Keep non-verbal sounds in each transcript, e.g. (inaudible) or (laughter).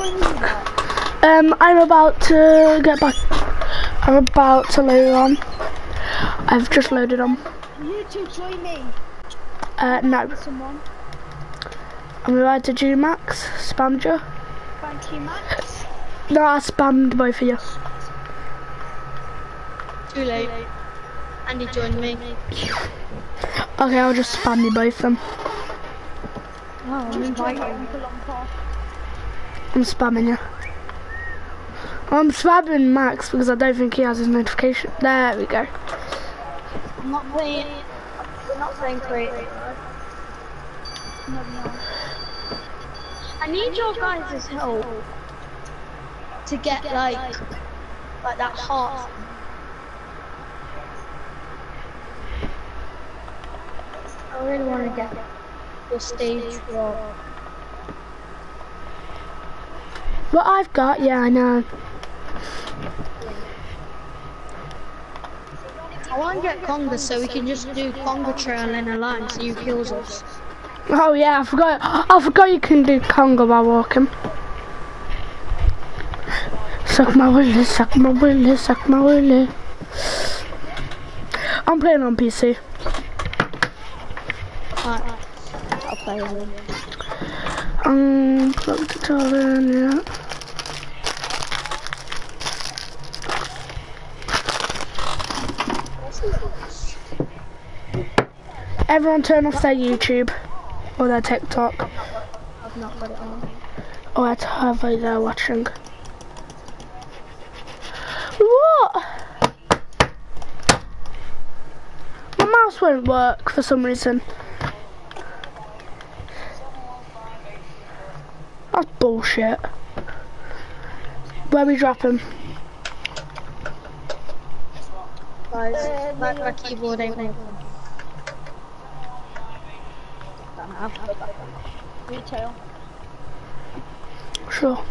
join me? Mark? Um, I'm about to get back. I'm about to load on. I've just loaded on. You two join me. Uh, no. Someone. I'm about to do Max. Spammed you. Thank you, Max. No, I spammed both of you. Too late. Andy joined me. Okay, I'll just spam you both then. Oh, I'm inviting. I'm spamming you. I'm spamming Max because I don't think he has his notification. There we go. I'm not playing. We're not playing creative. No, no. I need your guys' help to get like like that heart. I really want to get the stage rock. What I've got, yeah, I know. I want to get Conga so we can just do Conga trail in a line so you kills us. Oh yeah, I forgot. I forgot you can do conga while walking. Suck my willy, suck my willy, suck my willy. I'm playing on PC. Alright, I'll play with him. Um, plug the tower in, yeah. Everyone turn off their YouTube or their TikTok I've not got it on. they're watching. What? My mouse won't work for some reason. That's bullshit. Where we drop him? Guys, my, keyboard ain't. Don't have to go back on. Retail. Sure.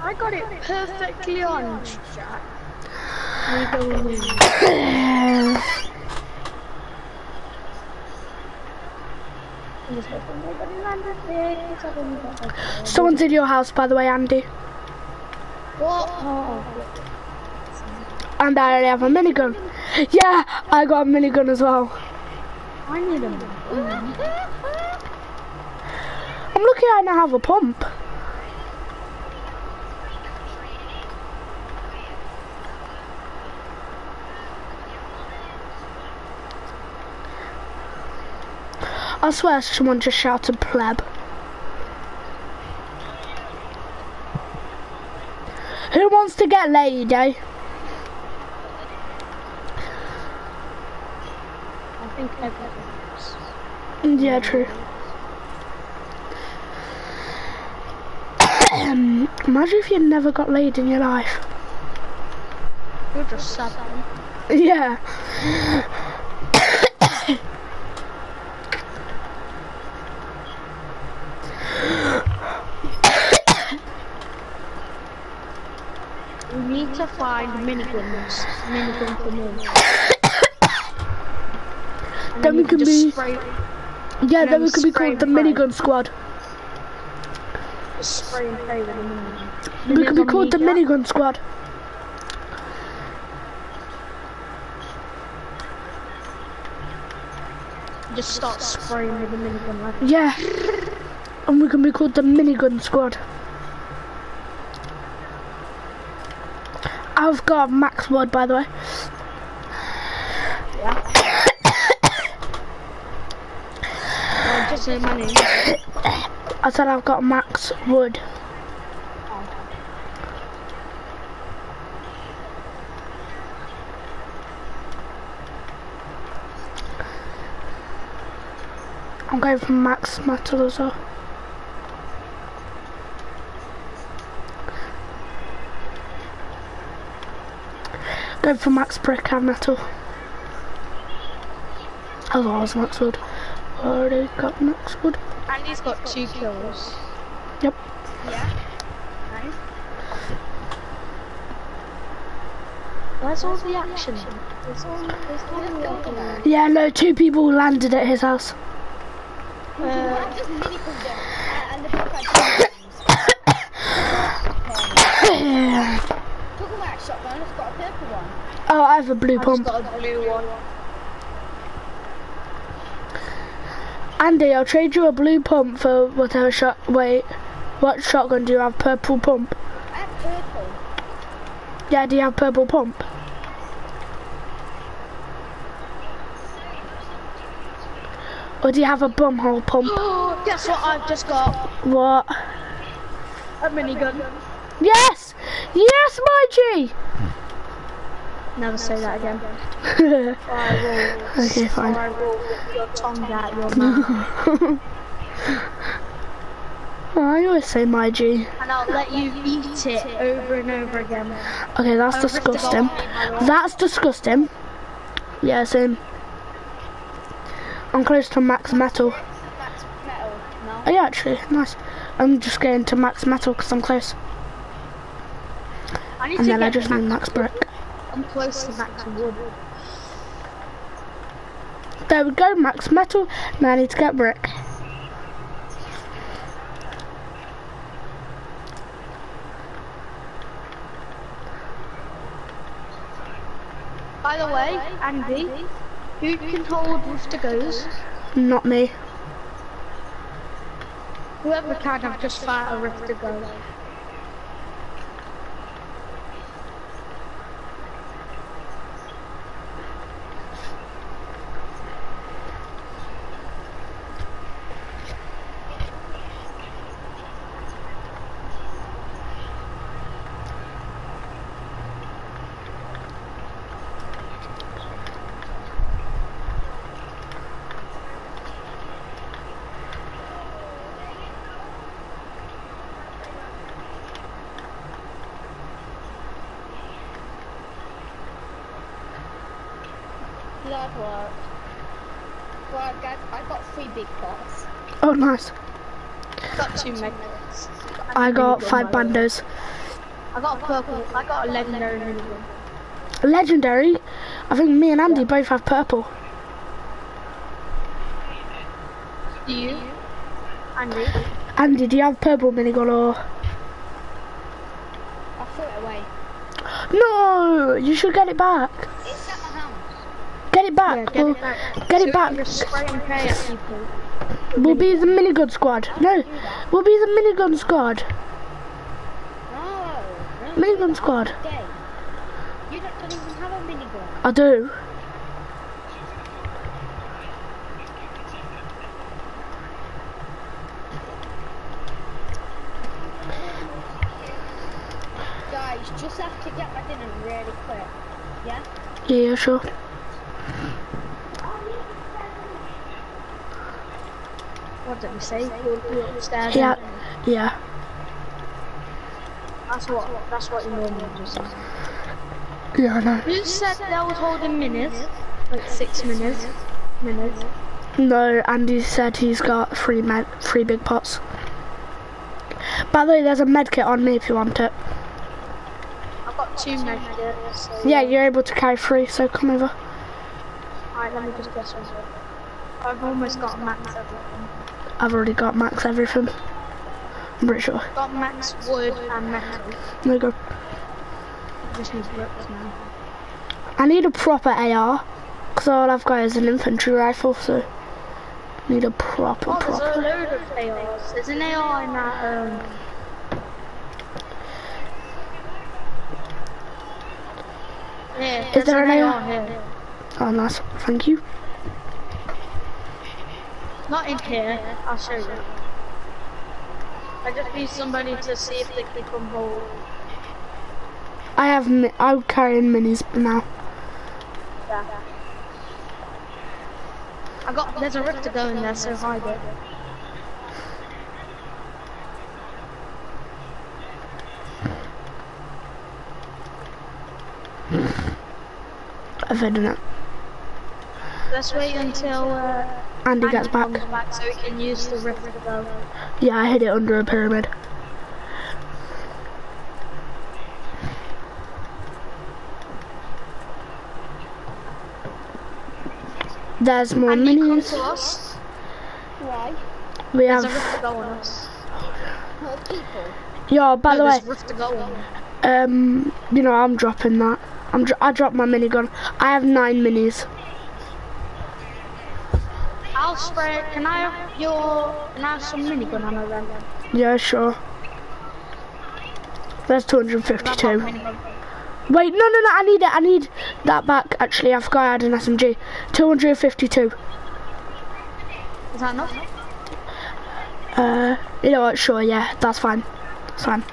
I got it perfectly on, We go win. Someone's in your house, by the way, Andy. What? And I already have a minigun. Yeah, I got a minigun as well. I need a I'm lucky I now have a pump. I swear someone just shouted pleb. Who wants to get laid, eh? I think. Yeah, true. (coughs) Imagine if you never got laid in your life. You're just sad. Yeah. We need to find miniguns. Minigun for. And Then we can can be- Yeah, then we could be called the minigun squad. spray and pray with a minigun. We could be called the minigun squad. Just start spraying with a minigun. Like, Yeah. And we can be called the minigun squad. I've got max wood, by the way. just say my name. I said I've got max wood. I'm going for max metal as well. Going for max brick and metal. As well as max wood. Already got max wood. Andy's got two kills. Yep. Yeah. Nice. Where's all the action? There's all, there's all. Yeah, no, two people landed at his house. Uh, I just mini pulled them. Uh, and the book had two Talk about shotgun, it's got a purple one. oh, I have a blue I've pump. got a blue one. Andy, I'll trade you a blue pump for whatever shot. Wait, what shotgun do you have? Purple pump. I have purple. Yeah, do you have purple pump? Or do you have a bumhole pump? (gasps) Guess what I've just got? What? A minigun. Yes! Yes, my G! Never say that again. Or I will. Okay, fine. I will whip your tongue out your (laughs) mouth. oh, I always say my G. and I'll let you eat it over and over again. Okay, that's the disgusting. bottom of my roll. That's disgusting. Yeah, same. I'm close to max metal. That's metal. No. Oh yeah, actually, nice. I'm just getting to max metal because I'm close. I need And to then I just need max. max brick. I'm close to max wood. There we go, max metal. Now I need to get brick. By the way, Andy, who can hold with the goes? Not me. Whoever can, I've just fired a rift to go. Blood work. Well, I got, I got three big pots. Oh, nice. Got two magnets. I got five bandos. I got a purple. I got a legendary minigun. Legendary. I think me and Andy both have purple. Do you? Andy? Andy, do you have purple minigun or? I threw it away. No, you should get it back. It's at my house. Get it back. Yeah, get we'll, it back. get So it back. you can just spray and pray at people. We'll be the minigun squad. No, we'll be the minigun squad. No. no Minigun squad. You don't, even have a minigun. I do. Guys, just have to get my dinner really quick. Yeah, yeah, sure. What did we say? We'll be upstairs. Yeah, yeah. That's what. That's what you normally do. say. Yeah, I know. Who said they was holding minutes? Like six minutes. Minutes. No, Andy said he's got three med, three big pots. By the way, there's a med kit on me if you want it. I've got two medkits. So Yeah, you're able to carry three, so come over. Alright, let me just guess one. I've almost got a max everything. I've already got max everything. I'm pretty sure. Got max wood and metal. There you go. Just need bricks now. I need a proper AR, because all I've got is an infantry rifle, so need a proper, Oh, there's a load of ARs. There's an AR in that, um... Yeah, there's there an an AR AR? here. Oh, nice. Thank you. Not in here, I'll show you. I just need somebody to see if they can come home. I have. Mi- I'm carrying minis now. Yeah. I got, there's a rift to go in there, so hide it. I've hidden it. Let's wait until uh, Andy gets back. back so we can use the rift to go. Yeah, I hid it under a pyramid. There's more And you come minis. to us. Why? We There's have. rift to go on us. People. Yo, by No, the way, rift to go on. um, you know, I'm dropping that. I'm. Dro I dropped my minigun. I have nine minis. I'll spray. Can I have your? Can I have some minigun ammo then? Yeah, sure. There's 252. Wait, no, no, no, I need it. I need that back. Actually, I forgot I had an SMG. 252. Is that enough? Uh, you know what? Sure, yeah, that's fine. That's fine.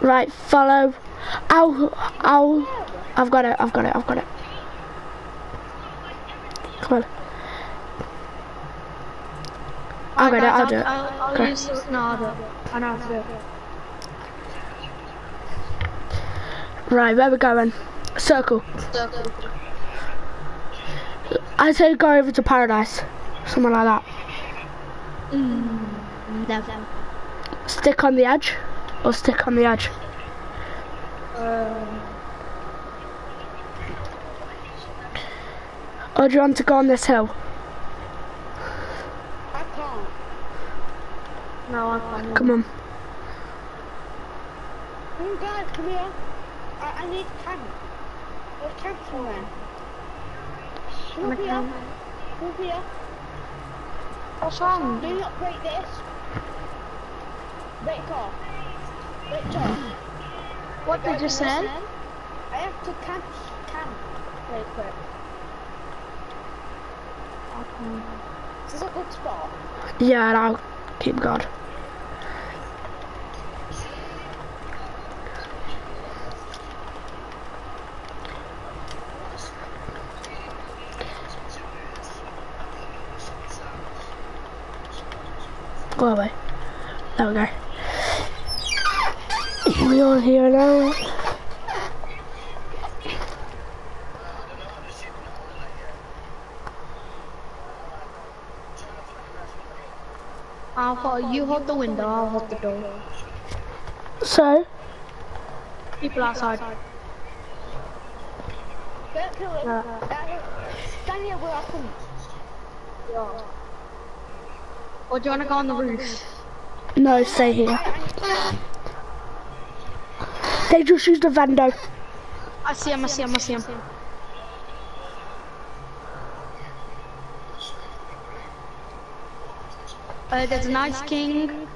Right, follow. Ow, ow. I've got it. I've got it. I've got it. Come on. I'll get it. I'll do it. I'll, I'll Okay. use the, no, I'll do it. I know how to do it. Right, where we going? Circle. Circle. I say go over to paradise. Something like that. Never. Stick on the edge, or stick on the edge. Um, Or do you want to go on this hill? I can't. No, I can't. Come on. Oh, guys, come here. I, I need camp. There's camp somewhere. Come Okay. here. Come here. What's wrong? Do not break this. Break off. Break off. What did you say? I have to camp, camp real quick. This is a good spot. Yeah, and I'll keep guard. Go away. There we go. We all here now. I'll hold, you hold the window, I'll hold the door. So, People outside. Don't kill him. Yeah. Uh, Stand here where I come. Or do you want to go on the roof? no, stay here. They just used a vendo. I see him, I see him, I see him. Uh, there's an Ice King.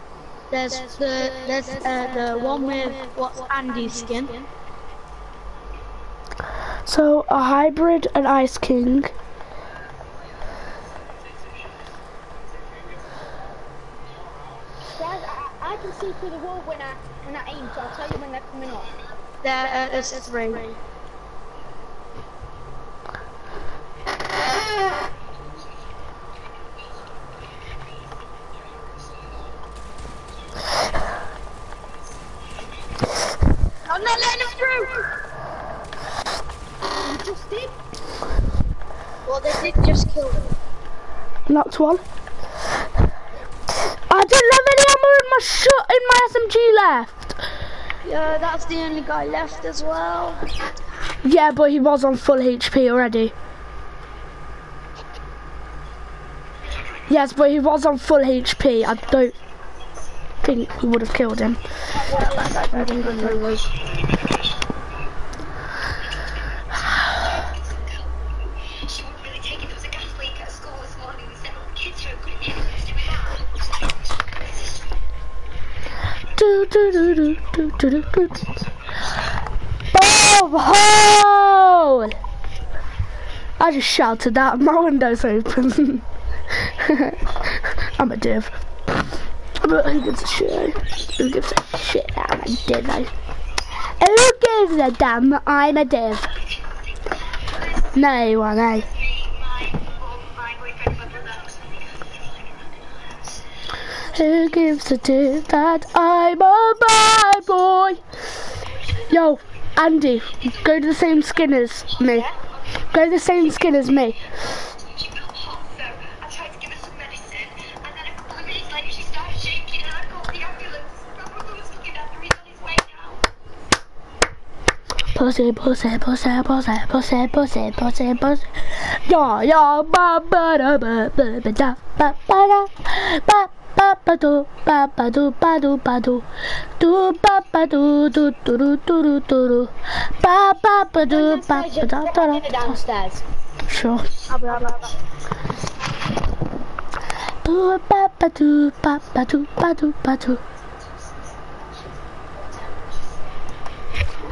There's the there's uh, the one with what's Andy's skin. So, a hybrid, an ice king. Guys, I, I can see through the wall when I when I aim, so I'll tell you when they're coming up. There, uh, there's three. (coughs) (coughs) I'm not letting him through. You just did. Well, they did just kill him. Knocked one. I didn't have any ammo in my shot in my SMG left. Yeah, that's the only guy left as well. Yeah, but he was on full HP already. Yes, but he was on full HP. I don't think we would have killed him. Do, do, do, do, do, do, do, do. Bob hole! I just shouted that. My window's open. (laughs) I'm a div. But who gives a shit? Who gives a shit I'm a div? Who gives a damn that I'm a div? No one, eh? Who gives a div that I'm a bad boy? Yo, Andy, go to the same skin as me. Go to the same skin as me. Pussy, pussy, pussy, pussy, pussy, pussy, pussy, pussy. Yeah, yeah, ba ba da ba ba ba da ba ba da ba ba ba do ba ba do ba do ba do do ba ba do do do do do do do do ba ba ba do ba ba da da da. downstairs. Sure. I'll be right back. Do ba ba do ba ba do ba do ba do.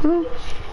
Hmm.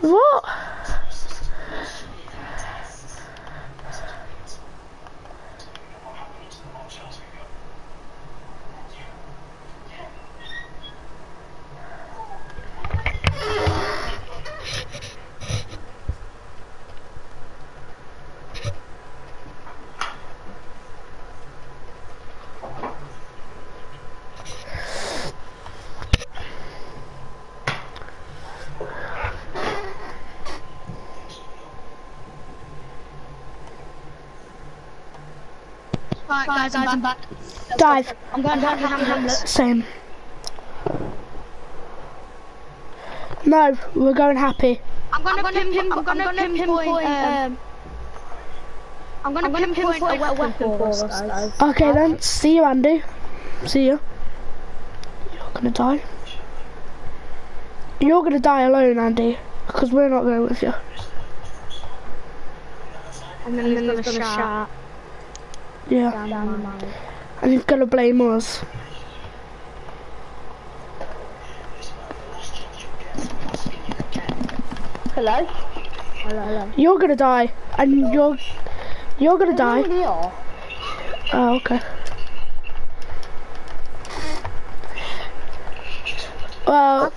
What? Right, guys, I'm back. Dive. I'm going down to Hamlet. Same. No, we're going happy. I'm gonna, pin, pin, I'm gonna, pinpoint, um, I'm gonna, pinpoint, a weapon, for us, guys. Okay then, see you Andy. See you. You're gonna die. You're gonna die alone, Andy, because we're not going with you. And then, and then there's gonna shout Yeah, down, down my mind. and he's gonna blame us. Hello? Hello, hello. You're gonna die, and you're you're gonna die. Oh, okay. Well,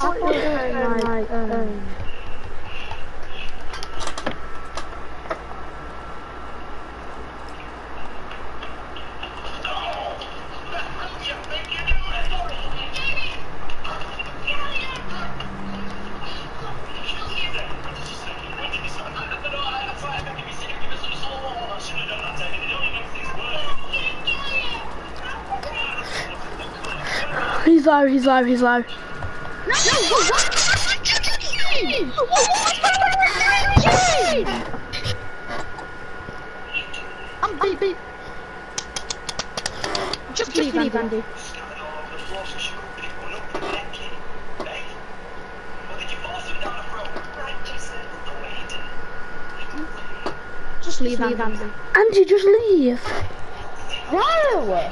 he's low, he's low, he's low. No, I'm beat, beat. Just leave, Andy. What did you boss him down the front? Just leave, Andy. Andy, just leave. No!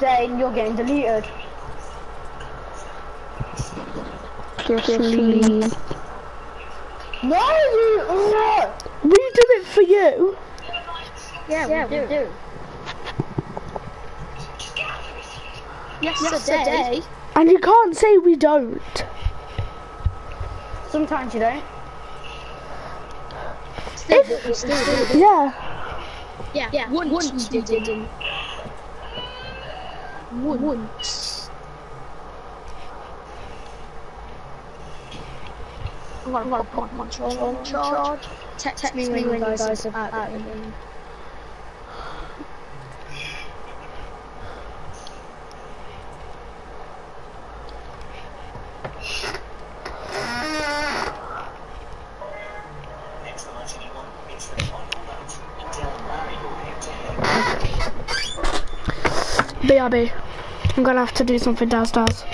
Then you're getting deleted. Just leave. No, you. No. We do it for you. yeah, Yeah, we we do. do. Yesterday, And you can't say we don't. Sometimes you don't. If, yeah. yeah, yeah, once, once you didn't wood. wood. What, what, what, what, charge, charge. charge. Text, Text me when, you guys, are at them. them. BRB. I'm gonna have to do something downstairs.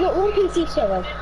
Not one piece of sea server.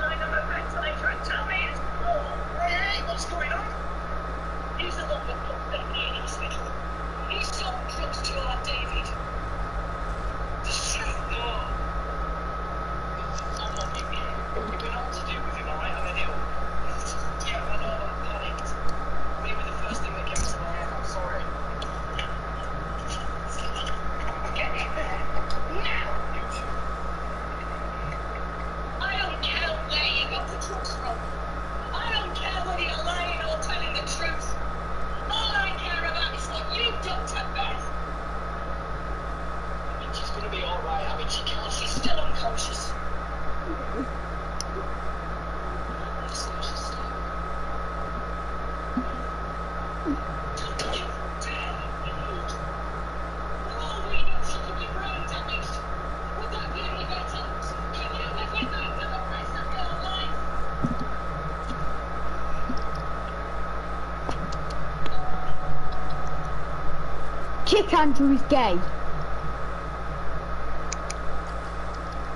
Chick Andrew is gay.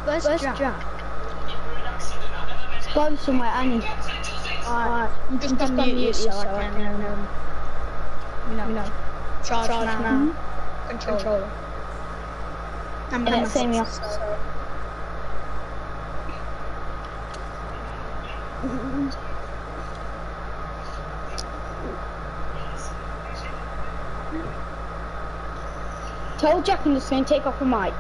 Let's, Let's jump. jump. Go somewhere, Annie. Alright, you just unmute yourself, so I can, um, you know, you know charge, charge now. now. Mm -hmm. Controller. Controller. I'm gonna same here. Tell Jack I'm just going to take off the mic.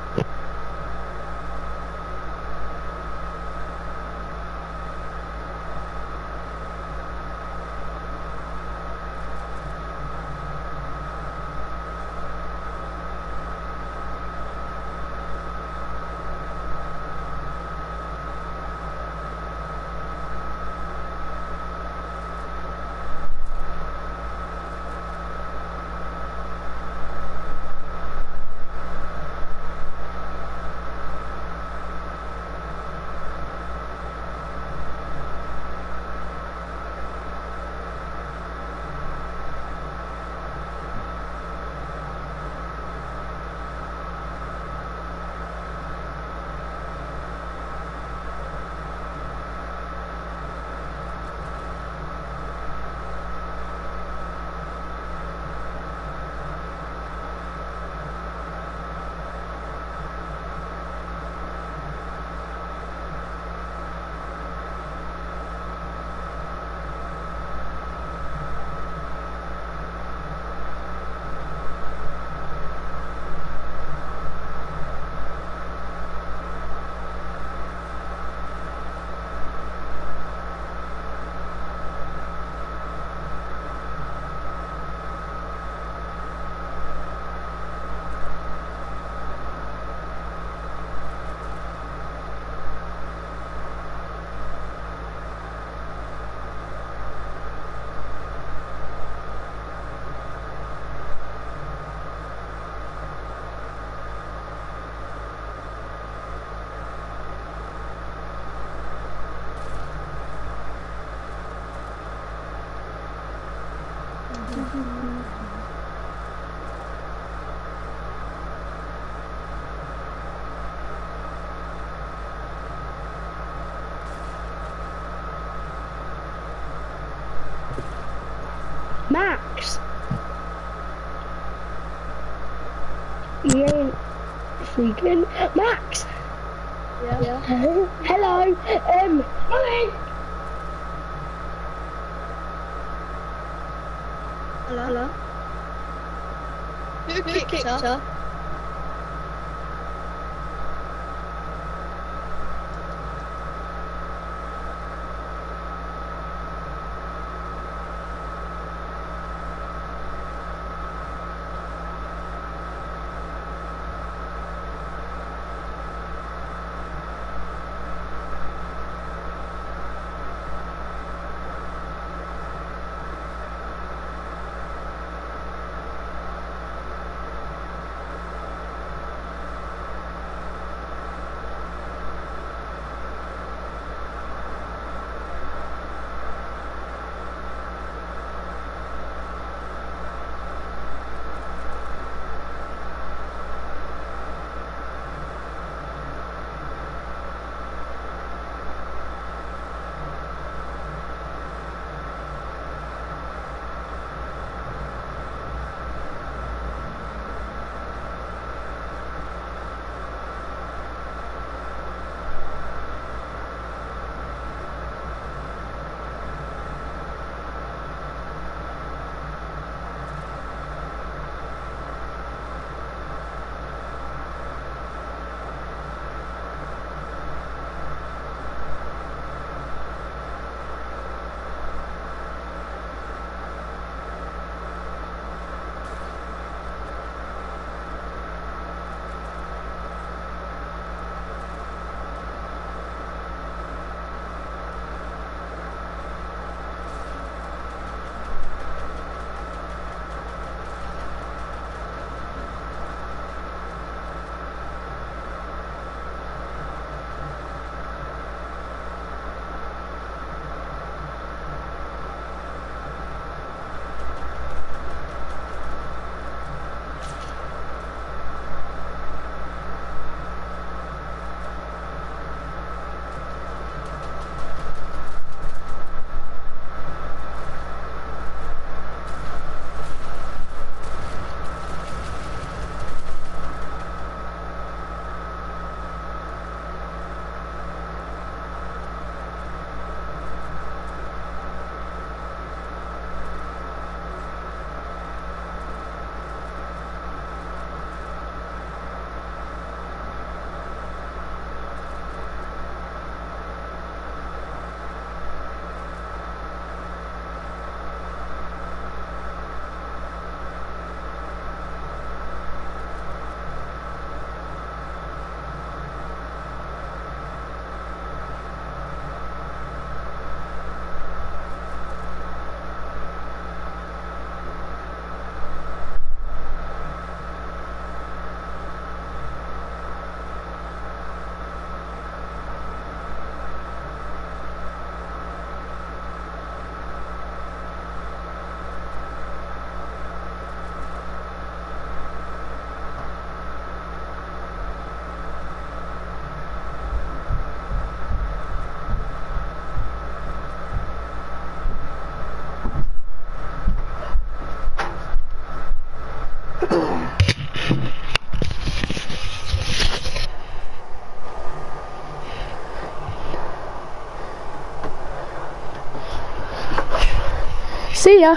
See ya.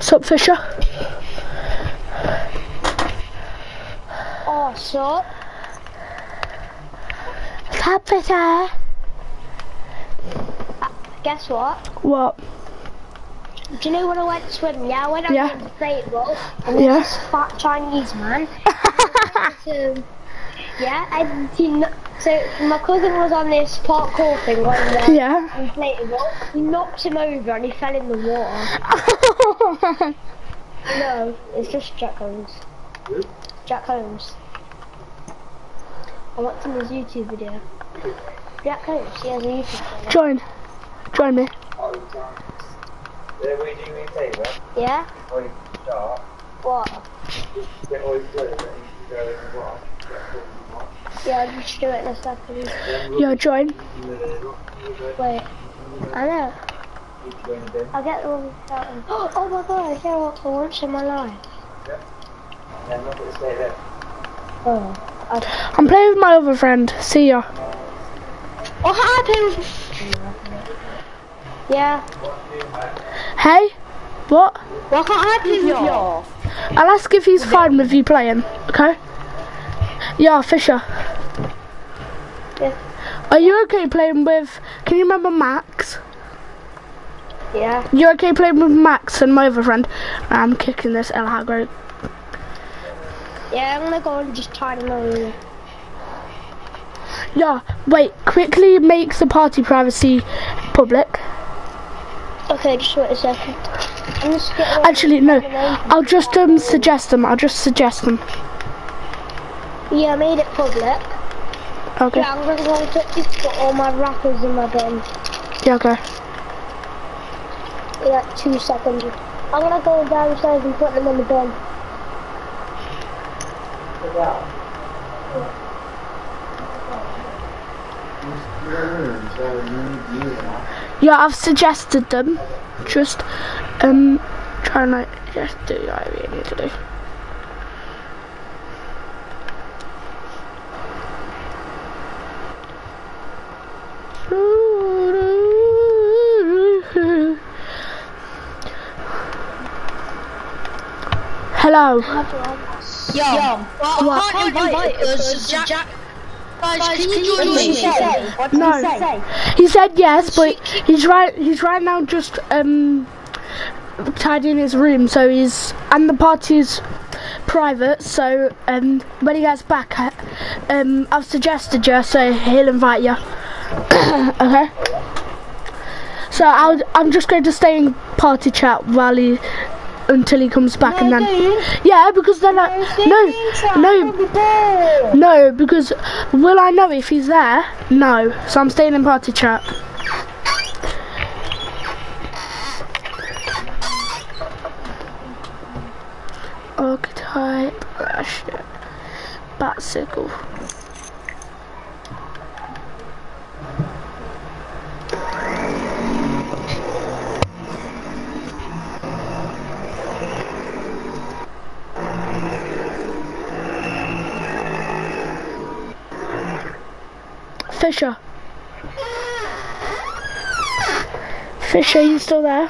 Sup, Fisher? Oh, so Sup, Fisher? guess what? What? Do you know when I went swimming? Yeah, I went out Yeah. on the inflatable, and Yeah. this fat Chinese man. So, yeah, and he, kn- so my cousin was on this parkour thing on the Yeah. inflatable. He knocked him over and he fell in the water. (laughs) No, it's just Jack Holmes. Jack Holmes. I watched him his YouTube video. Jack Holmes, he has a YouTube channel. Join. Join me. Then we do me a favour, Yeah? before you start, What? Get all your clothes ready to go in and wash. Get all you wash. Yeah, I'll just do it in a second. Yo, join. do. Wait. I know. Need to go in the bin. I'll get the one out. and- (gasps) Oh my god, I hear what for once in my life. Then I'm not going to stay there. Oh. I, I'm playing with my other friend. See ya. oh, hi, Yeah. Hey? What? Why can't I with you? I'll ask if he's fine with you playing, okay? Yeah, Fisher. Yeah. Are you okay playing with, can you remember Max? Yeah. You okay playing with Max and my other friend? I'm kicking this El Hagro. Yeah, I'm gonna go and just tie them over. Yeah, wait, quickly make the party privacy public. Okay, just wait a second. I'm just getting Actually, no, I'll just um suggest them. I'll just suggest them. Yeah, I made it public. Okay. Yeah, I'm gonna go and put, just put all my wrappers in my bin. Yeah, okay. In like two seconds. I'm gonna go downstairs and put them in the bin. Yeah, I've suggested them. Just um try and like just do what I really need to do. Hello. Yo, well, I can't invite us. Jack, Jack, guys, can you join me? No. He said yes, but he's right. He's right now just um tidying his room, so he's and the party's private. So um when he gets back, I- um I've suggested you, so he'll invite you. (coughs) okay. So I'll I'm just going to stay in party chat while he until he comes back and then yeah because then I no no no. because will I know if he's there? No. So I'm staying in party chat archetype rash bicycle Fisher. Fisher, you still there?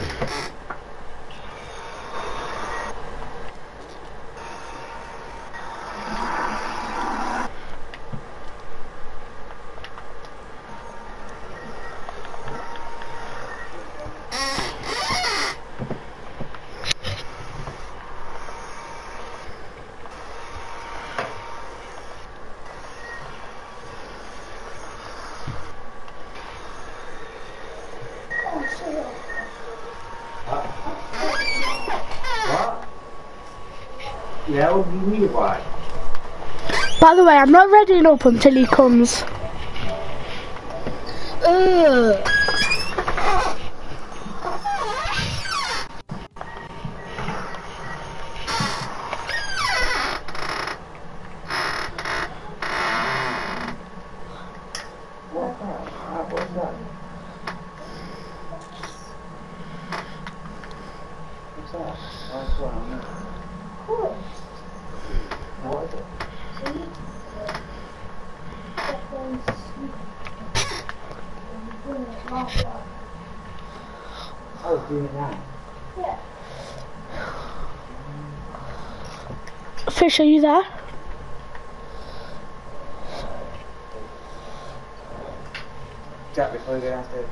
What? Yeah, what do you mean by? By the way, I'm not readying up until he comes. Ugh. What's that? Ah, what's that? What's that? What's that? What is it? Oh, doing it now. Fish, are you there? Jack, before you go downstairs.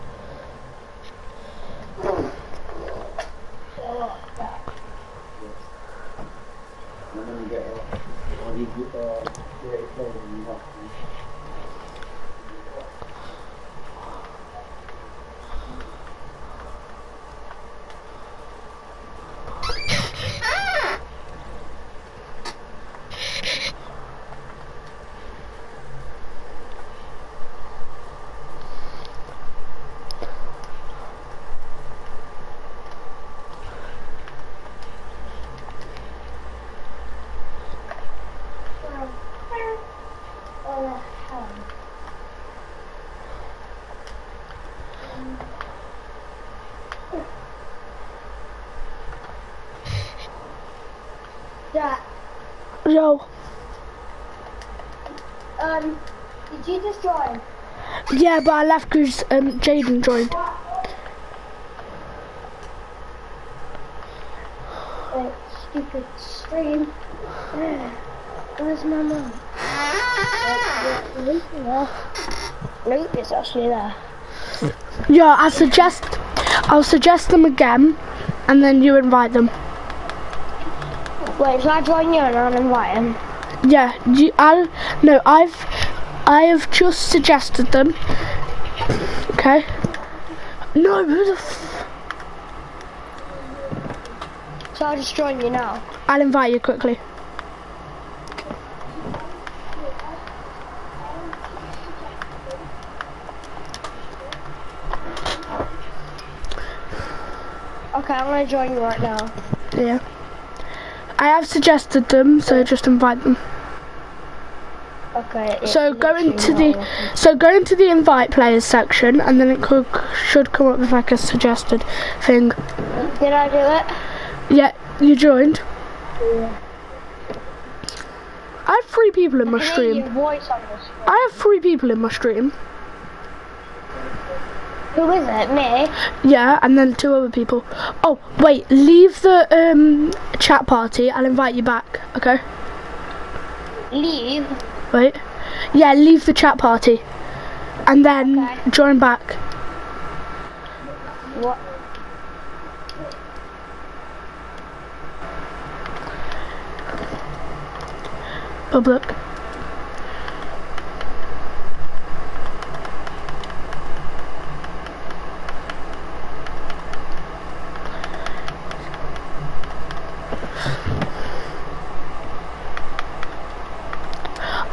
And then you get uh, or you get uh, get it clear and you have to. Jack, Yo. um, did you just join? Yeah, but I left because um, Jaden joined. Stupid stream. Where's my mum? Nope, it's actually there. Yeah, I suggest I'll suggest them again, and then you invite them. Wait, shall I join you and I'll invite him? Yeah, you, I'll no, I've I have just suggested them. Okay. No, who the f- So I'll just join you now. I'll invite you quickly. Okay, I'm gonna join you right now. Yeah. I have suggested them, so just invite them. Okay. So go into the so go into the invite players section, and then it could should come up with like a suggested thing. Did I do it? Yeah, you joined. Yeah. I have three people in my I can hear stream. your voice on the screen. I have three people in my stream. Who is it? Me? Yeah, and then two other people. Oh, wait, leave the um chat party. I'll invite you back. Okay. Leave? Wait. Yeah, leave the chat party. And then Okay. join back. What? Public.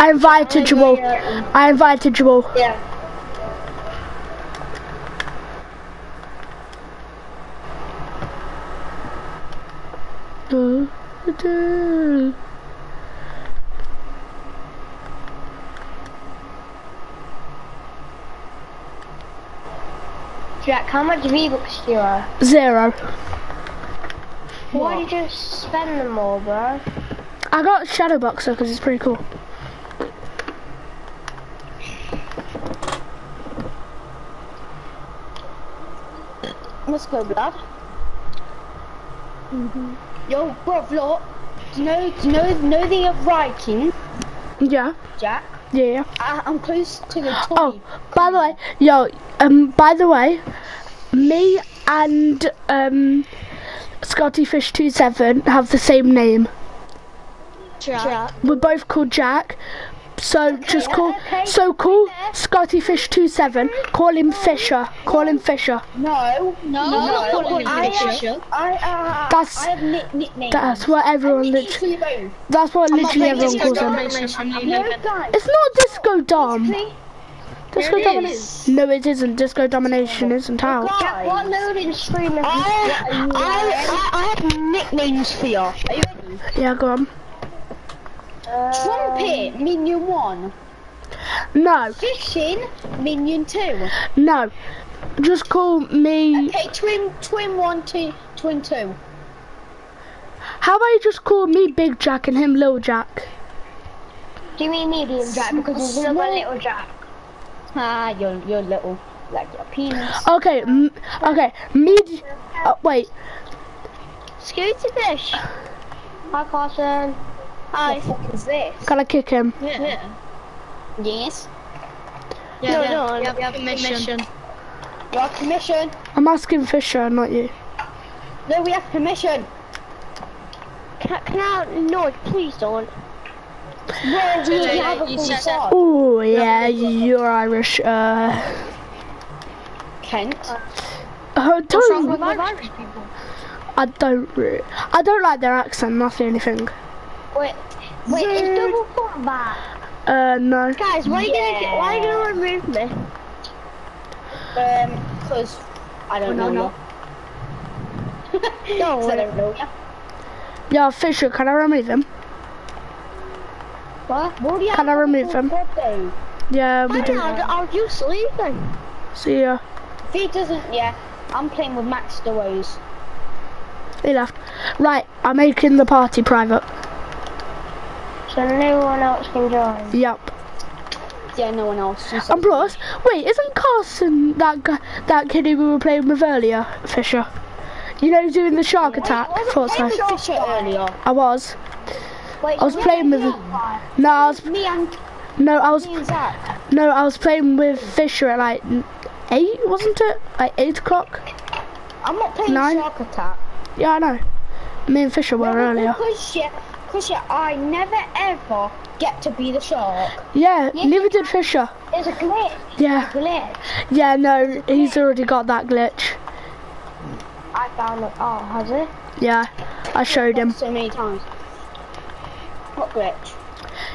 I invited you all. I invited you all. Yeah. Do, do. Jack, how much V-Bucks do you have? Zero. Why did you spend them all, bro? I got Shadow Boxer because it's pretty cool. Let's go, blood. Yo, bro, look. Do you know, do you know, know the writing? Yeah, Jack? yeah. I, I'm close to the top. Oh, by the way, yo, um, by the way, me and um, Scotty Fish 27 have the same name. Jack. Jack. We're both called Jack. So just call, okay. so call Scotty Fish 27. Call him Fisher. Call him Fisher. No, no, no, no, I Fisher. have, I, uh, uh, uh, That's I have nick, nicknames. that's what everyone literally. Literally. That's what literally I'm not everyone calls him. no, guys. It's not Disco Dom. Disco it Domination. is. No, it isn't. Disco Domination isn't out. Jack, what loading screen is I. What are you I, I, I have nicknames for you. Are you ready? Yeah, go on. wearing? Trumpet, minion one. No, Fishing, minion two. no. Just call me. Okay, twin, twin one, two, twin two. How about you just call me Big Jack and him Little Jack? Do you mean medium Jack? Because there's another little Jack. Ah, you're, you're little. like your penis. Okay, m- okay, med. Uh, wait, Scooty fish. Hi, Carson. Hi. What is this? can I kick him? Yeah. Yes. Yeah, No, yeah, no, we have, we have permission. We have permission. I'm asking Fisher, not you. No, we have permission. Can, can I? No, please don't. Where do Yeah, you yeah, have a you full said- Oh yeah, you're Irish. Uh, Kent. uh What's wrong with Irish people? I don't. I don't like their accent. Nothing. the only thing. Wait, wait, is double combat? Uh, no. Guys, why are you gonna why are you gonna remove me? Um, cause I don't Oh, no, know. no. you. (laughs) No, 'Cause I don't know. you. Yeah, Fisher, can I remove him? What? What do you Can I remove him? stop? Yeah, we I do. I'll, I'll just leave then. See ya. If he doesn't, yeah, I'm playing with Max Dewos. He left. Right, I'm making the party private. So no one else can join. Yep. Yeah, no one else. Just And plus, wait, isn't Carson that guy, that kid who we were playing with earlier, Fisher? You know, doing the shark attack I wasn't playing with Fisher earlier. I was. Wait, I was playing with. yeah. No, I was. Me and No, I was. me and Zach. No, I was playing with Fisher at like eight, wasn't it? Like eight o'clock. I'm not playing Nine? Shark Attack. Yeah, I know. Me and Fisher were earlier. Yeah, I never ever get to be the shark. Yeah, Yes, neither did Fisher. There's a glitch. Yeah, Glitch. yeah, no, he's already got that glitch. I found it. Oh, has it? Yeah, I showed him. So many times. What glitch?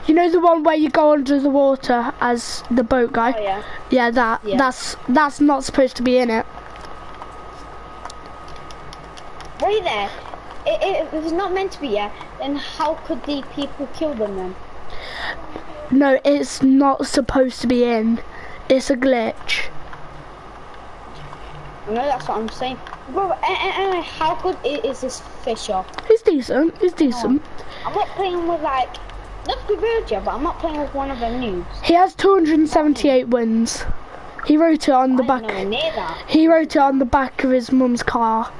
You know the one where you go under the water as the boat guy? Oh yeah. Yeah, that. Yeah. That's that's not supposed to be in it. Wait there. I- i- If it's not meant to be, yeah, then how could the people kill them then? No, it's not supposed to be in. It's a glitch. I know that's what I'm saying. Bro, a- a- anyway, how good is this Fisher? He's decent. He's oh, decent. I'm not playing with like, not Convergia, but I'm not playing with one of them noobs. He has 278 wins. He wrote it on the back. He wrote it on the back of his mum's car.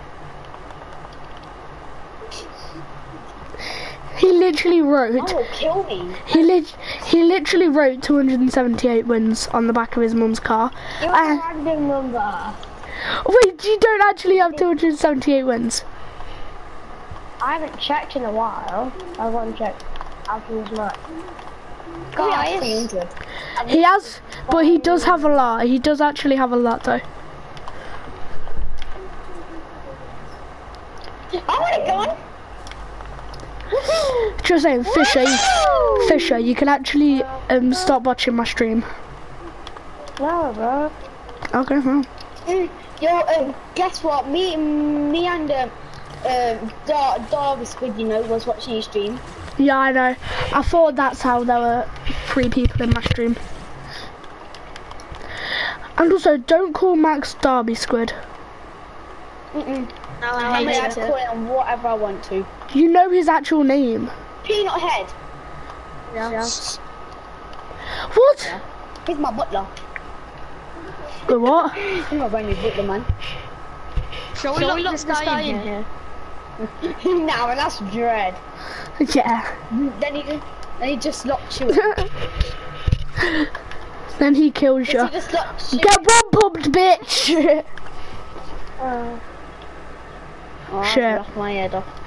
He literally wrote. Oh, kill me. He lit. He literally wrote 278 wins on the back of his mum's car. You're Uh, a random number. Wait, you don't actually have 278 wins. I haven't checked in a while. I want to check after this match. Oh, Guys, He has, but he does have a lot. He does actually have a lot though. I want it gone. Just saying, Fisher, you, Fisher, you can actually um stop watching my stream. no, bro. Okay, well. Mm, Yo, um, guess what? Me, me and um, um, Dar Darby Squid, you know, was watching your stream. Yeah, I know. I thought that's how there were three people in my stream. And also, don't call Max Darby Squid. Mm-mm. No, I I mean, I call it. it whatever I want to. You know his actual name. Peanut Head. Yeah. What? He's my butler. The what? He's my brand new butler, man. Shall we lock this guy in here? (laughs) nah, man, that's dread. Yeah. Then he just, then he just locks you. in. (laughs) then he kills you. he just you. Get one pumped, bitch! Uh, (laughs) Oh, I Shit. lost my head off.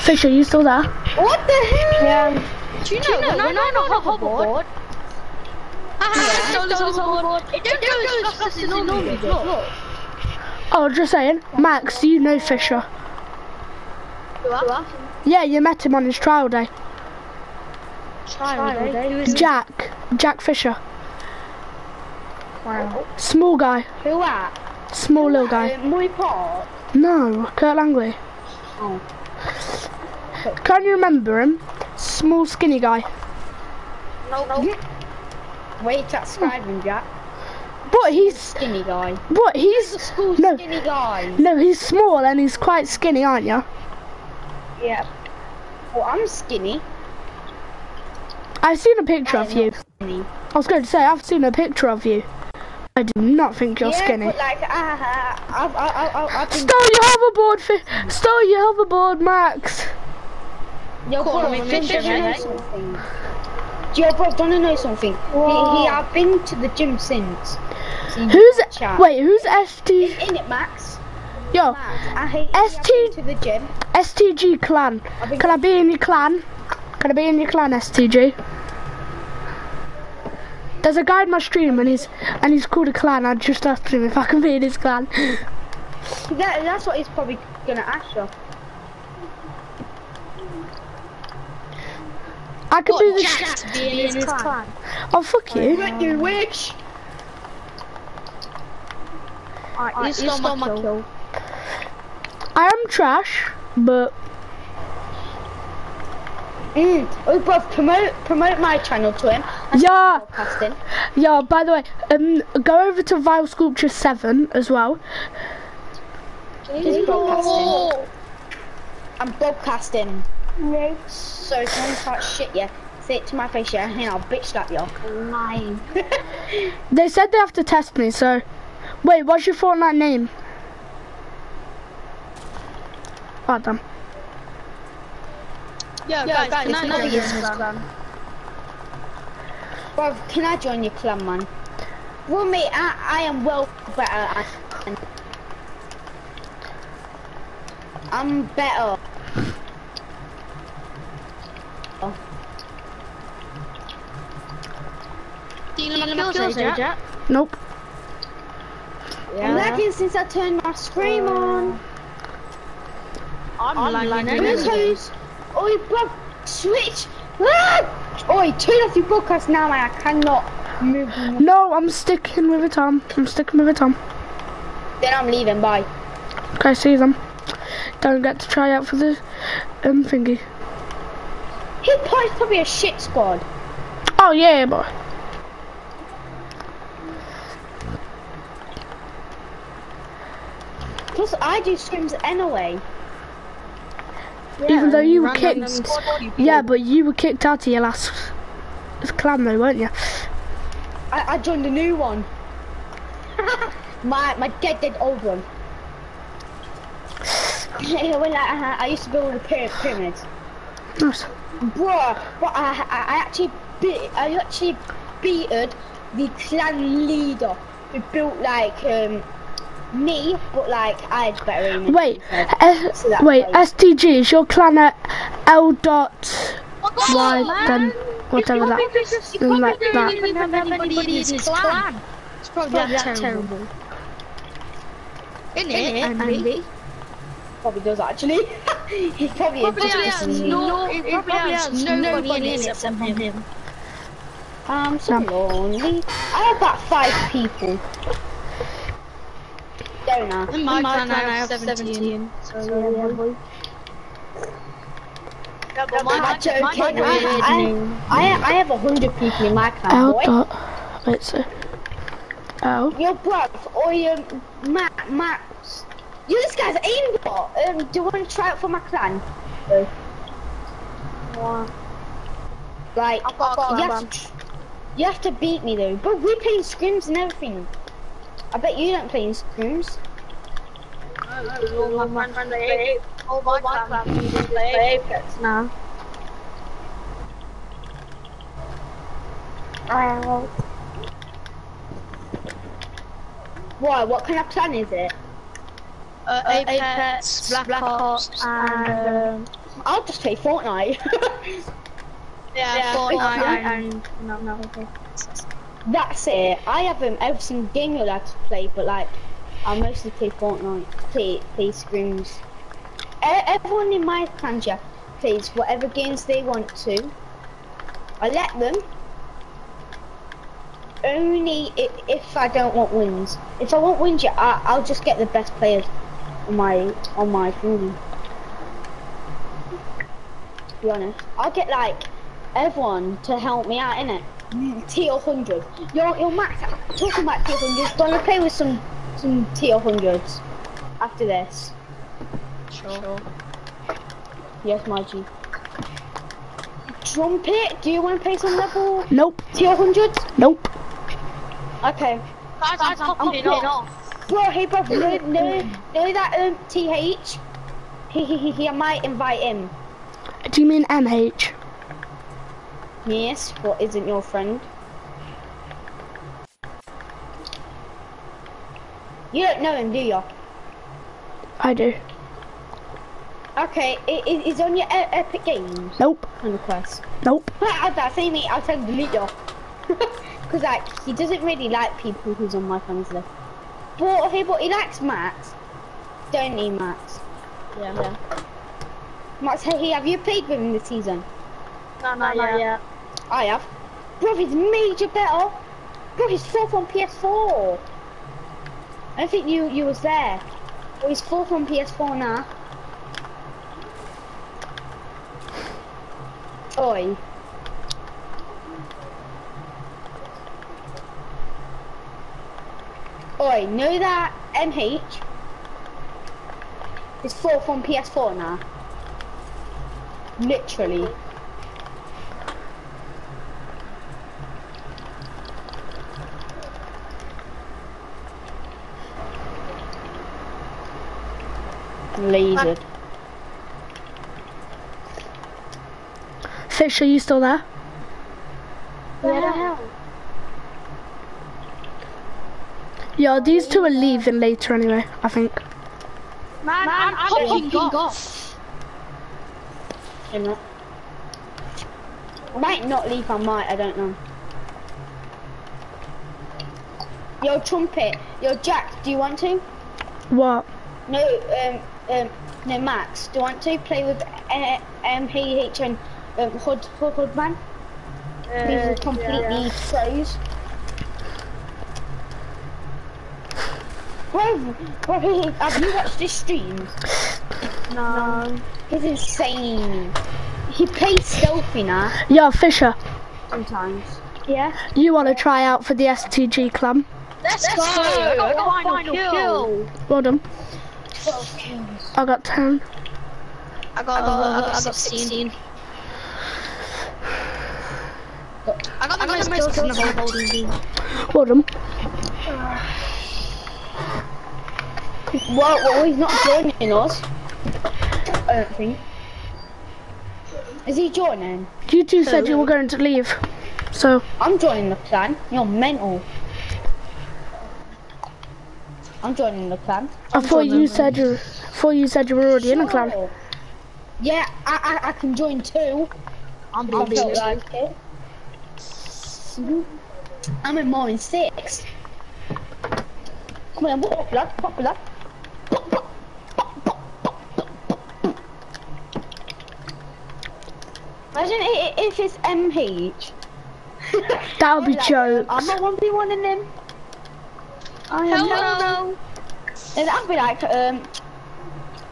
Fisher, you still there? What the hell? yeah. Do you know, when, I'm on a hoverboard, ah, I stole this hoverboard. It don't go as fast as it normally does. Oh, just saying. Max, you know Fisher. What? Yeah, you met him on his trial day. Trial day. Who is it? Jack. Jack Fisher. Wow. Small guy. Who at? Small little guy. Uh, Moy Park. No, Kurt Langley. Oh. Can you remember him? Small, skinny guy. No, no. Wait, that's Scriven Jack. But he's, Skinny guy. but He's a he's, school No. skinny guy. no, he's small and he's quite skinny, aren't you? Yeah. Well, I'm skinny. I've seen a picture of I'm you. skinny. I was going to say, I've seen a picture of you. I do not think you're yeah, skinny. but like, uh, I've, I, I, I, I've. Stole your hoverboard, fi- stole your hoverboard, Max. Yo, Go on, bro, I mean, don't finish you it, know something? Yo, bro, don't you know something? He, he, I've been to the gym since. So Who's chat. wait? Who's ST? In it, Max. Yo, Max, I hate ST to the gym. STG clan. Can I be in your clan? Can I be in your clan, STG? There's a guy in my stream and he's and he's called a clan. I just asked him if I can be in his clan. (laughs) That, that's what he's probably gonna ask you. I could be the. Jack to be in his clan. Oh fuck you! You witch! You stole my kill. I am trash, but Mm. Oh, bro, promote promote my channel to him. yeah, Podcasting. yeah. By the way, um, go over to Vile Sculpture Seven as well. He's broadcasting. I'm broadcasting. No. So if someone starts shit, yeah, say it to my face, yeah, and I'll bitch slap you. Lying. (laughs) They said they have to test me, so wait, what's your Fortnite name? Oh damn. Yeah, Yeah, guys, guys, can I it's not not be in his his clan? Bro, can I join your clan, man? Well, mate, I, I am well better at uh, I'm better. Stealing my kills, Jack? Nope. I'm lagging since I turned my stream uh, on. I'm lagging Who's who's? Oi, bro, switch! Ah! Oi, turn off your broadcast now, man. I cannot move. No, I'm sticking with it, Tom. I'm sticking with it, Tom. Then I'm leaving. Bye. Okay, see them. Don't get to try out for the um thingy. Hit point's probably a shit squad. Oh yeah, boy. Plus, I do streams anyway. Even though you were kicked. Yeah, but you were kicked out of your last clan, though, weren't you? I, I joined a new one. (laughs) my my dead dead old one. (sighs) (laughs) when I, I used to build a pyra- pyramid. Nice. Bruh, but I, I, I actually beat, I actually beated the clan leader who built like um me, but like I had better aim. Wait. S- So wait, way- STG is your clan at L dot Oh, Y man. then whatever that. Mm, like that. even have anybody in his clan. It's probably that terrible. Isn't it, Andy? probably does actually. (laughs) he probably, Probably has just no, it probably has nobody in it except for him. I'm so lonely. I have about five people. Don't I? In my clan, I have 17. So, yeah, boy. Yeah, but I'm my, joking. my, my, I, I, I, I have a hundred people in my clan, L boy. dot. Wait, so. L. Yo, bruv, or um, Matt, Max. Yo, this guy's aimbot. Um, do you want to try out for my clan? Uh, Like, I've got you have, to, you have to beat me though. But we're playing scrims and everything. I bet you don't play in scrims. all my friends play all my clan play Apex now. Why? What kind of clan is it? Uh, Apex, Black, Ops, and um, I'll just play Fortnite. (laughs) yeah, Fortnite and no, no, okay. That's it. I have um, every single game you're to play, but like, I mostly play Fortnite, play play scrims. Everyone in my clan yeah, plays whatever games they want to. I let them. Only if, if I don't want wins. If I want wins, yeah, I, I'll just get the best players on my on my team. To be honest, I'll get like everyone to help me out in it. Tier 100. Yo, yo, Max, talking about tier 100s, gonna play with some some tier 100s after this. Sure. Yes, my G. Trumpet, do you want to play some level Nope. tier hundreds? Nope. Okay. Guys, I'm fucking off. Bro, hey bro, know, know, know that um TH? He, he, he, he, I might invite him. Do you mean MH? Yes, but isn't your friend? You don't know him, do you? I do. Okay, i i- is on your e- Epic Games Nope. on the quest. Nope. I'll I'll say me, I'll tell him to delete you. (laughs) Cause like, he doesn't really like people who's on my friends list. But, hey, but he likes Max. Don't he, Max? Yeah, yeah. Max, hey, hey, have you played with him this season? No, no, yeah. I have. Bro, he's major better. Bro, he's fourth on PS4. I don't think you you was there. Well, he's fourth on PS4 now. Oi. Oi, know that MH is fourth on PS4 now. Literally. Lasered. Fish, are you still there? Yeah. Yeah, these two are leaving later anyway, I think. Man, I'm fucking off. They're not. I might not leave, I might, I don't know. Yo, Trumpet. Yo, Jack, do you want to? What? No, um, um, no, Max, do you want to play with uh, MPH and um, Hood, Hood, Hoodman? These are completely pros. Bro, bro, have you watched his streams? No. He's insane. He plays stealthy now, Yeah, Fisher, sometimes. Yeah. you want to try out for the STG club? Let's, go. I got a final, kill. Well done. 12 kills. I got 10. I got, uh, I got, uh, I got 16. I got the most kills in the whole holding team. Well done. Well, well, he's not joining us. I don't think. Is he joining? You two said you were going to leave. So, I'm joining the clan. You're mental. I'm joining the clan. I thought you said you thought you said you were already in a clan. Yeah, I, I I can join too. I'm I busy. felt like it. Mhm. I'm in more than six. Come on, pop blood, pop blood. Pop, pop, pop, pop, pop, pop, pop. Imagine i- if it's MH. (laughs) That would be Like, jokes. I'm not one v one in them. I am Hell not. no. And I'll be like, um,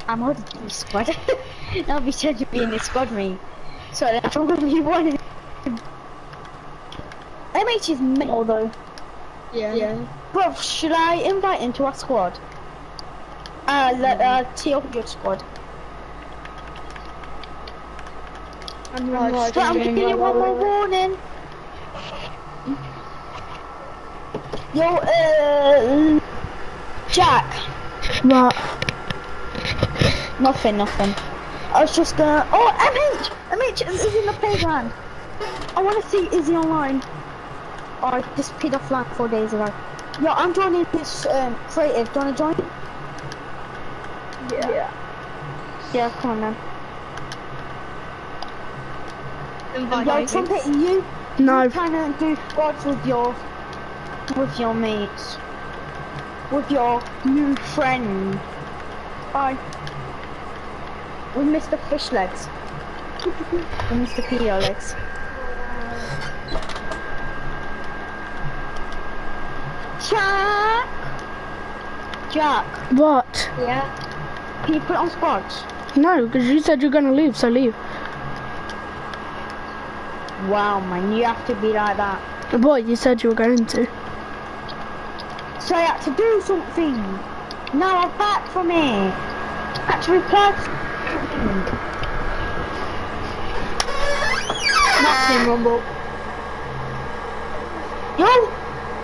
I'm already in the squad. (laughs) I'll be said to be in the squad me. So that's one v one. MH is mental though. Yeah. yeah. Bro, should I invite him to our squad? Uh, the uh, T100 squad. But I'm giving you one more warning. Yo, uh, Jack. What? Nothing, nothing. I was just gonna. Oh, MH! MH is is in the playground. I want to see Izzy online. Oh, I disappeared offline four days ago. Yo, I'm joining this um, creative. Do you wanna join? Yeah. Yeah, come on then. Invite Yo, me. trumpet, you No. kind of do squads with your with your mates, with your new friend. Bye. With Mr. Fish Legs. We with Mr. Peo Legs. Jack. Jack. What? Yeah. Can you put on squads? No, because you said you're gonna leave, so leave. Wow, man, you have to be like that. What you said you were going to. So I had to do something. Now I'm back from it. Had to reply something. Not Team Rumble. Yo,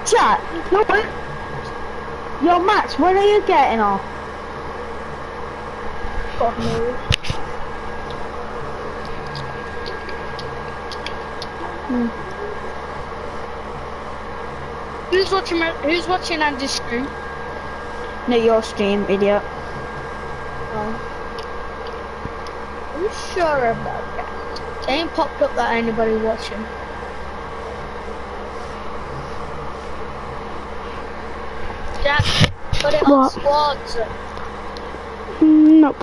chat. Yo, yo, Max, when are you getting off? God knows. Who's watching? my- Who's watching Andy's stream? No, your stream, idiot. Are you sure about that? It ain't popped up that anybody watching. Jack, put it on squads. Nope.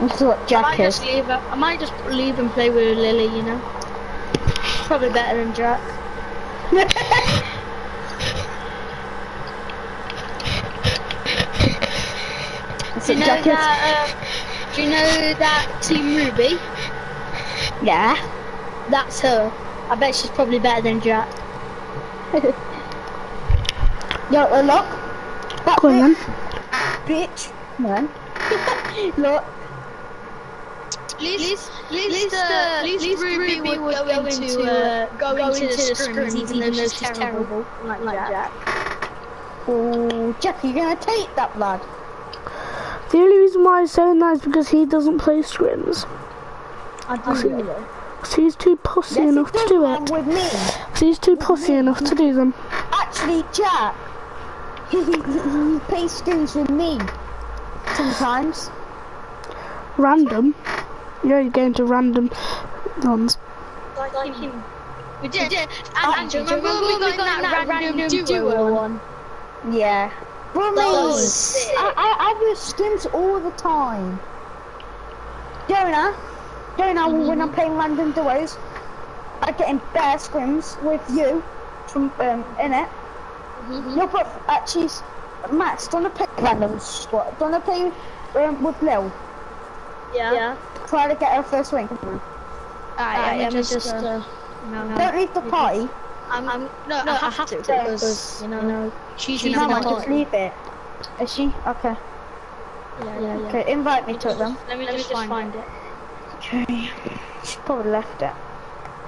That's what I Jack might is. just leave. it- I might just leave and play with Lily. You know, probably better than Jack. (laughs) Do you know Jack that? Uh, do you know that Team Ruby? Yeah. That's her. I bet she's probably better than Jack. Yo, uh, look. That Go on bitch. Man. look. Least, at least, uh, at least Ruby, would go, into, uh, go, into the scrims even though she's terrible, like, like Jack. Oh, Jack, you're gonna take that blood. The only reason why I'm saying that is because he doesn't play scrims. I do know. So he's too pussy Yes, enough to do it. with me. He's too pussy enough to do them. Actually, Jack, he, (laughs) he, he plays scrims with me sometimes. Random. Yeah, you get into random ones. Like, like him. We did, we did. And, oh, do you remember when we got in that, random, duo one? Yeah. Bro, That mate, was sick. I, I, I use skins all the time. Jonah, Jonah, when I'm playing random duos, I get in bear scrims with you from um, in it. No, but actually, s- Max, don't wanna play random squad? Don't wanna play um, with Lil? Yeah. yeah. Try to get her first win. Alright, Alright, let me just, just, uh, uh, no, no. Don't leave the party. I'm, I'm, no, No, I have to because, you know, she's No, using man, just leave it. Is she? Okay. Yeah, yeah, yeah. Okay, invite me to them. Let me let just find it. Okay. She probably left it.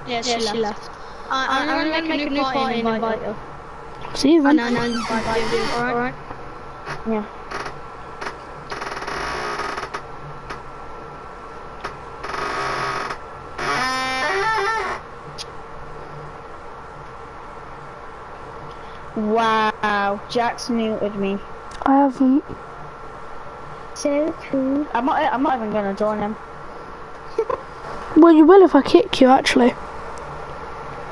Yeah, she, left. I, I'm, gonna make, a new party and invite her. See you I then. know, no, invite you. Alright. Yeah. Wow, Jack's muted me. I haven't. So cool. I'm not. I'm not even gonna join him. Well, you will if I kick you, actually.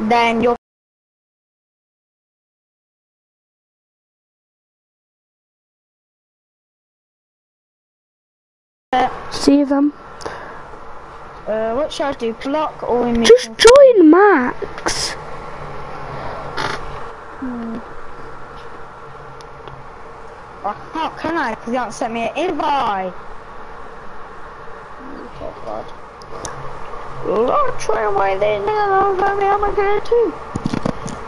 Then you're. See them. Uh, what should I do? Block or Just join Max. I can't, can I? Because you haven't sent me an invite. Oh God. Lord, try away there. Nigga, don't let me have my girl too.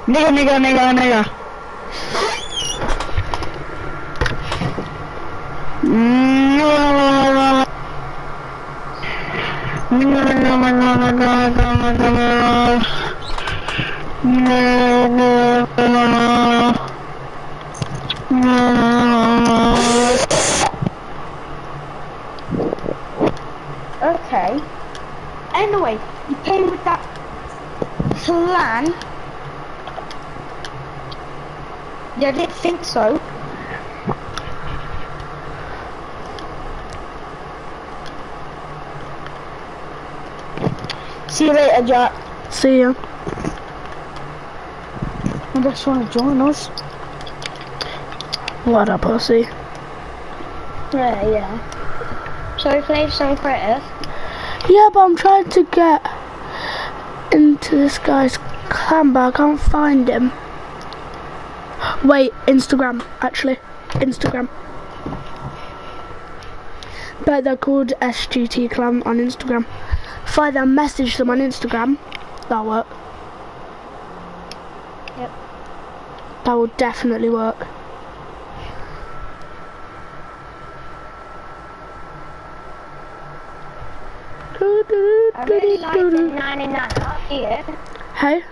Nigga, nigga, nigga, nigga. Mm. Okay. Anyway, you came with that plan. Yeah, I didn't think so. See you later, Jack. See ya. I just want to join us. What a pussy. Yeah, yeah. So we played some creative. Yeah, but I'm trying to get into this guy's clan, but I can't find him. Wait, Instagram, actually. Instagram. But they're called SGT Clan on Instagram. If I then message them on Instagram, that'll work. Yep. That will definitely work. Really like the Nana Nana, do you? Hey?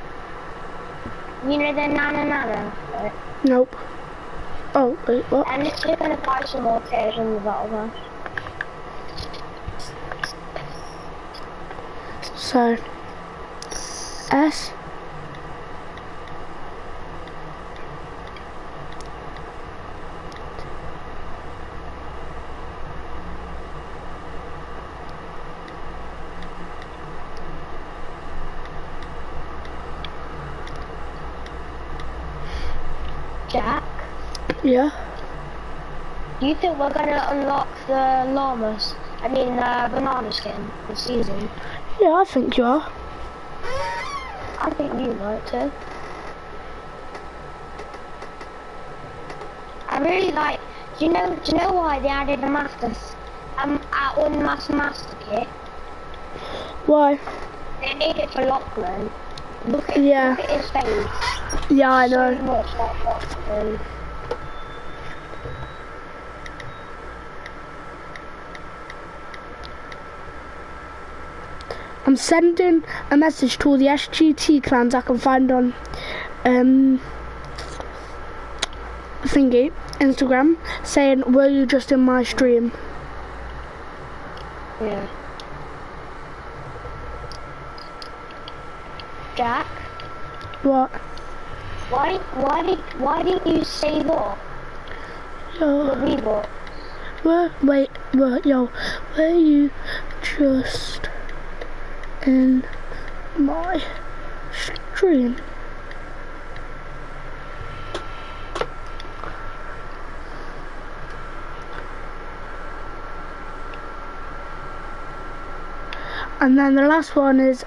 You know the Nana Nana? uh, Nope. Oh, wait, what? I'm just gonna buy some more tears in the bottle. So, S. Jack, Yeah. do you think we're gonna unlock the llamas? I mean, the banana skin this season? Yeah, I think you are. I think you might too. I really like. Do you know? Do you know why they added the masters? Um, at one master master kit. Why? They made it for Lachlan. Look at, Yeah. look at his face. Yeah, I So know. much like Lachlan. I'm sending a message to all the SGT clans I can find on um thingy Instagram saying were you just in my stream? Yeah. Jack, What? why why did why didn't you save up the Yo, reboot? were wait, were yo, were you just in my stream? And then the last one is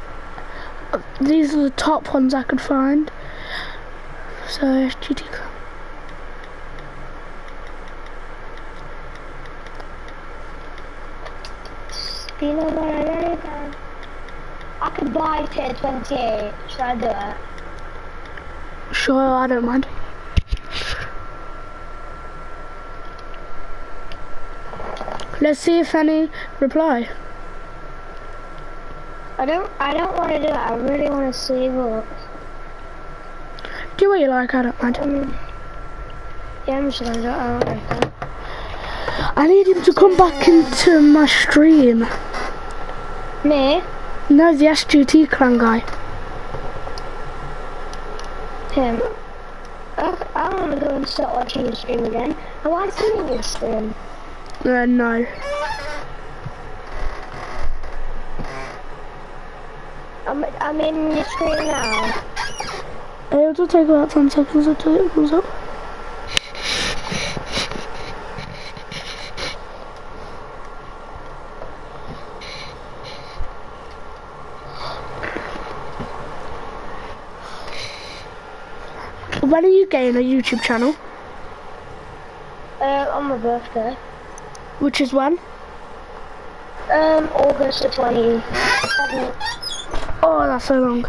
these are the top ones I could find. So SGT Club. Do you know what I really can? I could buy tier 28. Should I do it? Sure, I don't mind. Let's see if any reply. I don't. I don't want to do it. I really want to save up. Do what you like, I don't mind. Um, yeah, I'm just gonna do it. I don't like that. I need him to come back into my stream. Me, No, the SGT clan guy. him. I, I want to go and start watching your stream again. I want to see your stream. Uh, no. I'm. In your stream now. It'll take about 10 seconds until it comes up. When are you getting a YouTube channel? Uh, on my birthday. Which is when? Um, August the 27th. Oh, that's so long.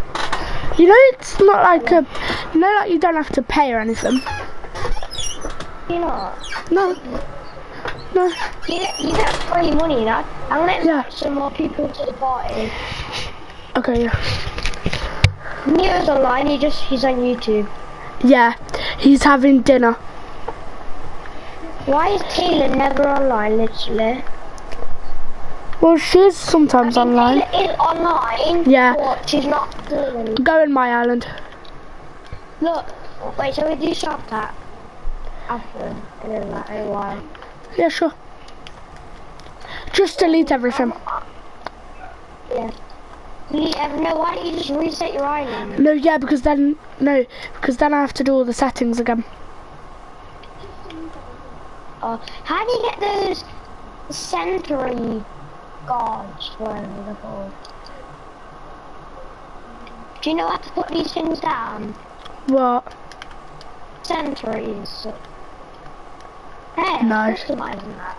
You know, it's not like a. You know, like you don't have to pay or anything. You know, No. No. you get, you get free money. That I'm gonna Yeah. some more people to the party. Okay, yeah. Neo's online. He just he's on YouTube. Yeah, he's having dinner. Why is Taylor never online? Literally. Well, she's sometimes online. Is online. Yeah. But she's not doing. Go in my island. Look. Wait. So we do shop that after in a, like, a. Yeah, sure. Just delete everything. Yeah. No, why don't you just reset your island? No, yeah, because then no, because then I have to do all the settings again. Oh, how do you get those sentry they're called? Do you know how to put these things down? Um, what? Sentries. Hey, No. I'm customizing that.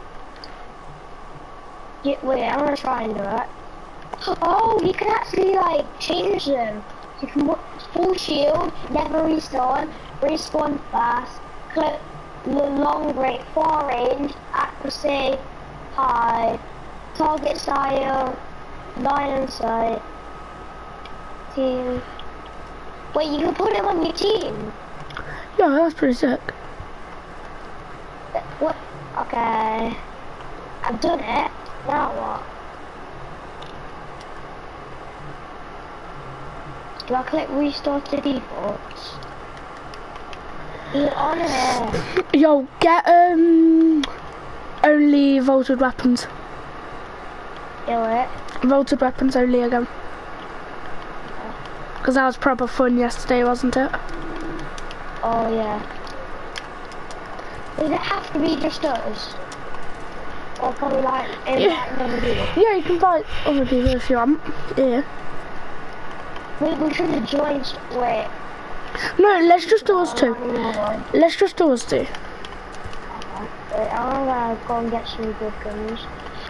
Yeah, wait, I'm gonna try and do it. Oh, you can actually like change them. You can put full shield, never respawn, respawn fast, clip the long range, far range, accuracy, high, target style, Nine in sight. Team. Wait, you can put him on your team. Yeah, that's pretty sick. What? Okay. I've done it. Now what? Do I click restart to defaults? He's on it. Yo, get um only vaulted weapons. Do it. Vaulted weapons only again. Oh. Because that was proper fun yesterday, wasn't it? Oh yeah. Does it have to be just us? Or we like Yeah. Yeah, you can buy other people if you want. Yeah. We, we should have joined. Wait. No, let's just do us two. Oh, Wait, Let's just do us two. I'm gonna uh, go and get some good guns.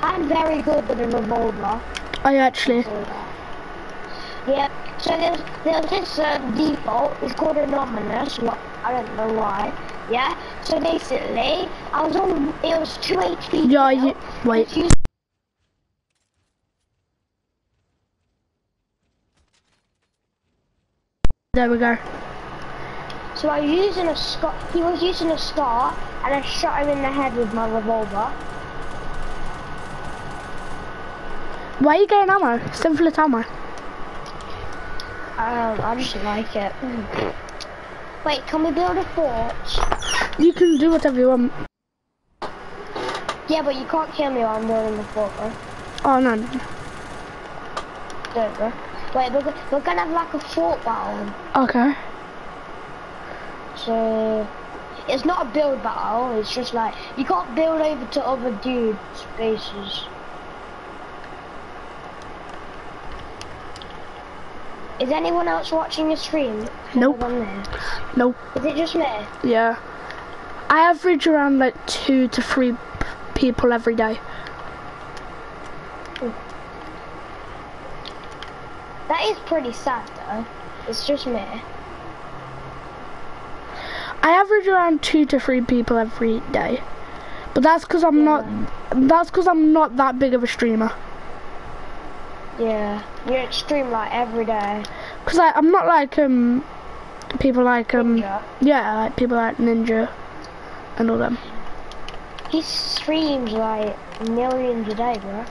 I'm very good with a revolver. I actually. Yeah, so there's, there's this uh, default, it's called Anonymous, what, I don't know why, yeah? So basically, I was on, it was 2 HP. Yeah, you, wait. You- There we go. So I was using a Scott, he was using a scar, and I shot him in the head with my revolver. Where are you getting ammo? Infinite ammo. Um, I just like it. Wait, can we build a fort? You can do whatever you want. Yeah, but you can't kill me while I'm building the fort, bro. Oh no. Don't, bro. Wait, we're, we're gonna have like a fort battle. Okay. So it's not a build battle. It's just like you can't build over to other dudes' bases. Is anyone else watching the stream? Nope. Nope. Is it just me? Yeah. I average around like two to three people every day. Hmm. That is pretty sad though. It's just me. I average around two to three people every day. But that's because I'm not. That's because I'm not that big of a streamer. Yeah, you're stream like every day. Because I'm not like um people like um Ninja. yeah like people like Ninja and all them. He streams like millions a day, bro.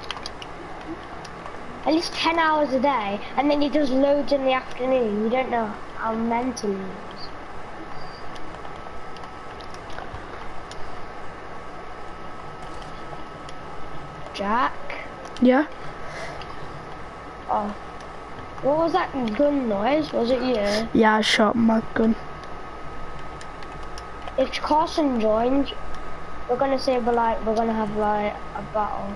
At least 10 hours a day, and then he does loads in the afternoon. You don't know how mental he is. Jack? Yeah. Oh. What was that gun noise? Was it you? Yeah, I shot my gun. If Carson joins, we're gonna say we're like, we're gonna have like a battle.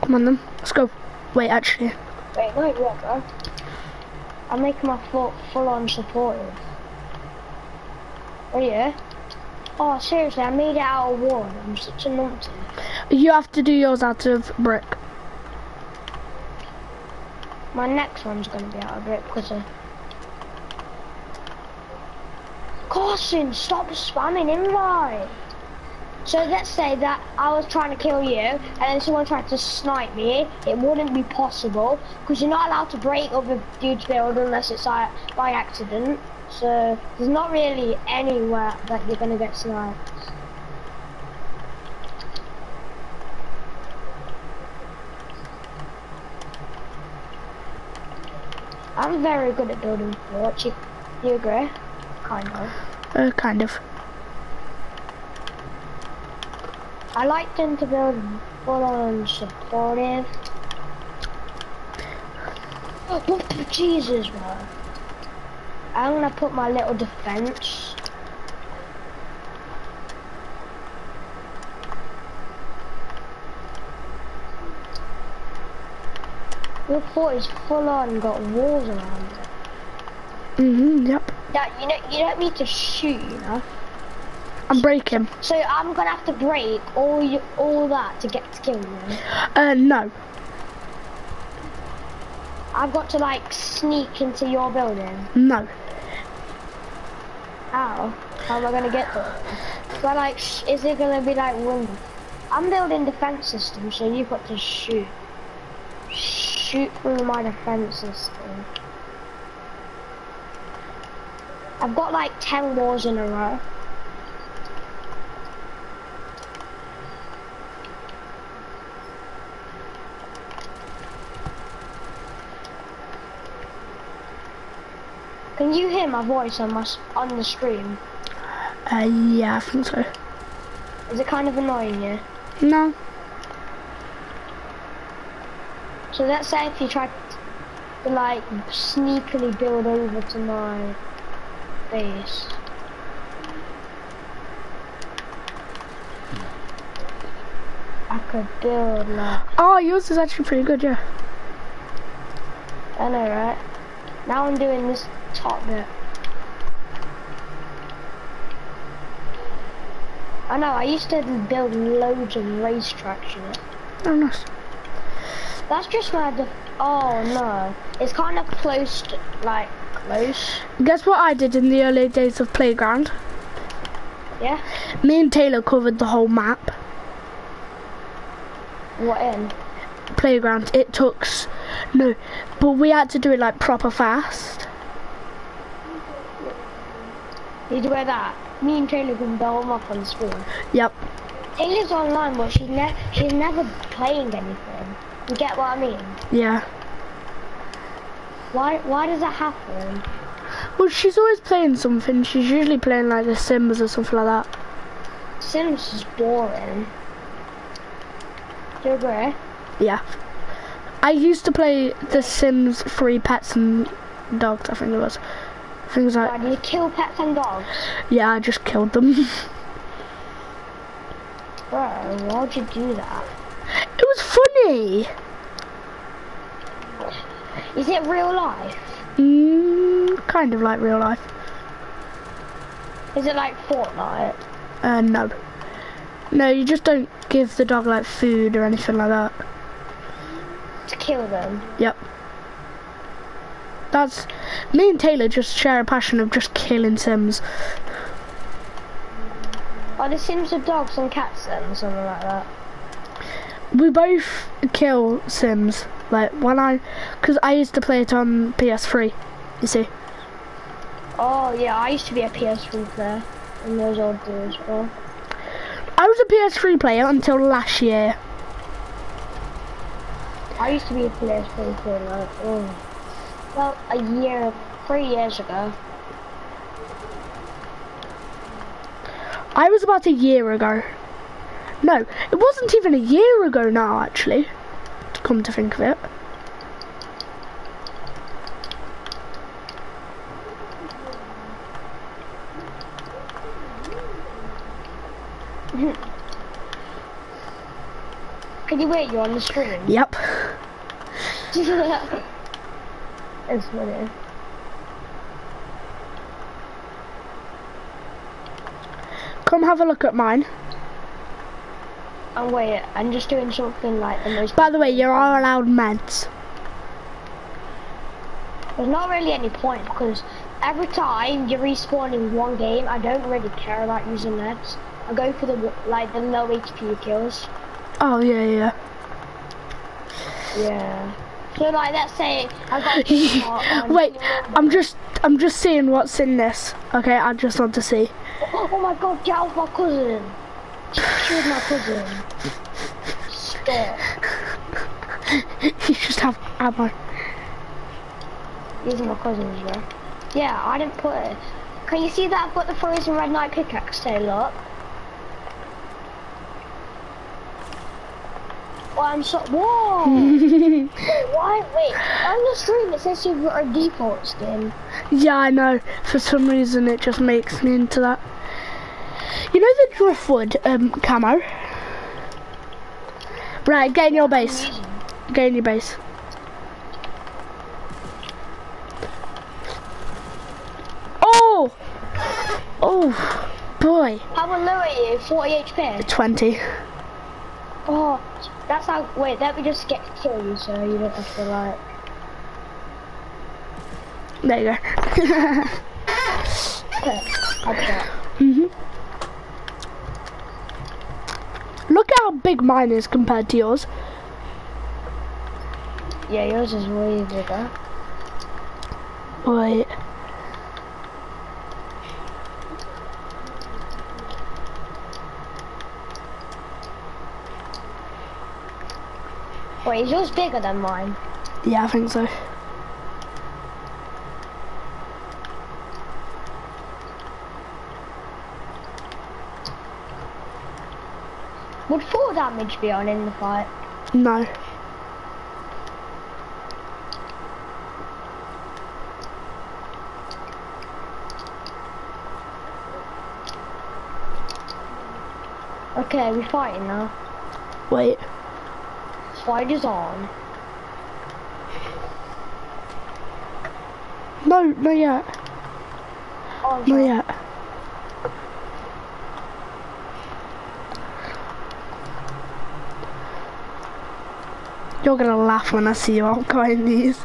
Come on then, let's go. Wait, actually, Wait, wait, what, bro? I'm making my full, full on supportive. Oh yeah? Oh, seriously, I made it out of wood. I'm such a numpty. you have to do yours out of brick. My next one's gonna be out of because of... Carson, stop spamming invite! So let's say that I was trying to kill you, and then someone tried to snipe me. It wouldn't be possible, because you're not allowed to break other dude's build unless it's by accident. So there's not really anywhere that you're gonna get sniped. I'm very good at building forts. You, you agree? Kind of. Uh, kind of. I like them to build full on supportive. Oh, what the Jesus, bro. I'm gonna put my little defense. Your fort is full on, and got walls around it. Mhm. Yep. Yeah, you know, you don't need to shoot, you know. I'm breaking. So I'm gonna have to break all you, all that to get to kill you. Uh, no. I've got to like sneak into your building. No. How? How am I gonna get there? But like, sh- is it gonna be like window? I'm building defense systems, so you've got to shoot. Shoot through my defense system. I've got like 10 wars in a row. Can you hear my voice on my on the stream? Uh, yeah, I think so. Is it kind of annoying you? No. So let's say if you try to like sneakily build over to my base. I could build like, Oh, yours is actually pretty good, yeah. I know right? Now I'm doing this top bit. I know, I used to build loads of racetracks in it. Oh, nice. That's just where the, oh no. It's kind of close to, like, close. Guess what I did in the early days of Playground? Yeah? Me and Taylor covered the whole map. What in? Playground. It took, no, but we had to do it like proper fast. Did you wear that? Me and Taylor can build them up on the screen. Yep. Taylor's online, but she's, ne- she's never playing anything. You get what I mean? Yeah. Why, why does that happen? Well, she's always playing something. She's usually playing like The Sims or something like that. Sims is boring. Do you agree? Yeah. I used to play The Sims 3 Pets and Dogs, I think it was. Things like, Why do you kill pets and dogs? yeah, I just killed them. (laughs) Bro, why'd you do that? Was funny. Is it real life? Mm, kind of like real life. Is it like Fortnite? Uh, no. No, you just don't give the dog like food or anything like that. To kill them? Yep. That's me and Taylor just share a passion of just killing Sims. Are the Sims of dogs and cats then, or something like that? We both kill Sims. Like when I, cause I used to play it on PS3. You see. Oh yeah, I used to be a PS3 player in those old days. Well, I was a PS3 player until last year. I used to be a PS3 player like, oh, well, a year, three years ago. I was about a year ago. No, it wasn't even a year ago now, actually. To come to think of it. Hmm. Can you wait? You're on the screen. Yep. (laughs) it's funny. Come have a look at mine. And wait, I'm just doing something like the most. By the way, you're all allowed meds. There's not really any point because every time you respawn in one game, I don't really care about using meds. I go for the like the low HP kills. Oh yeah, yeah. Yeah. So like, let's say I got. a (laughs) shot on Wait, I'm just, I'm just seeing what's in this. Okay, I just want to see. Oh, oh my god, get off my cousin. She was my cousin. Stop. you just have ammo. These are my cousins, yeah. Yeah, I didn't put it. Can you see that I've got the frozen red knight pickaxe there, look? Oh, I'm so. Whoa! wait, (laughs) why? Wait, on the stream it says you've got a default skin. Yeah, I know. For some reason, it just makes me into that. You know the driftwood um, camo? Right, get in your base. Get in your base. Oh! Oh, boy. How low are you? 40 HP? 20. Oh, that's how. Wait, let me just get kill you so you don't have to like. There you go. (laughs) Okay. hmm Look at how big mine is compared to yours. Yeah, yours is way bigger. Wait. Wait, is yours bigger than mine? Yeah, I think so. Would four damage be on in the fight? No. Okay, we're fighting now. Wait. Fight is on. No, not yet. Oh, Not yet. You're gonna laugh when I see you outgoing these.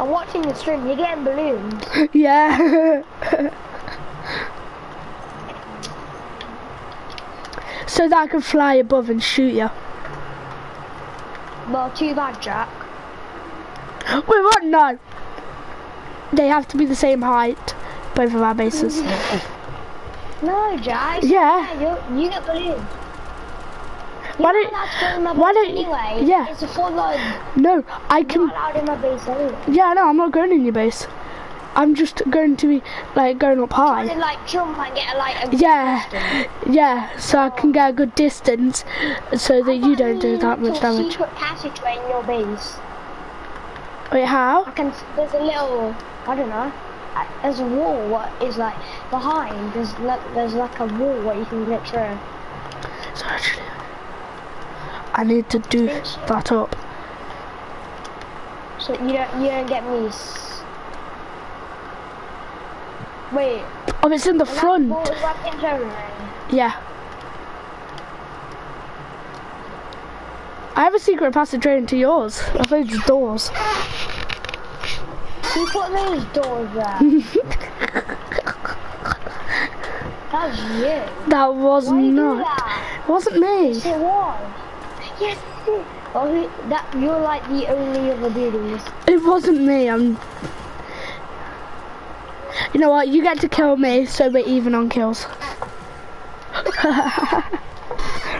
I'm watching the stream. You're getting balloons. yeah. so that I can fly above and shoot you. Well, too bad, Jack. Wait, what? No. They have to be the same height, both of our bases. No, Jack. Yeah. you you get balloons. Why don't- not go in my why don't you- anyway. yeah. It's a full load. No, I You're can. not allowed in my base anyway. Yeah, no, I'm not going in your base. I'm just going to be like going up high. then like jump and get like a Yeah, yeah, so I can get a good distance so that you don't do that much damage. Secret passageway in your base. Wait, how? I can. There's a little. I don't know. There's a wall. What is like behind? There's like there's like a wall where you can get through. So actually, I need to do that up. So you don't you don't get me. s- Wait. Oh, it's in the front. is like infirmary. Yeah. I have a secret passage passageway into yours. I think it's doors. You put those doors there. (laughs) That's you. That was Why not. that? It wasn't me. Yes, it was. Yes. Oh, who- that you're like the only other dude in this. It wasn't me. I'm. You know what? You get to kill me, so we're even on kills. (laughs)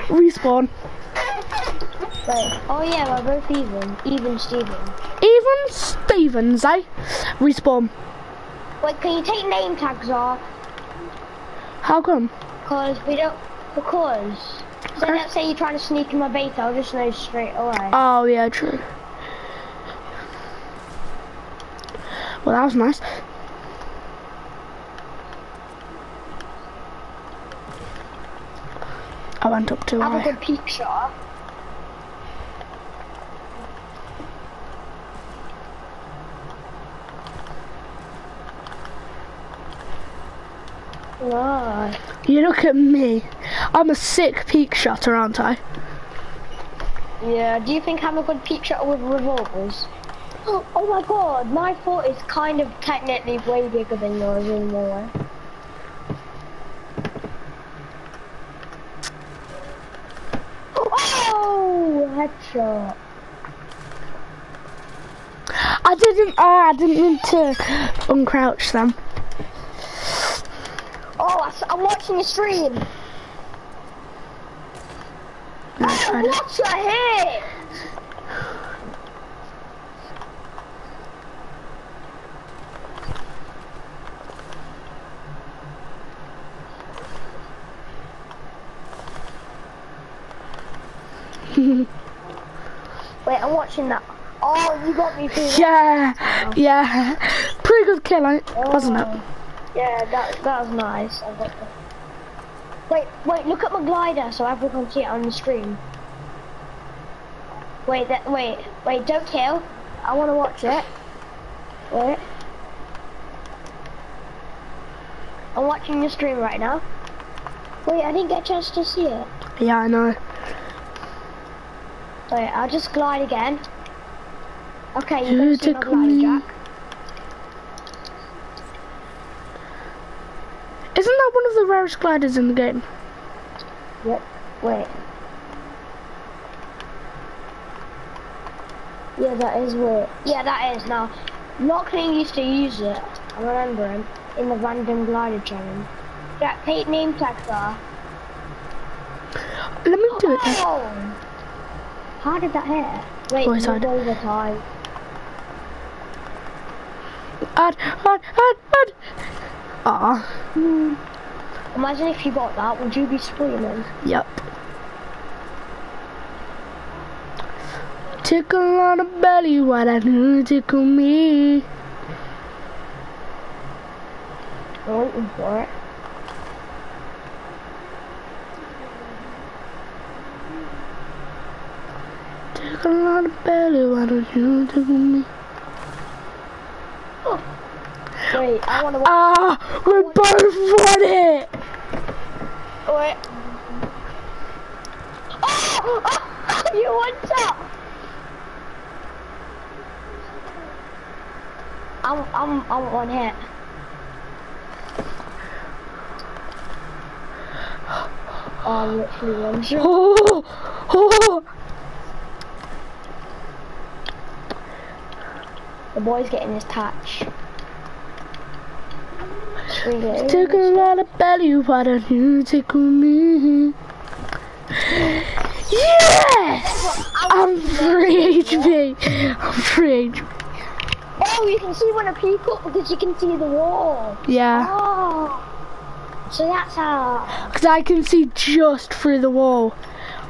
Respawn. Wait. Oh yeah, we're both even. Even Steven. Even Stevens, eh? Respawn. Wait, can you take name tags off? How come? Cause we don't. Because. Let's say you're trying to sneak in my base, I'll just know straight away. Oh yeah, true. Well, that was nice. I went up too Have a good peek shot. No. You look at me. I'm a sick peak shotter, aren't I? Yeah, do you think I'm a good peek shot with revolvers? Oh, oh my god, my fort is kind of technically way bigger than yours in a way. Oh, headshot. I didn't. I didn't mean to uncrouch them. Oh, I, am watching the stream. I tried it. What's a hit? Wait, I'm watching that. Oh, you got me. Yeah, yeah. Pretty good kill, wasn't it? Oh. Yeah, that that was nice. I got that. Wait, wait, look at my glider so everyone can see it on the screen. Wait, that, wait, wait, don't kill. I want to watch it. Wait. I'm watching the stream right now. Wait, I didn't get a chance to see it. Yeah, I know. Wait, I'll just glide again. Okay, you can see my took glider. Jack. Isn't that one of the rarest gliders in the game? Yep. Wait. Yeah, that is weird. Yeah, that is. Now, Lachlan used to use it. I remember him in the random glider challenge. Jack, take name tag there. Let me do it then. Oh! How did that hit? Wait, it's side. overtime. Add, add, add, add. Ah, Hmm. Imagine if you got that, would you be screaming? yep. Tickle on the belly, why that you tickle me? I'm waiting for it. Tickle on the belly, why don't you tickle me? Wait, I wanna watch Ah, we both won it! Wait. Oh, (laughs) oh, you want shot. I'm I'm I'm one hit. Oh, I'm literally one shot. Oh, (laughs) oh. The boy's getting his touch. Really? Tickle on the belly, why don't you tickle me? Yes! I'm free HP. I'm free HP. Oh, you can see when I people because you can see the wall. Yeah, Oh. So that's how. because I can see just through the wall.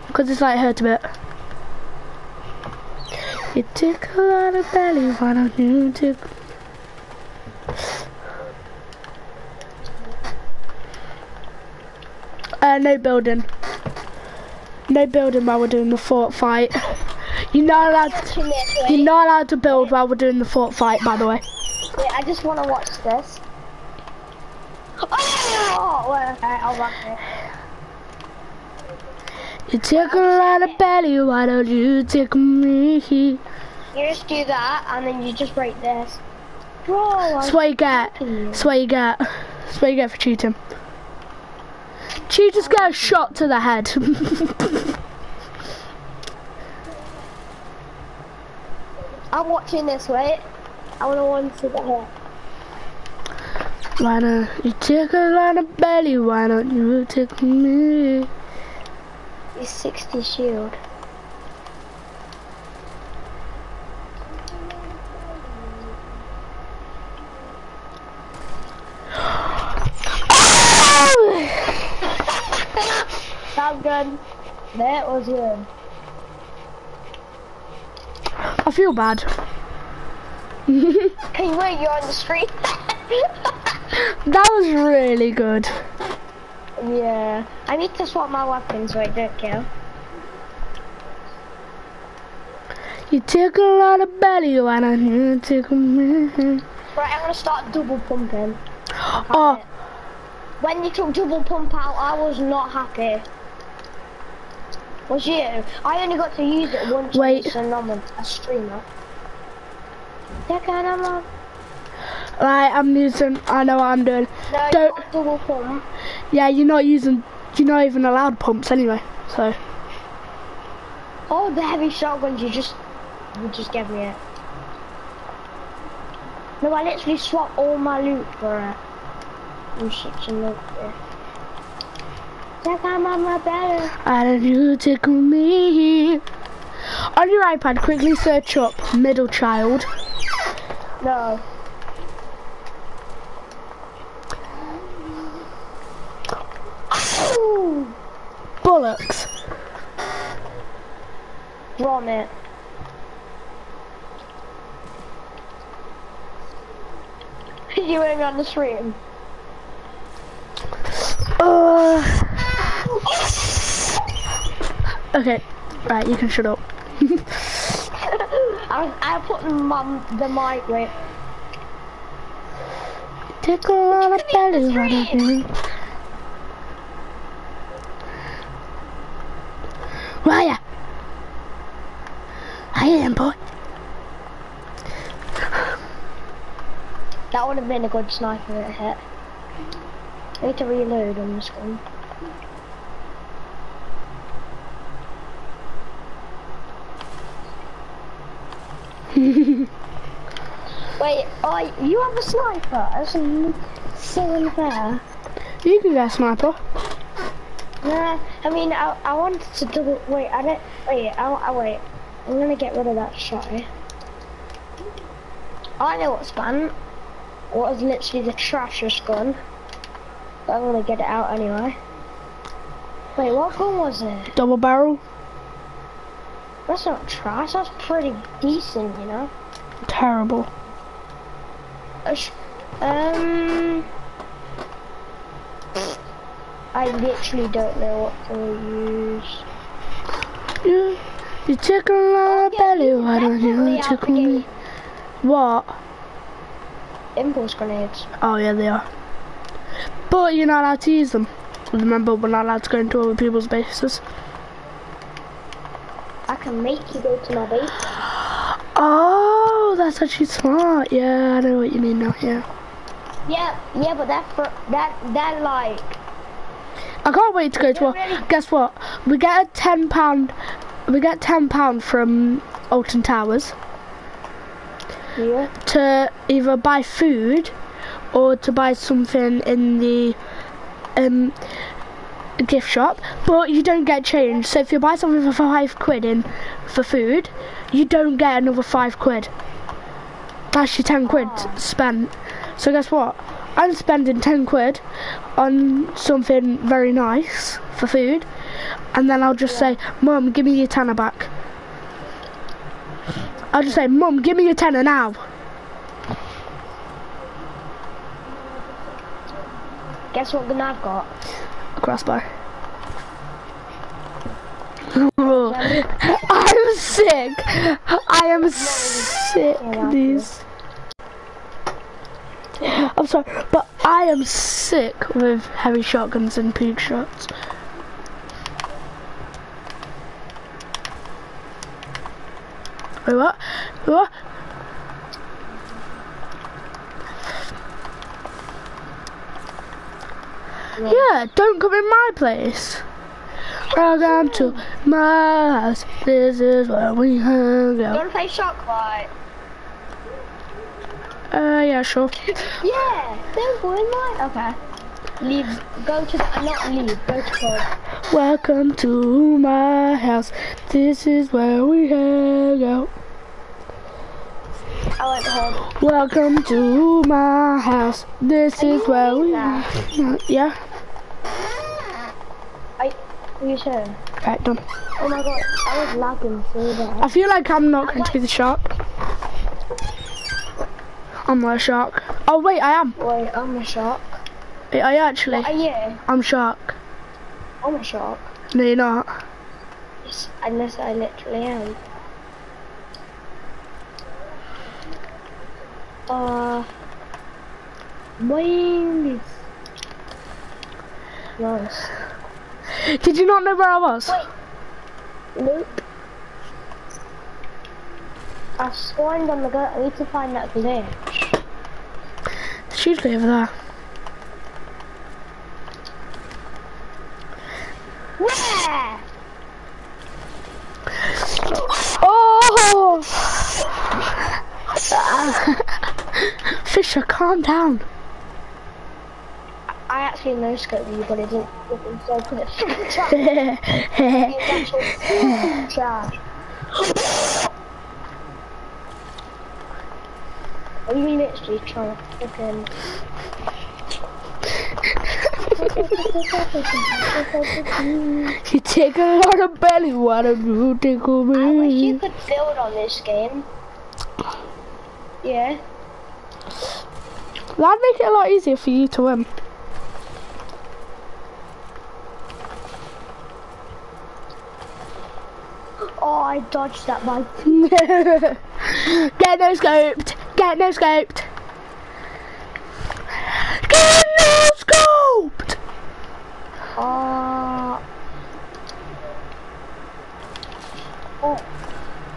Because it's like hurt a bit. You tickle on the belly, why don't you tickle? Uh, no building. No building while we're doing the fort fight. You're not allowed. Wait. You're not allowed to build while we're doing the fort fight, by the way. Wait, I just want to watch this. Oh, well, okay, I'll watch it. You tickle on the belly, why don't you tickle me? You just do that, and then you just break this. Bro, That's what you get. That's what you get. That's what you get for cheating. Cheaters get a shot to the head. (laughs) I'm watching this, wait. I want to want to the head. why don't you tickle on the belly? Why don't you take me? He's 60 shield. That (gasps) (gasps) oh! Was good. That was good. I feel bad. (laughs) Hey, wait, you're on the street? (laughs) That was really good. yeah. I need to swap my weapons, wait, don't kill. You tickle on the belly, why don't you tickle me? Right, I'm gonna start double pumping. (gasps) Oh, When you took double pump out, I was not happy. Was you? I only got to use it once Wait. a, normal- a streamer. Yeah, can I, man? right, I'm using, I know what I'm doing. No, Don't- double pump. Yeah, you're not using, you're not even allowed pumps anyway, so. Oh, the heavy shotguns, you just, you just gave me it. No, I literally swapped all my loot for it. I'm such a noob. Check out my, my better. Don't you tickle me? On your iPad, quickly search up middle child. No. Ooh, Bollocks. Drawn it. you ain't on the stream. Uh, okay, right, you can shut up. (laughs) I, I put the mic right. Tickle on a belly, why don't you? Raya! Hiya then, boy. That would have been a good sniper hit. I need to reload on the screen. (laughs) Wait, oh, you have a sniper? That's a- so unfair. you can get a sniper. Nah, I mean, I, I wanted to double. Wait, I don't. Wait, I, I wait. I'm gonna get rid of that shot. I know what's fun. What is literally the trashiest gun. I'm gonna get it out anyway. Wait, what gun was it? Double barrel. That's not trash. That's pretty decent, you know. Terrible. Um. I literally don't know what to use. You, you tickle my belly, why don't you tickle me? What? Impulse grenades. Oh yeah, they are. But you're not allowed to use them. Remember, we're not allowed to go into other people's bases. I can make you go to my base. Oh, that's actually smart. Yeah, I know what you mean now. Yeah. Yeah, yeah, but that for that that like I can't wait to go to. A, guess what? We get a ten pound. We get ten pound from Alton Towers yeah. to either buy food or to buy something in the um gift shop. But you don't get change. So if you buy something for five quid in for food, you don't get another five quid. That's your ten quid spent. So guess what? I'm spending ten quid on something very nice for food, and then I'll just say, "Mum, give me your tenner back." I'll just say, "Mum, give me your tenner now." Guess what gun I've got? A crossbar. (laughs) I'm sick. I am sick. These. I'm sorry, but I am sick with heavy shotguns and peak shots. Wait, what? What? Yeah, don't come in my place. Welcome to my house. This is where we hang out. You wanna play Shocklight? Uh, yeah, sure. (laughs) Yeah, don't go in my okay. Leave go to the not leave, go to. Welcome to my house. This is where we hang out. I went home. Welcome to my house. This Are is where we. reading Yeah. I you sure? Right, done. Oh my god, I was lagging so bad. I feel like I'm not going to be the shark. I'm not a shark. Oh wait, I am. Wait, I'm a shark. Wait, I actually. What are you? I'm shark. I'm a shark. No, you're not. Yes, unless I literally am. Uh, mine is nice. Did you not know where I was? Wait. Nope. I spawned on the go. I need to find that glitch. It's usually over there. Where? Oh! (laughs) Fisher, calm down. I actually no scope you, but it didn't. Didn't so put it charge. yeah, It's actually charge. Are you literally trying to fucking? you take a lot of belly water, you tickle I wish you could build on this game. Yeah. That'd make it a lot easier for you to win. Oh, I dodged that by. (laughs) Get no scoped. Get no scoped. Get no scoped. Uh, oh.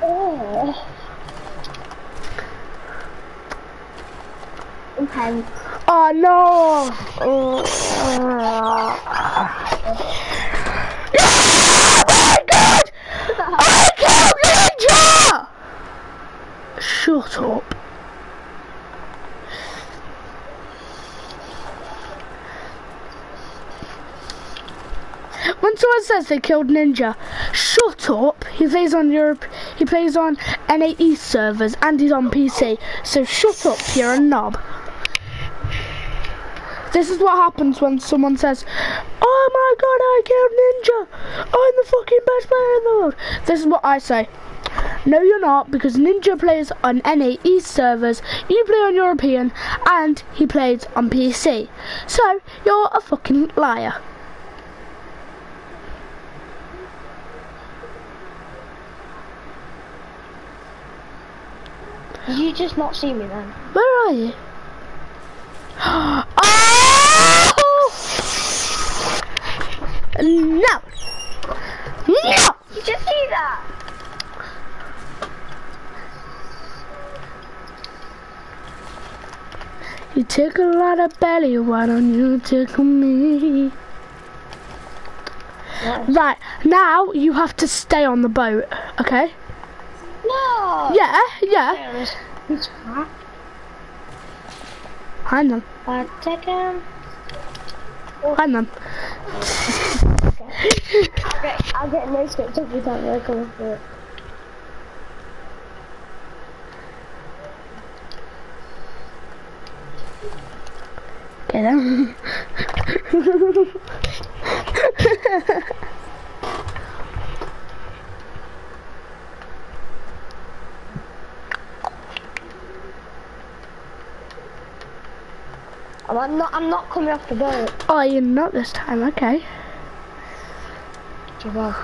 Oh. Oh no. Oh, my god. I killed Ninja. Shut up. When someone says they killed Ninja, shut up. He plays on Europe. He plays on NA East servers and he's on PC. So shut up. You're a knob. This is what happens when someone says, "Oh my God, I killed Ninja. I'm the fucking best player in the world." This is what I say. No, you're not, because Ninja plays on NA East servers, you play on European, and he plays on PC. So, you're a fucking liar. Did you just not see me then? Where are you? Oh! No! No! You just see that? You take a lot of belly, why don't you tickle me? Right, now you have to stay on the boat, okay? No. Yeah, yeah. It's crap. Hang on, Uh, take him. hang on. I'll get, I'll get no script every time I come for it. Get him. (laughs) I'm not. I'm not coming off the boat. oh, you're not this time, okay. Well,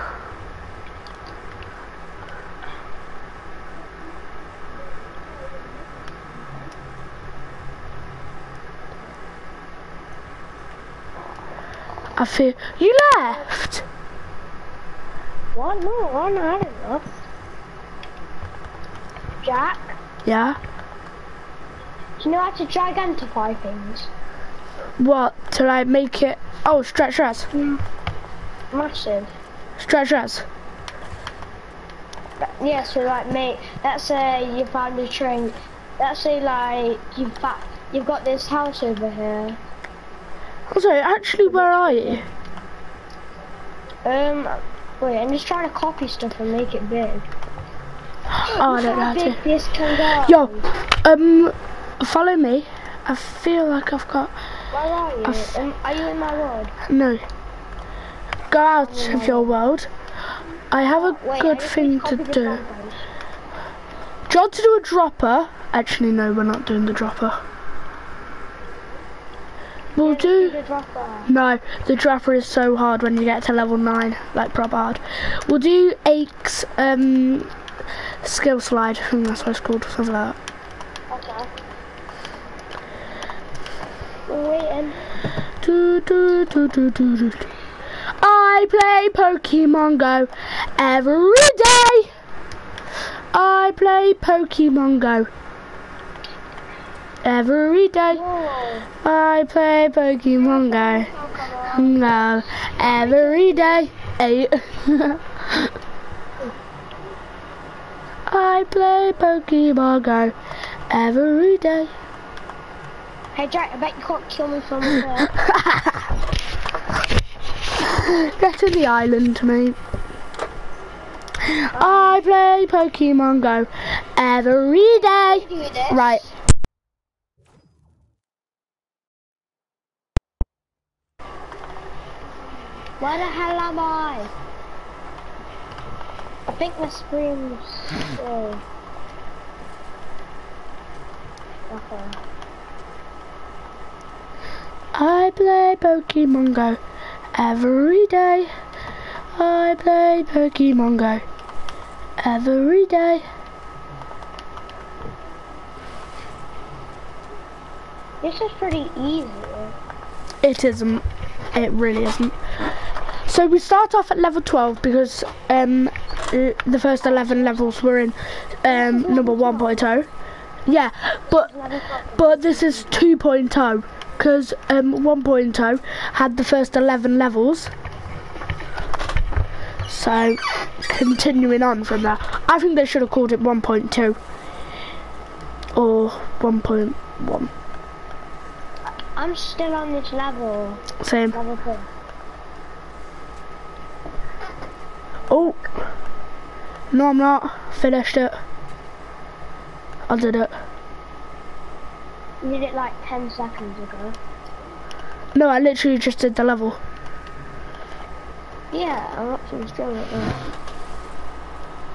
I feel you left. what? No, I'm not enough. Jack, Yeah. Do you know how to gigantify things? What to like make it? Oh, stretch res, Massive. stretch res. Yeah, so like, mate, let's say you found a train. Let's say like you've fa- you've got this house over here. Sorry. Actually, where are you? Um, wait, I'm just trying to copy stuff and make it big. Oh, I don't know How to. this can go? Yo, um, follow me. I feel like I've got Where are you? Um, are you in my world? no. Go out of your world. I have a Wait, good thing to do. Do you want to do a dropper? Actually, no, we're not doing the dropper. We'll do. The dropper. No, the dropper is so hard when you get to level 9, like proper hard. We'll do Ake's um, skill slide, I think that's what it's called, something like that. Okay. Waiting. Do, do, do, do, do, do. I play Pokemon Go every day. I play Pokemon Go every day. I play Pokemon Go. No, every day. (laughs) I play Pokemon Go every day. Hey Jack, I bet you can't kill me from (laughs) there. Get to the island, mate. I play Pokemon Go every day. Right. Where the hell am I? I think the scream's. Oh. Okay. I play Pokemon Go every day. I play Pokemon Go every day. This is pretty easy. It isn't. It really isn't. So we start off at level 12 because um, the first 11 levels were in um, number 1.0. Yeah, but but this is 2.0 because um, 1.0 had the first 11 levels. So continuing on from there, I think they should have called it 1.2. or 1.1. I'm still on this level. Same. Level three. Oh. No, I'm not. Finished it. I did it. You did it like 10 seconds ago. No, I literally just did the level. Yeah, I'm watching still it now.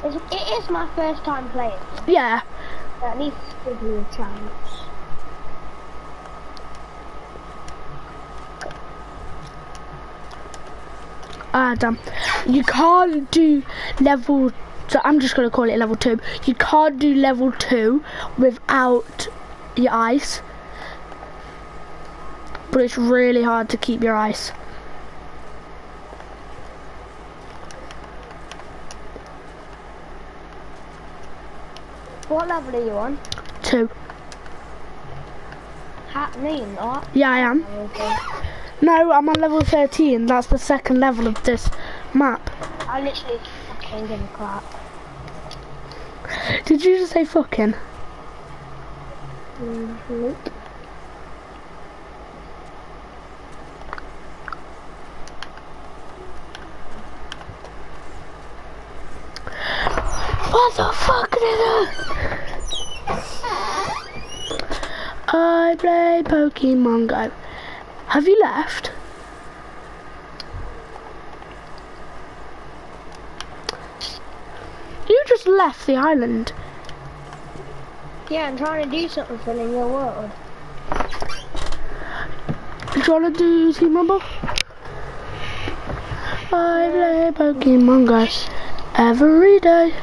It's, it is my first time playing. Yeah. At least give me a chance. Ah, damn. You can't do level... So I'm just going to call it level 2. You can't do level 2 without your eyes. But it's really hard to keep your eyes. What level are you on? 2. Ha me not. Yeah, I am. Okay. No, I'm on level 13. That's the second level of this map. I literally fucking give a crap. Did you just say fucking? What the fuck, nigga? I play Pokemon Go. Have you left? You just left the island. Yeah, I'm trying to do something for in your world. You wanna do Team Rumble? I play Pokemon Go every day.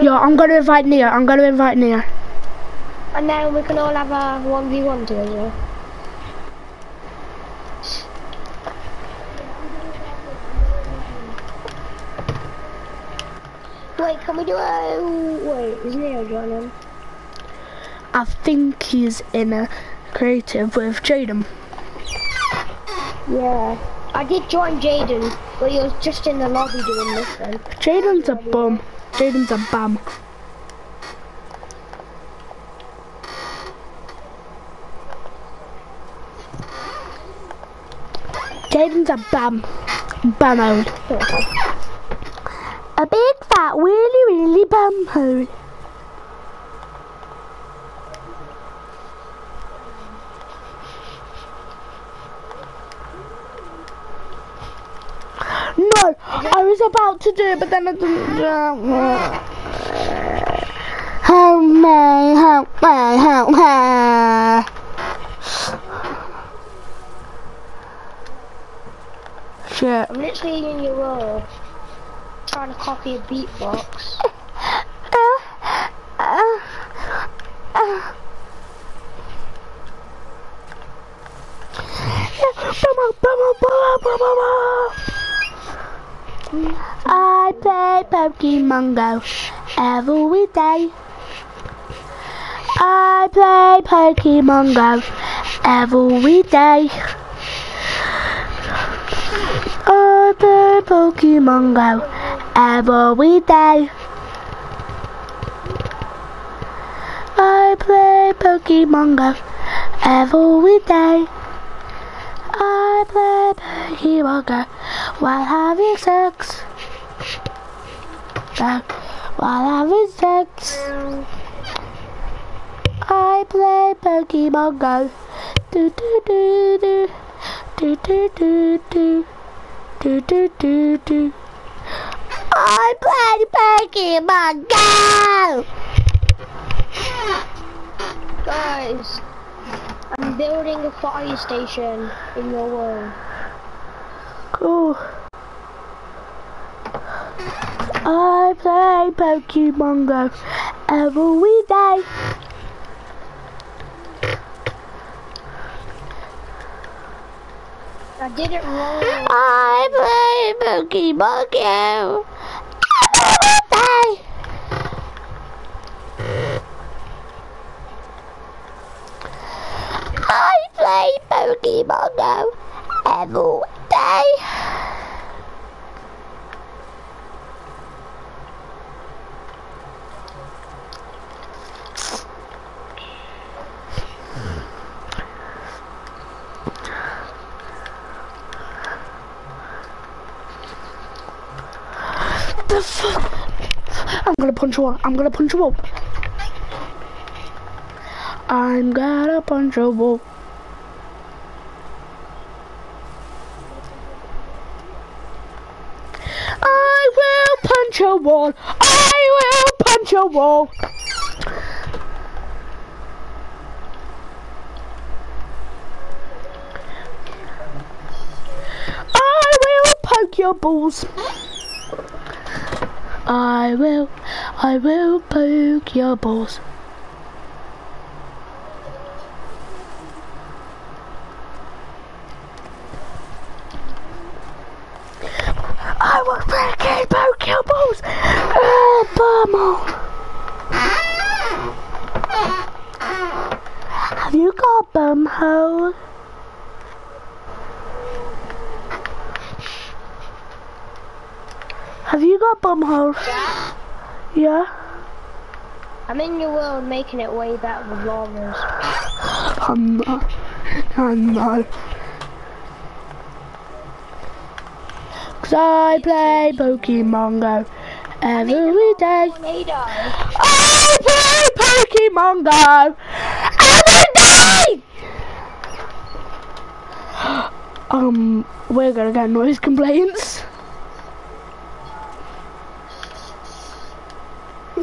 Yo, I'm gonna invite Nia. I'm gonna invite Nia. And then we can all have a 1v1 together. Wait, can we do a... Wait, is Neo joining? I think he's in a creative with Jaden. Yeah. I did join Jaden, but he was just in the lobby doing nothing. Jaden's a bum. Jaden's a bum. Jaden's a bum. Bum hole. A big fat really really bum hole. No, I was about to do it, but then I didn't. Uh, help me, help me, help me. Shit. I'm literally in your world, trying to copy a beatbox. I play Pokemon Go every day. I play Pokemon Go every day. I play Pokemon Go every day. I play Pokemon Go every day. I play Pokemon Go while having sex. While having sex. I play Pokemon Go. Do do do do. Do do do do. Do do do do. I play Pokemon Go! Guys, I'm building a fire station in your world. Cool. I play Pokemon Go every day. I did it wrong. I play every day. I play Pokemon Go every day. Punch a wall. I'm gonna punch a wall. I'm gonna punch a wall. I will punch a wall. I will punch a wall. I will poke your balls. I will, I will poke your balls. I will freaking poke your balls. Oh, bumhole. Have you got bumhole? Have you got bumhole? Yeah. I'm in your world making it way better with llamas. I know. I know. Cause I play Pokemon Go every day. I play Pokemon Go every day! (gasps) Um, we're gonna get noise complaints. I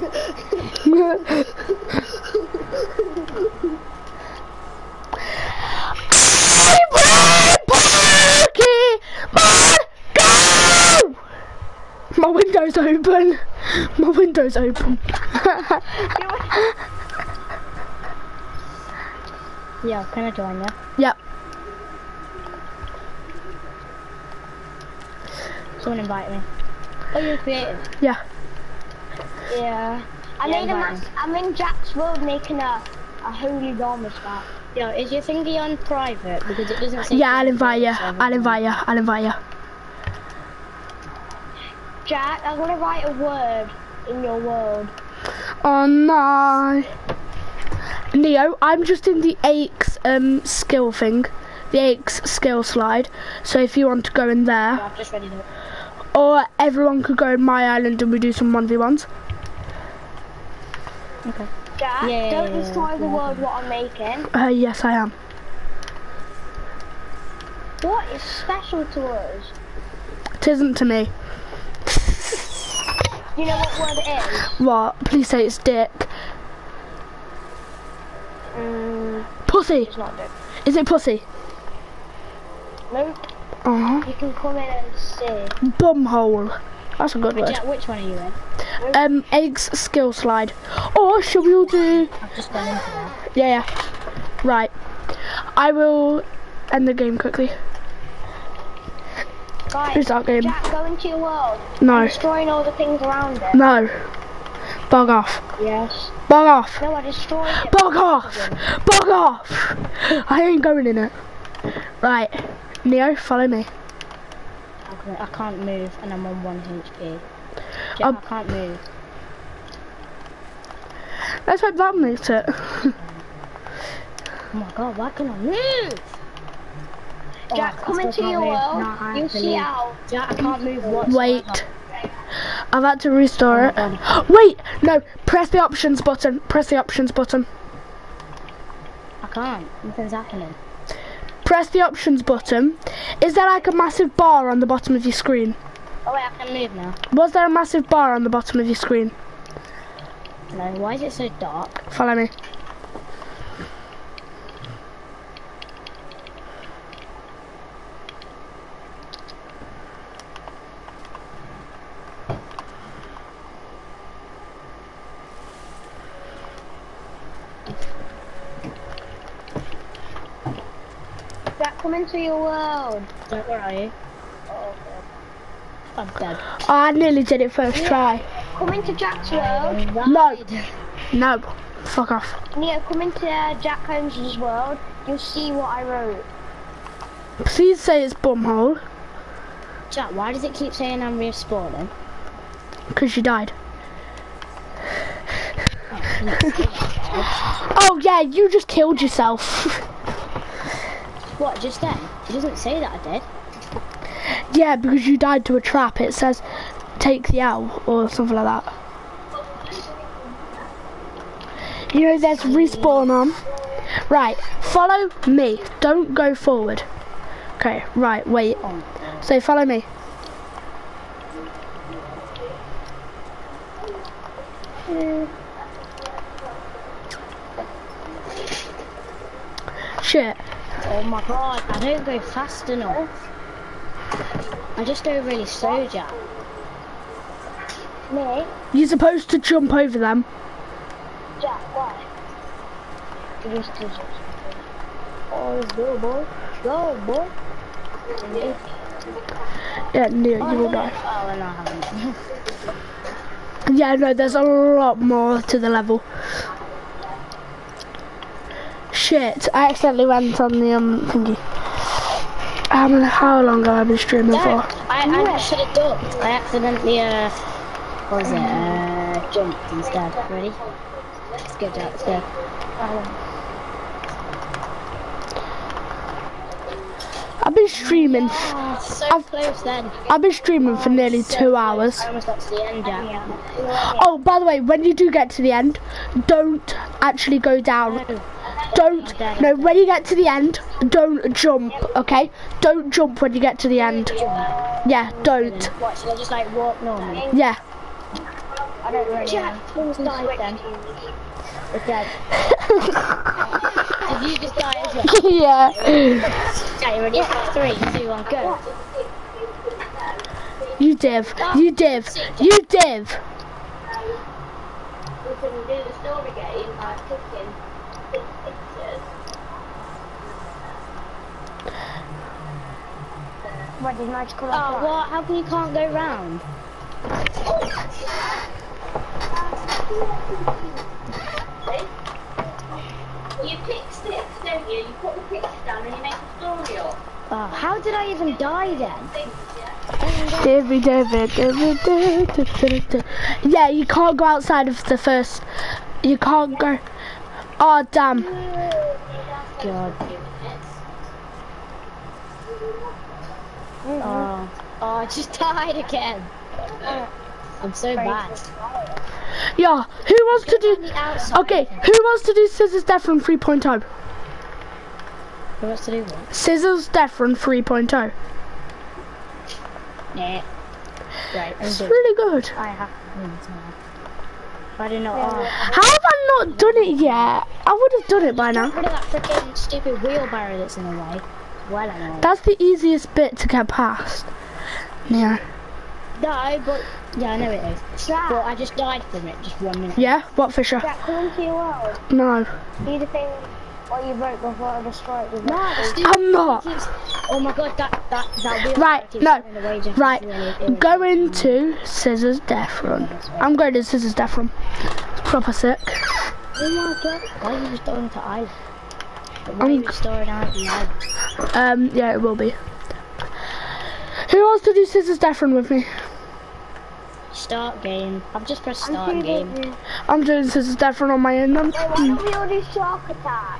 play Pokemon Go! My window's open. My window's open. (laughs) Yeah, can I join you? yep. Someone invite me. Oh, you're creative. Yeah. Yeah. I Yeah, made a invite mass. I'm in Jack's world making a a holy llama spot. Yo, is your thingy on private? Because it doesn't say. Yeah, I'll private, invite you. I'll invite you. I'll invite you. Jack, I'm gonna write a word in your world. Oh no. Neo, I'm just in the Aches um skill thing. The Aches skill slide. So if you want to go in there. Yeah, I've just read it. Or everyone could go in my island and we do some 1v1s. Okay. Jack, Yeah, don't destroy yeah, the yeah. world what I'm making. Uh, yes, I am. What is special to us? Tisn't to me. You know what word it is? What? Please say it's dick. Mm, Pussy. it's not dick. Is it pussy? Nope. Uh huh. You can come in and see. Bumhole. That's a good word. Which one are you in? Um, eggs skill slide. Or should we all do? I've just gone into that. Yeah, yeah. Right. I will end the game quickly. Guys, Restart game. Jack, go into your world. No. Destroying all the things around it. No. Bug off. Yes. Bug off. No, I destroyed it. Bug off. Bug off. I ain't going in it. Right. Neo, follow me. I can't- I can't move and I'm on 1 HP. Jack, Um, I can't move. Let's hope that makes it. Oh my god, why can't I move? Jack, Oh, come into your move. world. No, You'll have to see how. Jack, I can't move whatsoever. Wait. I've had to restore Oh it. Wait, no. Press the options button. Press the options button. I can't. Nothing's happening. Press the options button. Is there like a massive bar on the bottom of your screen? Oh wait, I can move now. Was there a massive bar on the bottom of your screen? No, why is it so dark? Follow me. Jack, come into your world. Jack, where are you? Oh, I'm dead. Oh, I nearly did it first try. Come into Jack's world. No. No. Fuck off. Neo, come into uh, Jack Holmes' world. You'll see what I wrote. Please say it's bumhole. Jack, why does it keep saying I'm respawning? Because you died. (laughs) Oh yeah, you just killed yourself. (laughs) What, just then? It doesn't say that I did. yeah, because you died to a trap. It says take the owl, or something like that. You know, there's respawn on. Right, follow me. Don't go forward. Okay, right, wait. Oh, so follow me. Shit. Oh my god, I don't go fast enough. I just don't really slow, Jack. Me? You're supposed to jump over them. Jack, why? Just to Oh, let's go, boy. Go, boy. Yeah, oh, no, you will die. Oh, and I haven't. Yeah, no, there's a lot more to the level. Shit, I accidentally went on the um thingy. Um, how long have I been streaming for? I, I should have ducked. I accidentally, uh, what was it, uh, jumped instead. Ready? Let's go, go. I've been streaming. Oh, so I've- close then. I've been streaming for nearly two hours. I almost got to the end, Jack. Oh, by the way, when you do get to the end, don't actually go down. Don't. No, when you get to the end, don't jump. Okay? Don't jump when you get to the end. Yeah, don't. What, should just like walk normally? Yeah. I don't really Jack, almost died then. It's. (laughs) Did you just die as well? yeah. Okay, ready? Three, two, one, go. You div. You div. You div. We can do the story game by cooking pictures. What did magical Oh, what? How come you can't go round? You pick sticks, don't you? You put the pictures down and you make a story up. Oh, how did I even die then? Divvy, divvy, divvy, divvy, divvy, divvy. Yeah, you can't go outside of the first. You can't go. Oh damn. God. Mm-hmm. Oh, oh, I just died again. I'm so bad. Yeah. Who wants to do? Okay. Who wants to do scissors death from 3.0? Who wants to do what? Scissors death from 3.0. Nah. Right, I'm It's good. really good. I have to win tomorrow. I don't know. How have I not done it yet? I would have done it by now. Get rid of that freaking stupid wheelbarrow that's in the way. Well, anyway. That's the easiest bit to get past. Yeah. No, but yeah, I know it is. But I just died from it just one minute. Yeah. What Fisher? Jack, come into your world. No. Do the thing what you broke before I destroyed it. No, the stupid I'm not. keeps- Oh my god, that that that wheelbarrow Right, keeps no, going away, Jeff. Right. Really. Go into scissors death run. I'm going to scissors death run. It's proper sick. Oh my god, why are you just going to island? Why are I'm- you restoring island? island? Um. Yeah, it will be. Who wants to do scissors death run with me? Start game. I've just pressed start game. I'm doing scissors death run on my own. Then. Why don't we all do shark attack?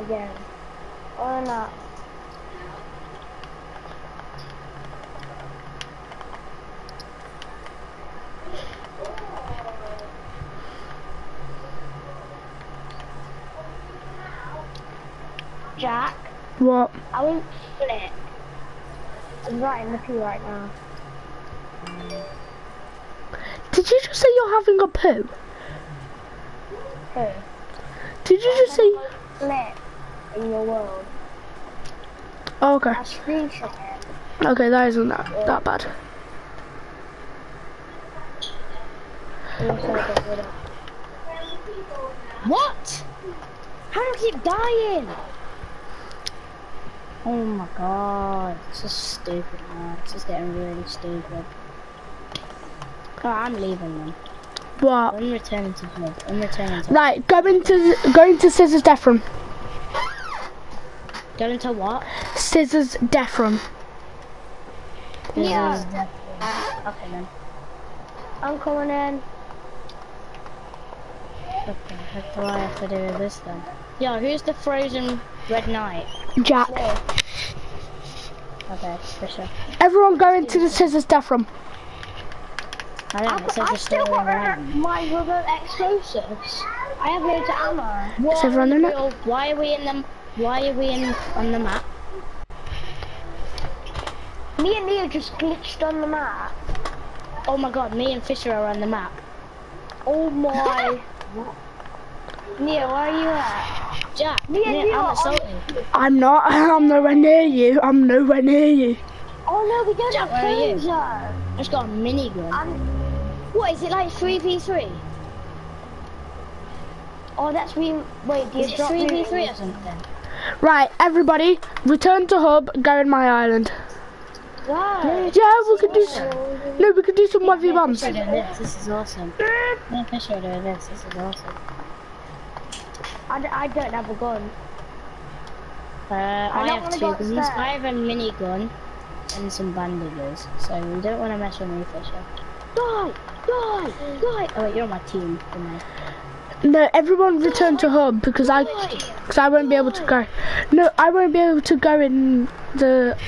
Again. Or not? Jack, What? I won't flip. I'm writing the poo right now. Did you just say you're having a poo? Who? Did you just say? Flip in your world. Oh, okay. I screenshot it. Okay, that isn't that that bad. and also got rid of- What? How do I keep dying? Oh my god, this is stupid man. This is getting really stupid. Oh, I'm leaving them. What? I'm returning to vlog. I'm returning to Right, go into go into scissors death Room. Go into what? Scissors death run. Yeah. This is death. Okay then. I'm coming in. Okay, what do I have to do with this then? Yo, who's the frozen red knight? Jack. Okay, for sure. Everyone go into the scissors death run. I don't know, it says I've the still story got around. my rubber explosives. I have loads of ammo. Is everyone in it? Real- Why are we in them? Why are we in on the map? Me and Leo just glitched on the map. Oh my god, me and Fisher are on the map. Oh my. (laughs) Neo, where are you at? Jack, Me and Nick, you I'm assaulting. I'm not. (laughs) I'm nowhere near you. I'm nowhere near you. Oh no, we don't Jack, have where are you? I just got a minigun. I'm, What is it like 3v3? oh, that's me. Wait, do you Is it 3v3 or something? Right, everybody, return to hub. Go in my island. Right. Yeah, we could do. s- No, we could do some one v ones. This. This is awesome. Me and Fisher are doing this. This is awesome. I, d- I don't have a gun. Uh, I, don't have two guns. I have a minigun and some bandages. So we don't want to mess with me, Fisher. Die! Die! Die! Oh wait, you're on my team. Good night. No, everyone return to home because I, because I won't be able to go. No, I won't be able to go in the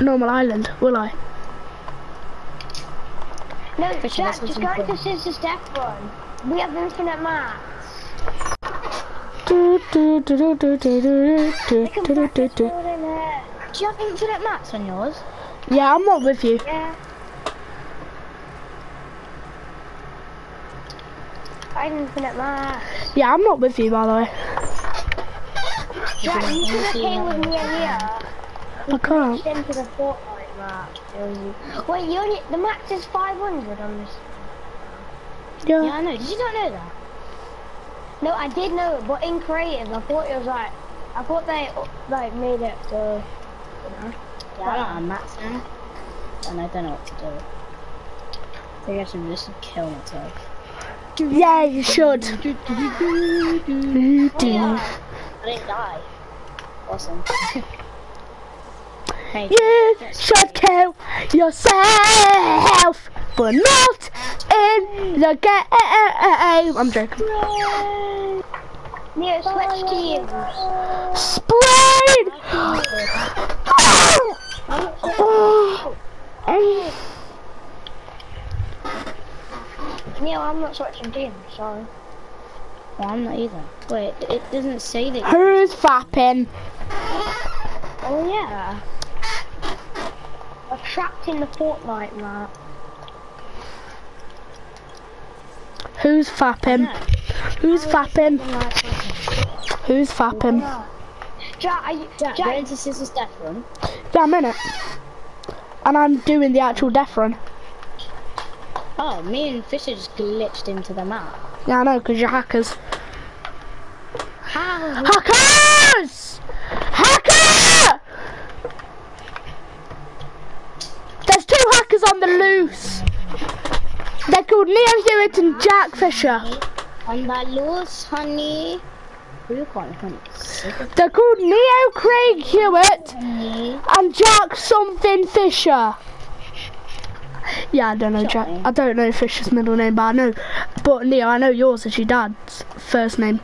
normal island, will I? No, Fisher, Jack, just one's go important. to Scissors Death Run. We have infinite maps. Do, do, do, do, do, do, do, do, do, do, do, do. building it. Do you have infinite maps on yours? Yeah, I'm not with you. Yeah. I have infinite maps. Yeah, I'm not with you, by the way. Jack, you should have came with me here. I can't. Into the Fortnite map. Wait, you only, the max is 500 on this. Yeah, Yeah. I know. Did you not know that? No, I did know it, but in creative, I thought it was like, I thought they like made it so. Yeah, I don't have maps now. And I don't know what to do. I think I should just kill myself. Yeah, you should. (laughs) Do, do. I didn't die. Awesome. (laughs) hey. You should kill yourself, but not in the game. I'm joking. Yeah, switch teams. Sprain! Oh. Neil, I'm not switching teams, sorry. Well, I'm not either. Wait, it doesn't say that. Who's fapping? Oh yeah. We're trapped in the Fortnite map. Who's fapping? Who's fapping? Who's fapping? Jack, are you, Jack, Jack, go into Scissors Death Run. Yeah, I'm in it. And I'm doing the actual death run. Oh, me and Fisher just glitched into the map. Yeah, I know, because you're hackers. How? Hackers! Hacker! There's two hackers on the loose. They're called Neo Hewitt and Jack Fisher. On the loose, honey. Who you calling honey? They're called Neo Craig Hewitt and Jack something Fisher. Yeah, I don't know Jack. I don't know Fisher's middle name, but I know. But Neo, I know yours is your dad's first name.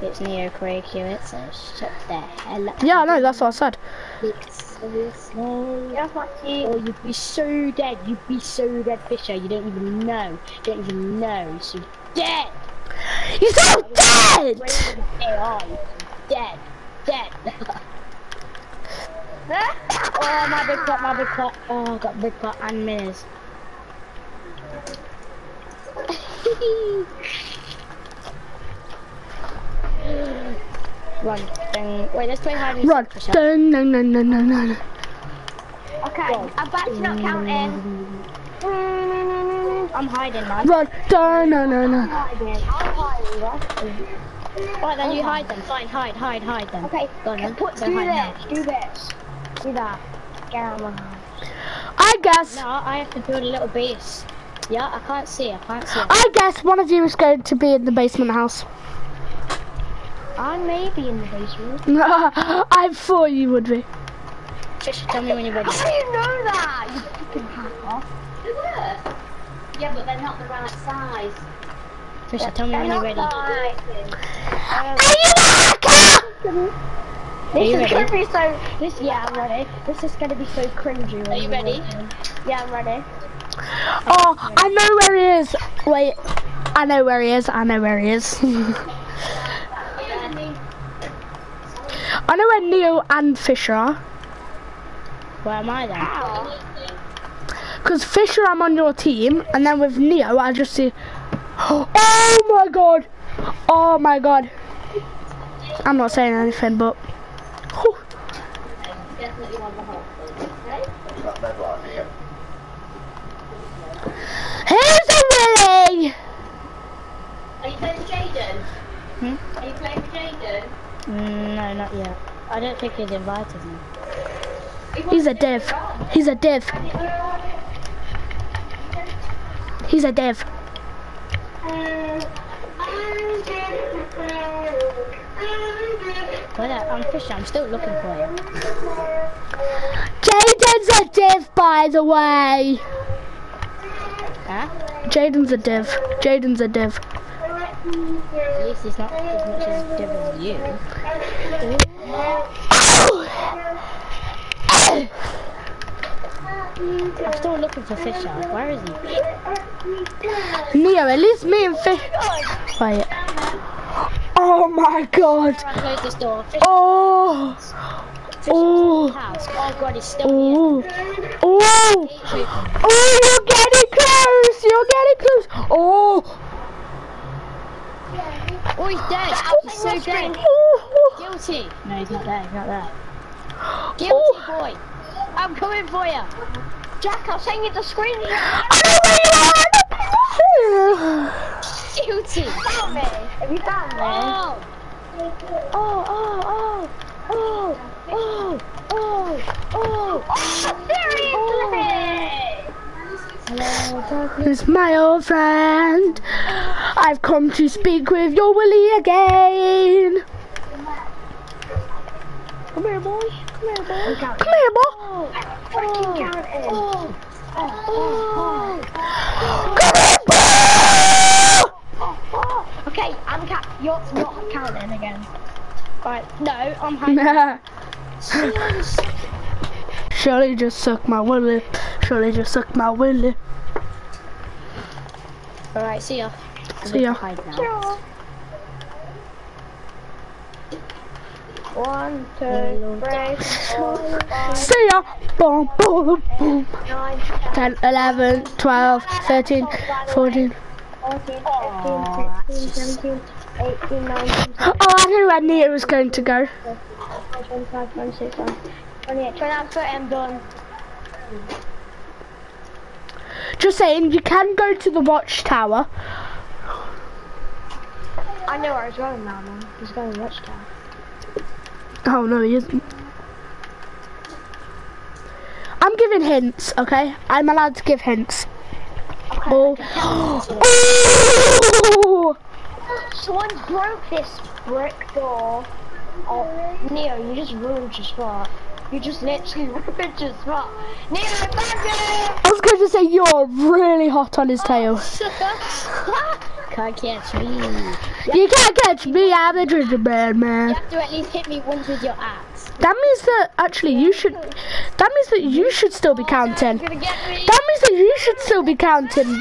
It's Neo Craig Hewitt, so shut the hell up. Yeah, I know. That's what I said. That's my. Oh, you'd be so dead. You'd be so dead, Fisher. You don't even know. You don't even know. You're so dead. You're so dead. AI. Dead. Dead. (laughs) oh, my big clock, my big clock. Oh, I got big clock and minis. (laughs) Run. Ding. Wait, let's play hide and Run. seek, Fisher. Dun, dun, dun, dun, dun, dun. okay, I'm back to not counting. I'm hiding, man. Run. Dun, dun, dun, dun. Hiding. I'm hiding, right? Right, then you hide them. Fine, hide, hide, hide them. Okay, Go on then. put, Go do hide this, do this. Do that. Get out of my house. I guess. No, I have to build a little base. Yeah, I can't see. I can't see. I guess one of you is going to be in the basement house. I may be in the basement. (laughs) I thought you would be. Fisher, tell me when you're ready. How (laughs) do you know that? You fucking hacker. Yeah, but they're not the right size. Fisher, tell me when you're ready. Right. Are you hacker? This you is ready? gonna be so. This yeah, I'm ready. This is gonna be so cringy. Are you ready? Yeah, I'm ready. Oh, I know where he is. Wait. I know where he is. I know where he is. (laughs) I know where Neo and Fisher are. Where am I then? Because Fisher, I'm on your team, and then with Neo, I just see. (gasps) Oh my god! Oh my god! I'm not saying anything, but. Whew. Not bad one, yeah. Here's a Willy! Are you playing Jaden? Hmm? Are you playing Jaden? Mm, no, not yet. I don't think he's invited me. He's a dev. He's a dev. He's a dev. Where I'm Fisher, I'm still looking for him. Jaden's a dev, by the way. Huh? Jaden's a dev. Jaden's a dev. At least he's not as much as different as you. I'm still looking for Fisher. Where is he? Neo, at least me and Fish. Wait. Oh my god. I closed this door. Fisher, Oh. Oh. Oh god, he's still Oh. here. Oh. Oh, you're getting close. You're getting close. Oh. Oh, he's dead. He's so dead. Oh. Guilty. No, he's not there. He's not there. (gasps) Guilty Oh. boy. I'm coming for you. Jack, I'll send you the screenshot. (gasps) I know where you are. Guilty. Found me. Have you found me? Oh. Oh, oh, oh, oh, oh, oh, oh. It's my old friend. I've come to speak with your Willie again. Come here, boy. Come here, boy. Come here, boy. Freaking counting. Oh, oh, Come here, boy. Okay, I'm ca- You're not counting again. Right, no, I'm (laughs) hiding. Shirley just sucked my willy. Shirley just sucked my willy. Alright, see ya. See ya. Hide now. One, two, three, (laughs) four, five, See ya. Boom, boom, boom. 10, 11, 12, 13, 14. 14, 15, 16, 17, 18, 19, Oh, I knew where Nia was going to go. 25, 26, 28, 29, 30, I'm done. Just saying, you can go to the watchtower. I know where he's going now, man. He's going to Watchtower. Oh no, he isn't. I'm giving hints, okay? I'm allowed to give hints. Oh. oh. (gasps) Someone broke this brick door. Oh, Neo, you just ruined your spot. You just literally ruined your spot. I was going to say you're really hot on his tail. (laughs) Can't catch me. You can't catch me, I'm a gingerbread man. You have to at least hit me once with your axe. That means that actually you should. That means that you should still be counting. gonna get me. That means that you should still be counting.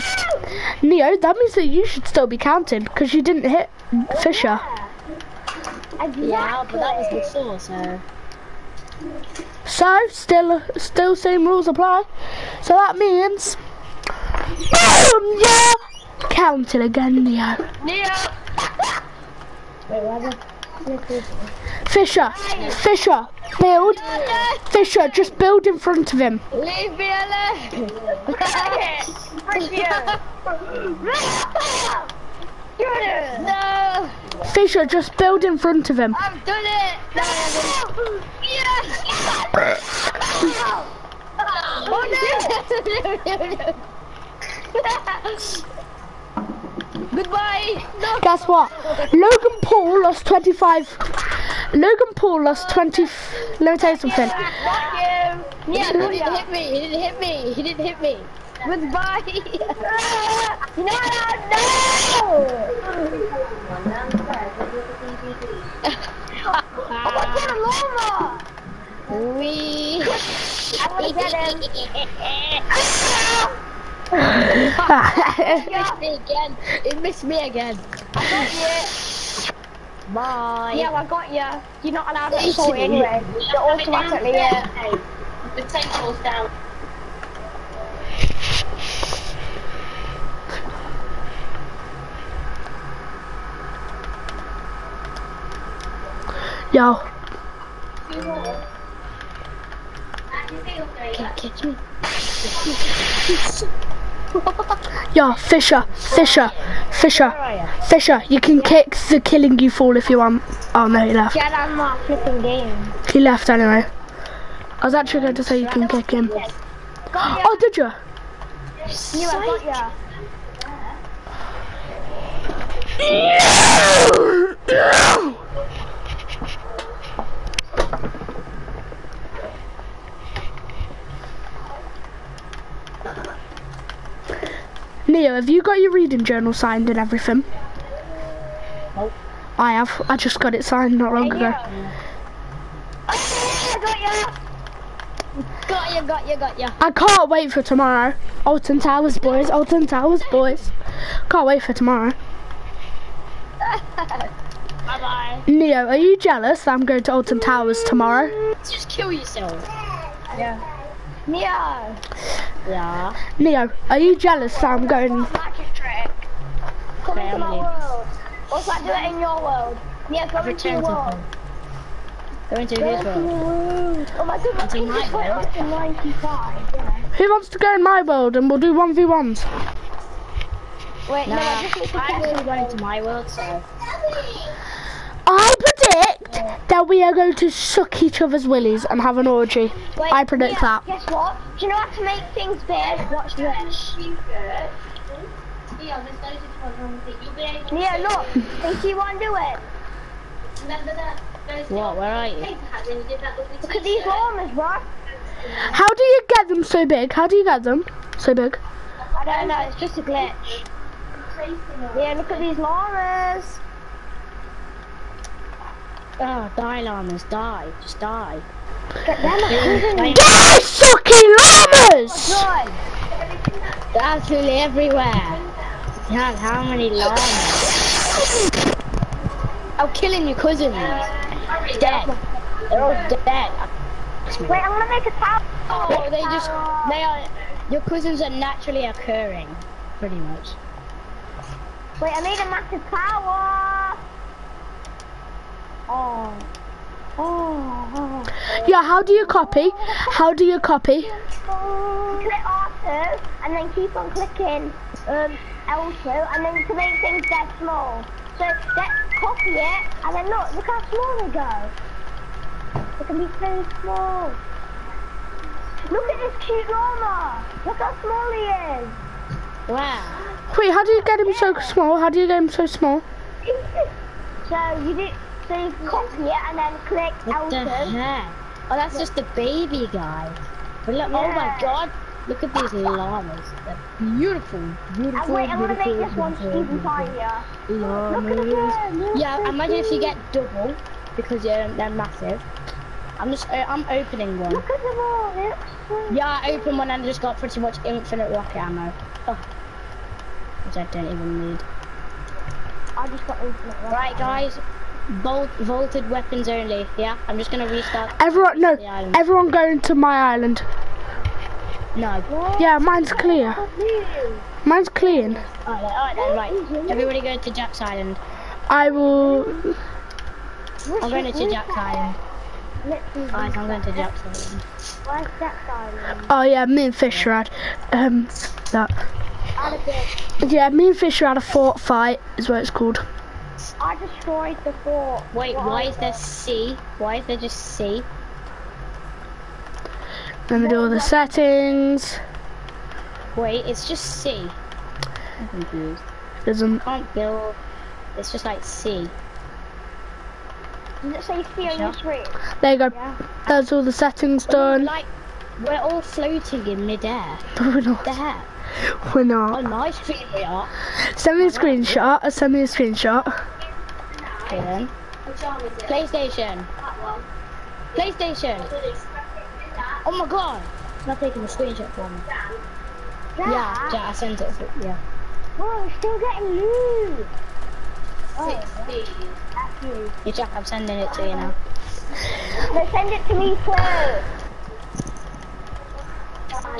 Neo, that means that you should still be counting because you didn't hit Fisher. Yeah, but that was before, so. So still, still same rules apply. So that means, boom, yeah, counting again, Neo. Neo. Fisher, Fisher, build. Fisher, just build in front of him. Leave me alone. (laughs) (laughs) No. Fisher, just build in front of him. I've done it. No. Yes. Oh no. Goodbye. No. Guess what? Logan Paul lost 25. Logan Paul lost 20. f- Let me tell you something. Yeah, Yeah, he didn't hit me. He didn't hit me. He didn't hit me. Goodbye. (laughs) no, no, (laughs) I want to llama. We. I want to get him. (laughs) It missed me again. It missed me again. Bye. Yeah, I got you. You're not allowed to score anyway. You're automatically uh, Potential's down. Yo, Can't Catch me. yo, Fisher, Fisher, Fisher, Fisher. You can kick the killing you fall if you want. Oh no, he left. get of my flipping game. He left anyway. I was actually going to say you can kick him. Oh, did you? You, I got you. Neo, have you got your reading journal signed and everything? I have. I just got it signed not long ago. I got you. Got you, got you, got you. I can't wait for tomorrow. Alton Towers, boys. Alton Towers, boys. Can't wait for tomorrow. (laughs) Bye bye. Neo, are you jealous that I'm going to Alton Towers tomorrow? Just kill yourself. Neo. Yeah. Neo, are you jealous that I'm going? Magic trick. Come into my world. What's that do it in your world? Neo, go into your world. Go into his world. your world. Oh my god, my Into my world. to 95. Yeah. Who wants to go in my world and we'll do 1v1s? Wait, no, Nah, I just need to I'm catch really going to my world, so. I predict that we are going to suck each other's willies and have an orgy. Wait, I predict Neo, that. Guess what? Do you know how to make things big? Watch this. Yeah, there's loads of fun on the You'll be able to Neo, look. Think you want to do it? remember that. What, where are you? paper hats when you did that lovely Look at these t-shirt? llamas, bro. How do you get them so big? How do you get them so big? I don't know, it's just a glitch. Yeah, look at these llamas. Ah, oh, die, llamas, die. Just die. Get them a Die, sucking llamas! Oh, Good. They're absolutely everywhere. God, how many llamas? I'm killing your cousins. Dead. They're all dead. Wait, I'm gonna make a tower. Oh, they just, they are, your cousins are naturally occurring. Pretty much. Wait, I made a massive tower. Oh. Oh. oh. Yeah, how do you copy? How do you copy? Click R2 and then keep on clicking um, L2 and then to make things dead small. So let's copy it and then look, look how small they go. They can be so small. Look at this cute llama. Look how small he is. Wow. Wait, how do you get him so small? How do you get him so small? (laughs) So you do, so you copy it and then click What the L2. heck? Oh, that's just the baby guy. But look, oh my god. Look at these llamas. They're beautiful, beautiful, And wait, I'm gonna make this one even tinier. Llamas. Look at them. Yeah, imagine if you get double because they're massive. I'm just, uh, I'm opening one. Look at them all. So Yeah, I opened one and I just got pretty much infinite rocket ammo. Oh. Which I don't even need. I just got infinite rocket. Right, guys. Volt, vaulted weapons only. Yeah, I'm just gonna restart. Everyone, no, everyone going to my island. No. Yeah, mine's clear. Mine's clean. Alright, alright then, right. Everybody go to Jack's Island. I will. I'm going to Jack's Island. Guys, I'm going to Jack's Island. Where's Jack's Island? Oh yeah, me and Fisher had um that. Add a bit. Yeah, me and Fisher had a fort fight, is what it's called. I destroyed the fort. Wait, What why is there C? Why is there just C? Let me do all the settings. Wait, it's just C. I'm confused. Doesn't. Can't build. It's just like C. Does it say C on your screen? There you go. Yeah. That's all the settings We're done. Like, we're all floating in midair. But (laughs) we're not. The heck? We're On not. my screen we are. Send me a screenshot. uh, Send me a screenshot. Okay then. PlayStation. PlayStation. Oh my god. It's not taking a screenshot for me. Yeah, Jack, I sent it. For, yeah. Oh, we're still getting loot. Oh, that's you. Yeah, Jack, I'm sending it to you now. No, send it to me too.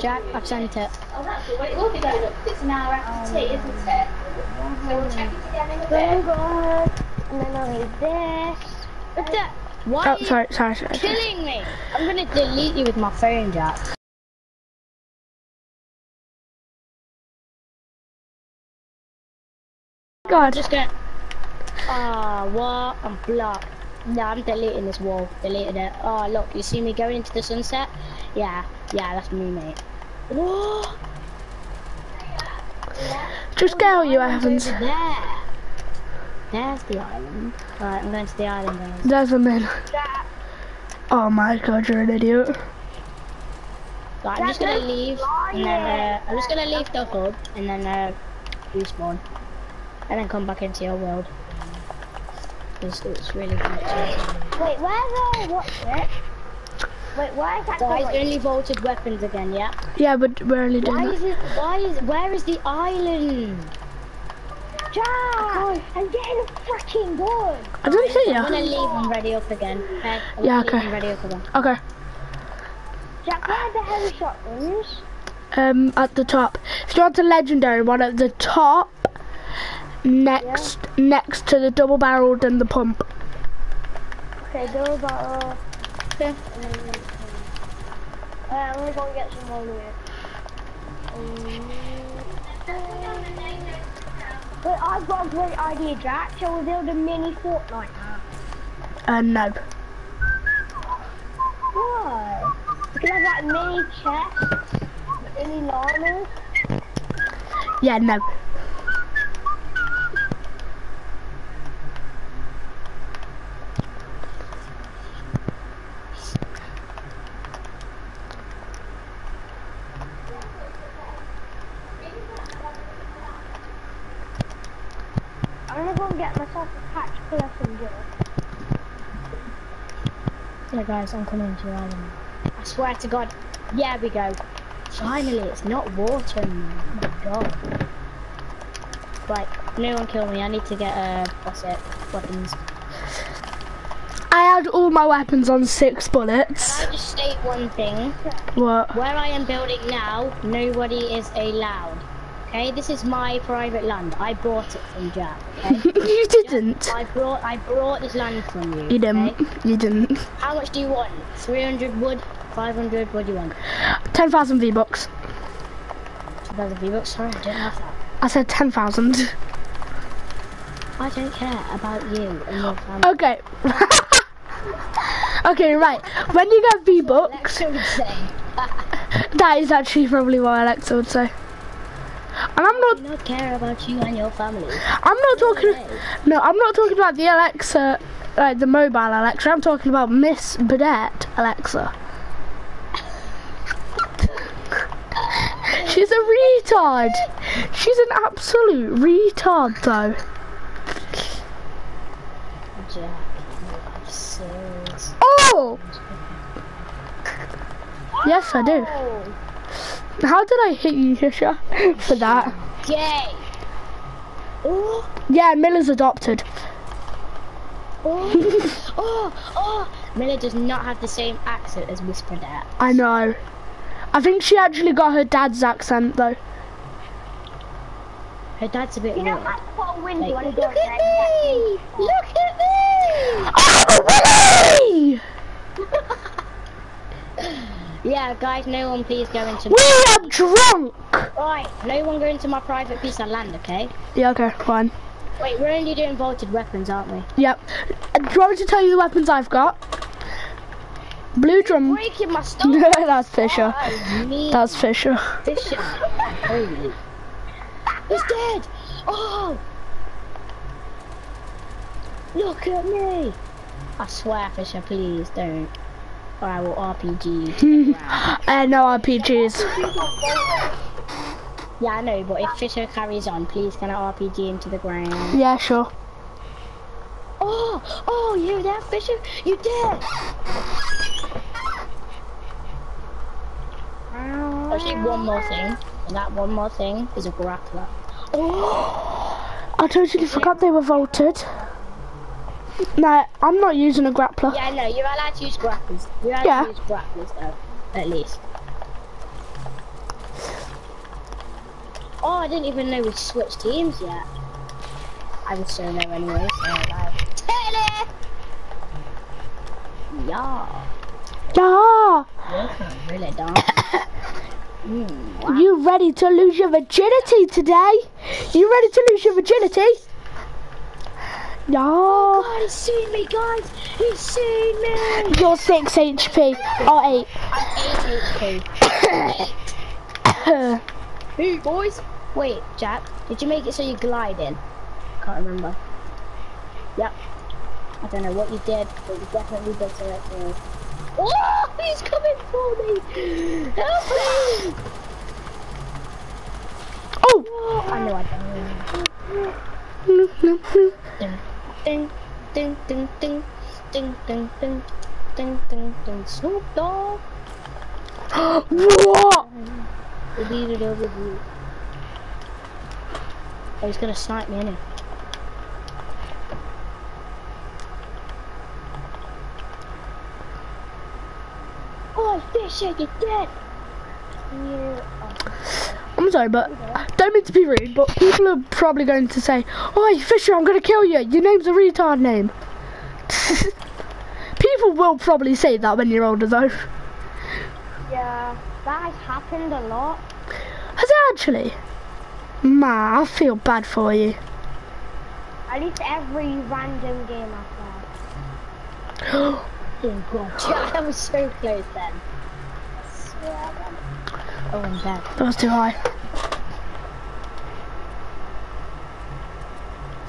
Jack, I've sent it. Oh, that's the way it will be going up. It's an hour after tea, isn't it? So we'll check it again in a bit. good. And then I'll need this. But that, Why Oh, sorry, sorry, sorry. sorry. killing me. I'm gonna delete you with my phone, Jack. I'm God. just gonna. Ah, what? I'm blocked. No, I'm deleting this wall. Deleted it. Oh, look, you see me going into the sunset? Yeah, yeah, that's me, mate. Whoa! Just go, you Evans. Over there. There's the island. Alright, I'm going to the island, guys. There's a man. Oh my god, you're an idiot. Right, I'm just gonna leave, and then uh, I'm just gonna leave the hub, and then uh, respawn, and then come back into your world. It's, it's really good. to- Wait, where's the what's it? Wait, where is that Guys, going? only vaulted weapons again, yeah? Yeah, but we're only doing Why that. is it, why is, where is the island? Jack, I'm getting a freaking gun. I didn't see I'm gonna leave and ready up again, okay? Yeah, okay. ready up again. Okay. Jack, where are the heavy shotguns? Um, at the top. If you want the legendary one at the top, next next to the double barreled and the pump. Okay, go about. Uh, uh, I'm gonna go and get some more here. Um, Wait, I've got a great idea, Jack. Shall we build a mini Fortnite now? Uh, no. Why? We can have like mini chests, mini llamas. Yeah, no. I'm gonna go and get myself a patch messenger. Yeah, guys, I'm coming to your island. I swear to God. Yeah, we go. Finally, it's not water anymore. Oh my God. Right, no one kill me. I need to get uh, what's it? Weapons. I had all my weapons on six bullets. Can I just state one thing? What? Where I am building now, nobody is allowed. Okay, this is my private land. I bought it from Jack. Okay, (laughs) you didn't. I brought I brought this land from you. You didn't. okay? You didn't. How much do you want? 300 wood, 500. What do you want? Ten thousand V bucks. 2,000 V-bucks. Sorry, I don't have that. I said ten thousand. I don't care about you and your family. Okay. (laughs) okay, right. When you get V bucks, Alexa would say. (laughs) that is actually probably what Alexa would say. And I'm not. not care about you and your family. I'm not talking. No, I'm not talking about the Alexa, like the mobile Alexa. I'm talking about Miss Burdette Alexa. She's a retard. She's an absolute retard, though. Jack, serious. Oh! Yes, I do. Oh! How did I hit you, Hisha, for that? Gay. Oh, Yeah, Miller's adopted. oh, oh, oh. Miller does not have the same accent as Miss Burdette. I know. I think she actually got her dad's accent, though. Her dad's a bit You know, weird. I put a window Like, and look at me! Look at me! Oh, Willie! (laughs) Yeah, guys, no one please go into We are drunk! Right, no one go into my private piece of land, okay? Yeah, okay, fine. Wait, we're only doing vaulted weapons, aren't we? Yep. Uh, Do you want me to tell you the weapons I've got? Blue drum. Breaking my (laughs) stuff! That's Fisher. Oh, That's Fisher. Fisher. Holy. He's dead! Oh! Look at me! I swear, Fisher, please don't. Or I will RPG you (laughs) to the ground. Uh, no RPGs. Yeah, I know, but if Fisher carries on, please can I RPG into the ground? Yeah, sure. Oh! Oh, you there, Fisher? You dead! Actually, one more thing. And that one more thing is a grappler. (gasps) I totally forgot they were vaulted. No, I'm not using a grappler. Yeah, no, you're allowed to use grapplers. You're allowed Yeah. to use grapplers though, at least. Oh, I didn't even know we switched teams yet. I would so know anyway, so like... Yeah, Yeah. you're really (coughs) mm, wow. You ready to lose your virginity today? You ready to lose your virginity? Yeah. God, he's seen me, guys! He's seen me! You're 6 HP. Or 8. I'm 8 HP. Hey, boys! Wait, Jack, did you make it so you glide in? Can't remember. Yep. I don't know what you did, but you definitely did right. Oh, he's coming for me! Help me! Oh! Oh, I know I don't. (laughs) Ding, ding, ding, ding, ding, ding, ding, ding, ding, ding, Snoop Dogg. what? Oh, he's gonna snipe me, innit? Oh, fish egg is dead! You I'm sorry, but I don't mean to be rude, but people are probably going to say, "Oi, Fisher, I'm gonna kill you. Your name's a retard name." (laughs) people will probably say that when you're older, though. Yeah, that has happened a lot. Has it actually? Ma, I feel bad for you. At least every random game I've played. (gasps) Oh god, (laughs) yeah, that was so close then. Oh, I'm dead. That was too high.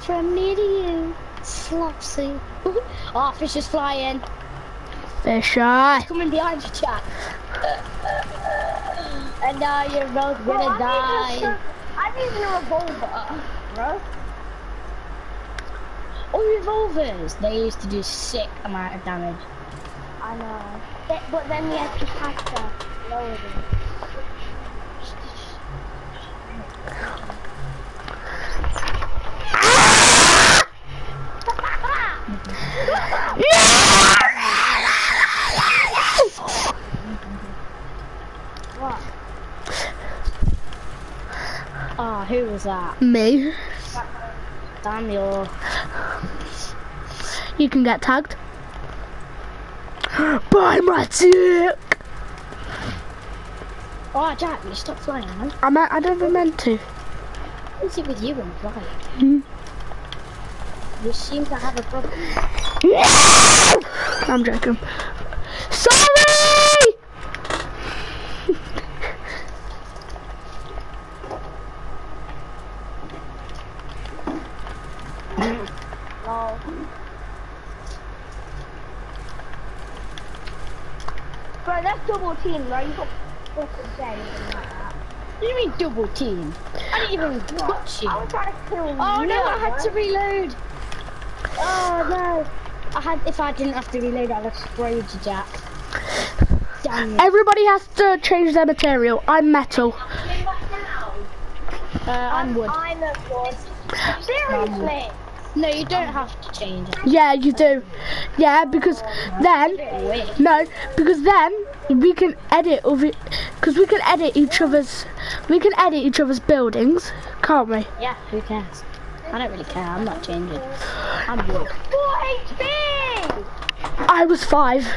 From me to you, Slopsy. (laughs) oh, fish is flying. Fish Fisher. Coming behind you, chat. and now you're both gonna die. I'm using a revolver, bro. Oh, revolvers! They used to do sick amount of damage. I know. But, but then you have to have to lower them. Ah, who was that? Me. Daniel. You can get tagged. (gasps) Bye, my dick. Oh, Jack, you stop flying, man. I meant, I never meant to. What is it with you and flying? Hmm. You seem to have a problem. I'm joking. Sorry! No. Bro, that's double team, bro. You got fucking say anything like that. What do you mean double team? I didn't even touch you. I was trying to kill you. Oh no, I had to reload. Oh no. I had, if I didn't have to reload, I'd have sprayed you, Jack. Damn it. Everybody has to change their material. I'm metal. Uh, I'm wood. I'm a wood. Seriously? No, you don't have to change it. Yeah, you do. Yeah, because then, no, because then we can edit because we can edit each other's, we can edit each other's buildings, can't we? Yeah, who cares? I don't really care. I'm not changing. I'm wood. 4 HP! I was five. (laughs)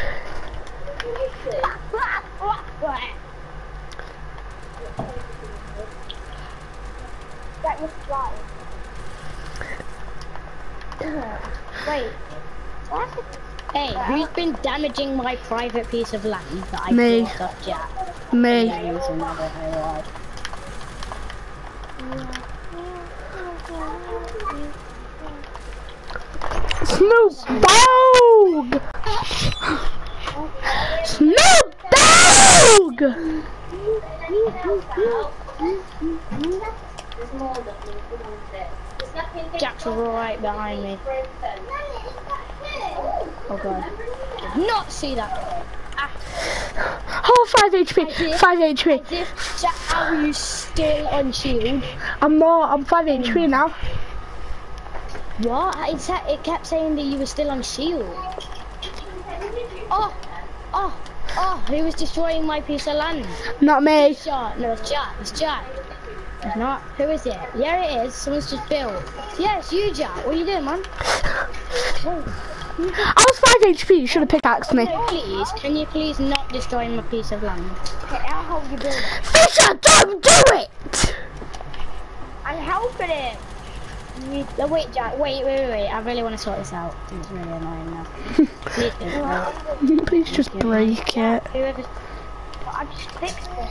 That was flying. Wait. What? Hey, who's been damaging my private piece of land that I Me. bought up, Jack? Me. Yeah, it was another highlight. Snoop Dogg! Snoop Dogg! Jack's right behind me. Oh god. Did not see that. (sighs) Oh, 5 HP. 5 HP. Jack, how are you still on shield? I'm not. I'm 5 HP hmm. now. What? It, sa- it kept saying that you were still on shield. Oh, oh, oh, who was destroying my piece of land? Not me. Shot. No, it's Jack. It's Jack. It's not. Who is it? Yeah, it is. Someone's just built. Yeah, it's you, Jack. What are you doing, man? (laughs) I was 5 HP. You should have pickaxed me. No, please, can you please not destroy my piece of land? Okay, I'll help you build it. Fisher, don't do it! I'm helping him. You- No, wait, Jack. Wait, wait, wait, wait. I really want to sort this out. It's really annoying now. (laughs) Please. Please just break it. Whoever. I just fixed it.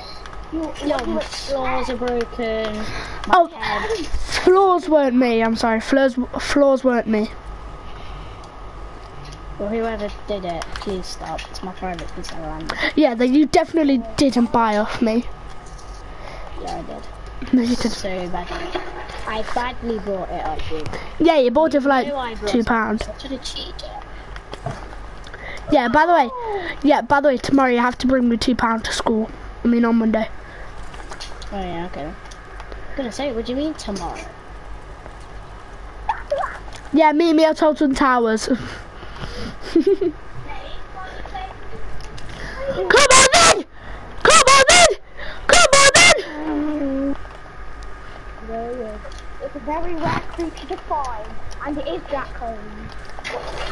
You, Yo, my floors are broken. My Oh, head. floors weren't me. I'm sorry. Floors, floors weren't me. Well, whoever did it, please stop. It's my private piece of land. Yeah, that you definitely didn't buy off me. Yeah, I did. No, you didn't. So badly. I badly bought it off you. Yeah, you bought it for like No, I brought two pounds. Such a cheater. Yeah, by the way, yeah, by the way, tomorrow you have to bring me two pounds to school. I mean on Monday. Oh yeah, okay. I'm gonna say, what do you mean tomorrow? Yeah, meet me at Alton Towers. (laughs) Come on then! Come on then! Come on then! It's a very rare creature to find, and it is Jack Holmes.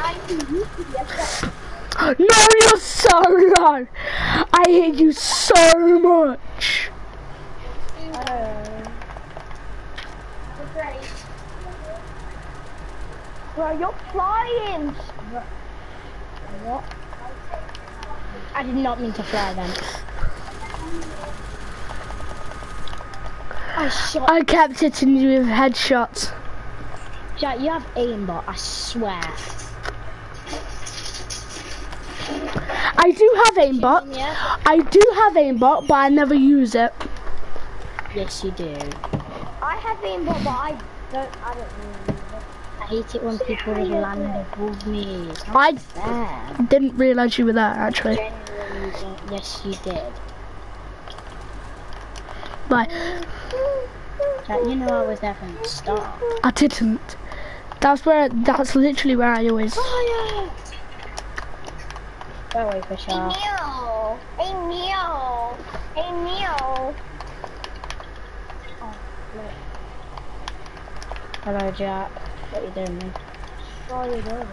And he used to be a Jack. (gasps) No, you're so low. I hate you so much. Bro, you're flying! What? I did not mean to fly then. I shot I kept hitting you with headshots. Jack, you have aimbot, I swear. I do have aimbot. I do have aimbot, but I never use it. Yes you do. I have aimbot, but I don't, I don't really. I hate it when people land above me. It's not I fair. didn't realize you were there actually. Don't- Yes you did. But Jack, you know I was there from the start. I didn't. That's where. That's literally where I always. Go away, Fisher. Neil! Hey, Neil! Hey, Neil! Hello, Jack. What you doing, man? What are you doing?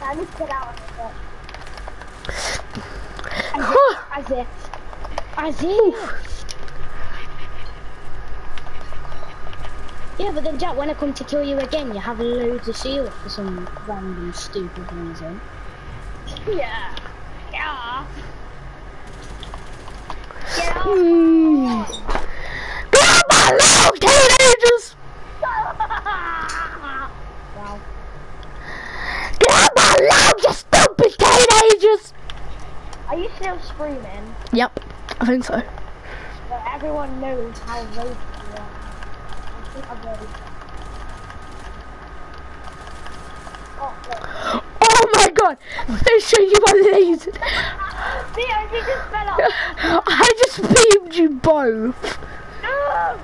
I need to get out of (sighs) it. As if. As if. Yeah, but then Jack, when I come to kill you again, you have loads of shield for some random stupid reason. Yeah. Yeah. Get out! Hmm. Come little teenagers! wow. Come on, loud, you stupid teenagers! Are you still screaming? Yep, I think so. But everyone knows how raging you are. I think I'm ready. Oh. Oh my god! Fisher, you are lazy! Theo, you just fell off! I just beamed you both! No!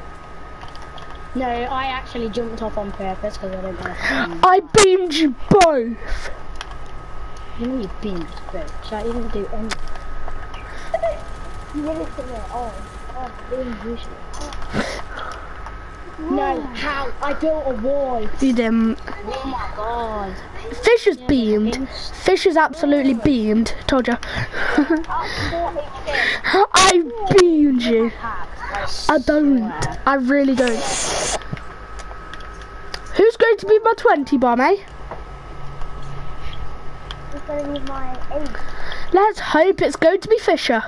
No, I actually jumped off on purpose because I didn't know. I beamed you both! You know you beamed bitch. I didn't do anything. You did it to me. Oh, oh, being usually. No, how? I built a wall. You didn't. Oh my god. Fish Fisher's beamed. Fisher's absolutely beamed. Told you. (laughs) I beamed you. I don't. I really don't. Who's going to be my 20 bomb, eh? It's gonna be my eight. Let's hope it's going to be Fisher.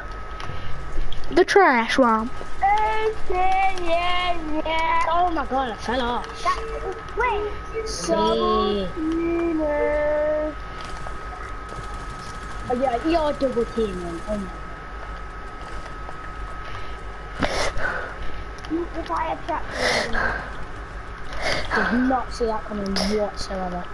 The trash one. Eight, yeah, yeah, yeah. Oh my god, I fell off. That, wait. See. Penis. Oh yeah, you're double teaming. Oh my. If (sighs) I had trapped you, Did not see that coming whatsoever.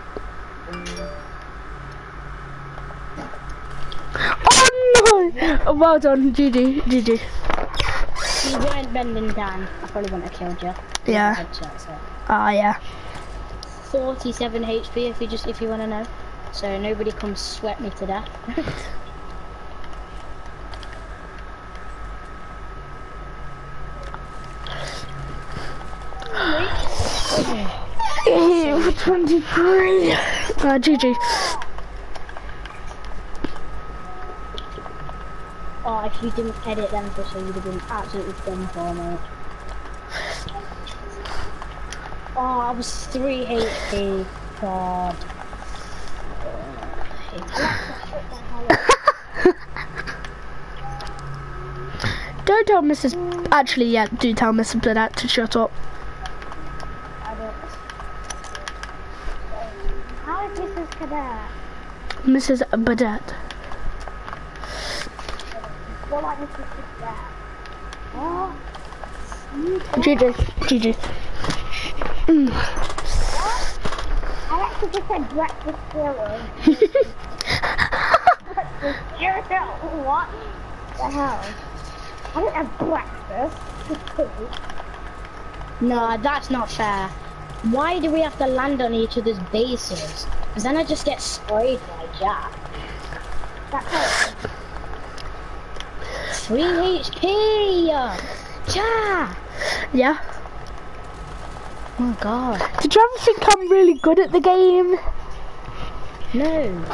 Oh no! well done, GG, GG. You weren't bending down, I probably wouldn't have killed you. Yeah. Headshot, so. Ah, yeah. 47 HP if you just if you want to know. So nobody comes sweat me to death. (laughs) Ew, 23. (laughs) Uh, GG. If you didn't edit them for sure, you'd have been absolutely done for me. (sighs) Oh, I was 3 HP. God. (laughs) Don't tell Mrs. Actually, yeah, do tell Mrs. Burnett to shut up. How is Mrs. Cadet? Mrs. Burnett. More like. Oh, GG. GG. I actually just said breakfast cereal. breakfast cereal? What the hell? I didn't have breakfast. No, that's not fair. Why do we have to land on each other's bases? Because then I just get sprayed by Jack. That's it. 3 HP! Jack! Um, yeah. Oh my god. Did you ever think I'm really good at the game? No,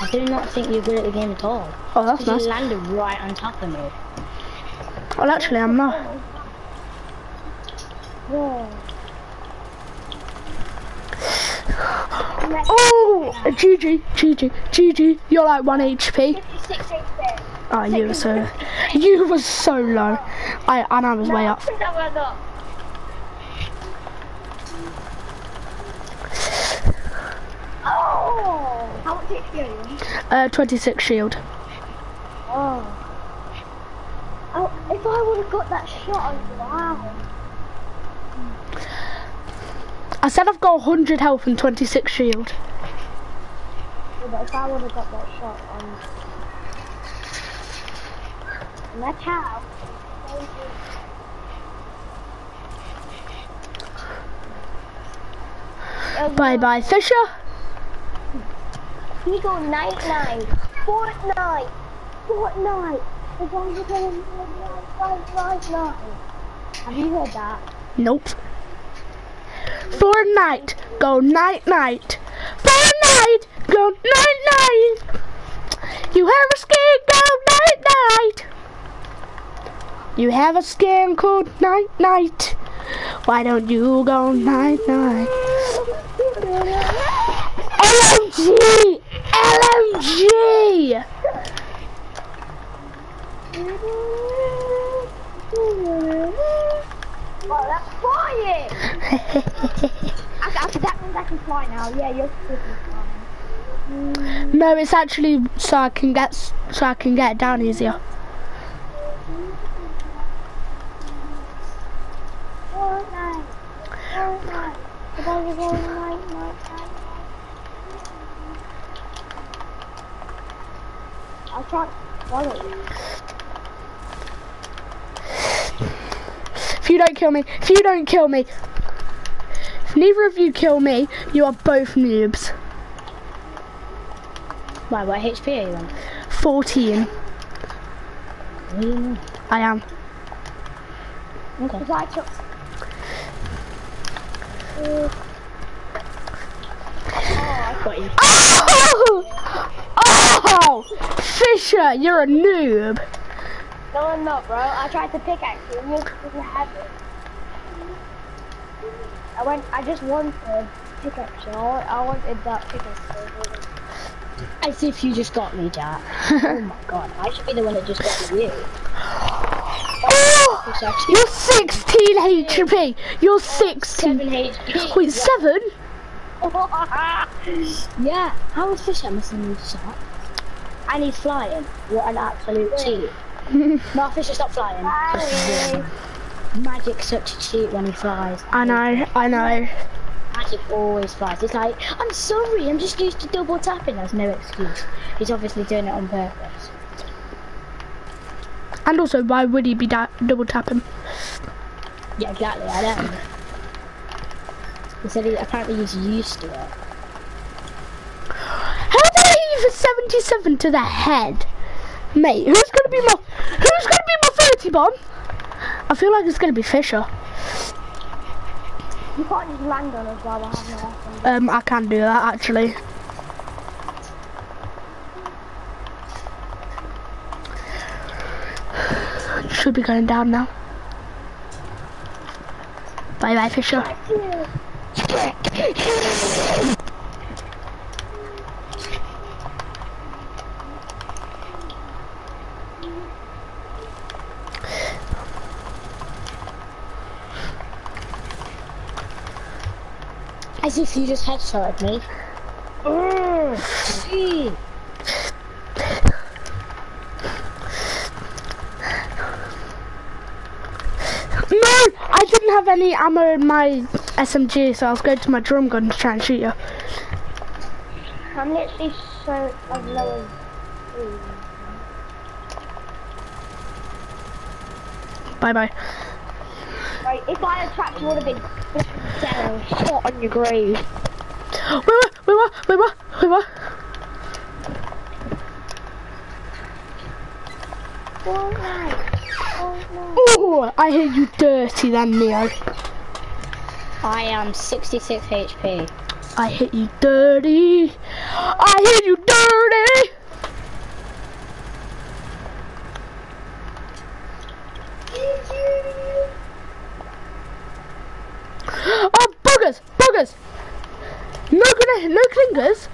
I do not think you're good at the game at all. Oh, that's nice. you landed right on top of me. Well, actually, I'm not. Yeah. Oh, GG, GG, GG. You're like 1 HP. 56 HP. Oh, you were so, you were so low. I and I was way up. Oh! How much? Uh, 26 shield. Oh. Oh, if I would have got that shot, wow. I said I've got 100 health and 26 shield. Yeah, but if I would have got that shot, um. And that's how. Bye bye, Fisher. We go night night. Fortnite. Fortnite. The guys are going night night night night. Have you heard that? Nope. Fortnite, go night night. Fortnite, go night night. You have a skin, go night night. You have a scam called night night. Why don't you go night night? LMG! LMG! Oh, that's (laughs) flying! after, that means I can fly now. Yeah, you're flying. no, it's actually so I can get so I can get down easier. Fortnite. Fortnite. I'll try follow you. If you don't kill me, if you don't kill me, if neither of you kill me, you are both noobs. Why, what HP are you on? 14. Mm, I am. Okay. Because I took. Got you. Oh! Oh! Fisher, you're a noob. No, I'm not, bro. I tried to pickaxe you and you didn't have it. I went. I just wanted pickaxe. I, wa- I wanted that pickaxe. As if you just got me, Jack. (laughs) oh my god, I should be the one that just got you. (gasps) Oh! You're 16 HP. You're 16. 7 HP. Wait, 7? Yeah, how is Fisher missing these shot? And he's flying. What an absolute cheat. (laughs) no, Fisher, stop flying. Magic's such a cheat when he flies. I know, I know. Magic always flies. It's like, I'm sorry, I'm just used to double tapping. There's no excuse. He's obviously doing it on purpose. And also, why would he be double tapping? Yeah, exactly. I don't. He said he apparently he's used to it. How hit you for 77 to the head? Mate, who's gonna be my who's gonna be my 30 bomb? I feel like it's gonna be Fisher. You can't just land on us while we're having a. Um, I can do that actually. Should be going down now. Bye bye, Fisher. (laughs) As if you just headshot me. No, I didn't have any ammo in my SMG, so I was going to my drum gun to try and shoot you. I'm literally so as low as. Bye bye. Right, if I had trapped you would have been down, shot on your grave. Wait, wait, wait, wait, wait, wait, wait. Oh no. Oh no. Oh, I hit you dirty then, Neo. I am 66 HP. I hit you dirty. I hit you dirty. Oh, buggers, buggers. No, gonna, no clingers.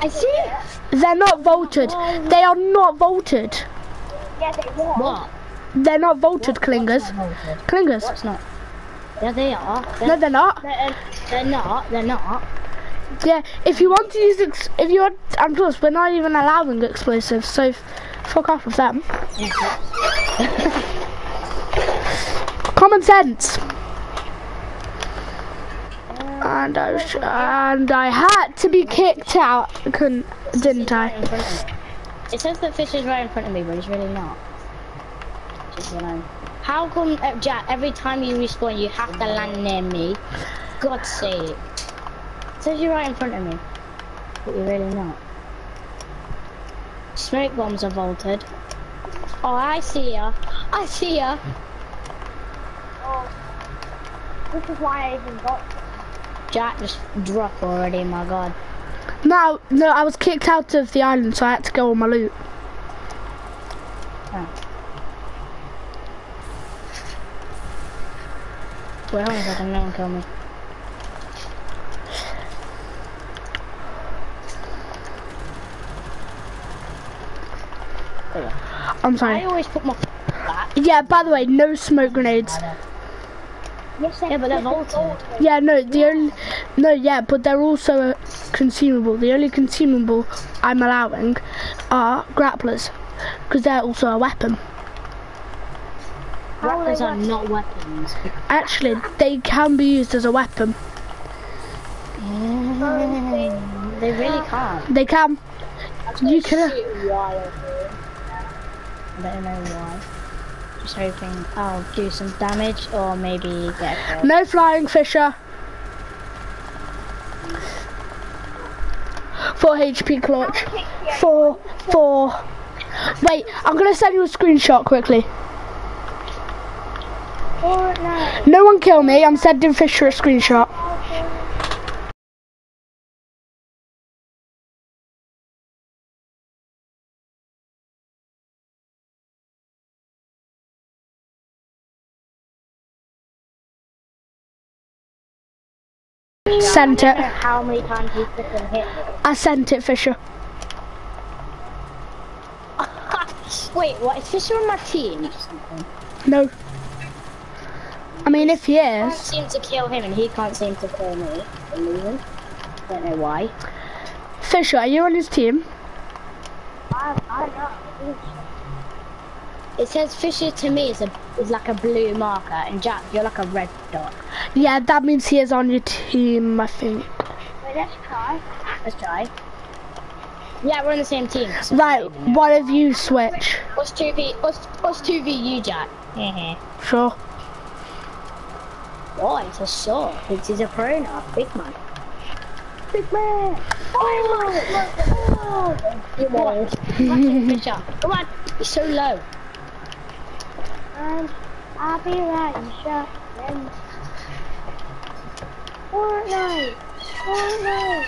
I see. They're not vaulted. They are not vaulted. Yeah, they were. What? They're not vaulted clingers. Clingers. What's not? Yeah, they are. No, They're, they're not. they're, uh, they're not. They're not. Yeah, if you want to use, ex- if you want, and plus we're not even allowing explosives, so f- fuck off with them. (laughs) Common sense. And I, and I had to be kicked out, I couldn't, didn't I? In front of me. It says that fish is right in front of me, but it's really not. Just you know. How come, uh, Jack, every time you respawn, you have to land near me? God's sake. It says you're right in front of me, but you're really not. Smoke bombs are vaulted. Oh, I see ya. I see ya. Oh. This is why I even got. Jack just drop already, my god. No, no, I was kicked out of the island, so I had to go on my loot. Ah. Wait, hold on a second, no one kill me. I'm I sorry. always put my. Yeah, by the way, no smoke grenades. Yes, Yeah, but they're. Yeah, no, the only, no, yeah, but they're also uh, consumable. The only consumable I'm allowing are grapplers, because they're also a weapon. Grapplers are not weapons. Actually, they can be used as a weapon. They really can't. They can. You can. I don't know why. Just hoping I'll do some damage or maybe get. No flying, Fisher. 4 HP clutch. 4, 4. Wait, I'm gonna send you a screenshot quickly. No. No one kill me, I'm sending Fisher a screenshot. Sent it. how many times you freaking hit. I sent it, Fisher. (laughs) Wait, what? Is Fisher on my team or something? No. I mean, if he is. I can't seem to kill him and he can't seem to kill me. I. Don't know why. Fisher, are you on his team? I, I know. It says Fisher to me is a is like a blue marker, and Jack, you're like a red dot. Yeah, that means he is on your team, I think. Wait, let's try. Let's try. Yeah, we're on the same team. so- Right, one of you switch. Us two v us us two v you, Jack. Hehe. Sure. oh, it's a sword. It is a pro now, big man. Big man. Oh, You won't. Good shot. Come on. You're so low. And I'll be right in shot. Fortnite. Fortnite.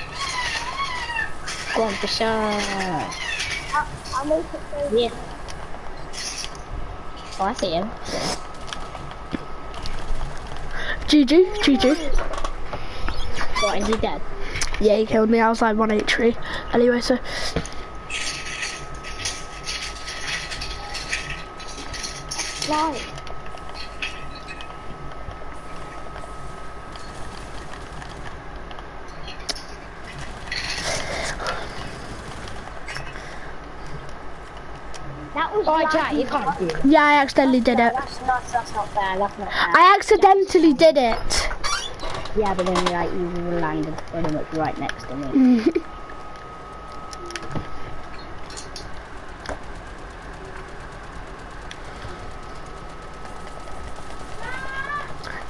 Come on, for sure. I'll, I'll make it so. Yeah. Oh, I see him. GG, GG. What, is he dead? Yeah, he killed me. I was like 1 HP. Anyway, so. Right. That was Oh, laggy. Jack, you can't do it. Yeah, I accidentally did it. That's not, that's not fair. That's not fair. I accidentally did it. Yeah, but then like you landed pretty much right next to me. (laughs)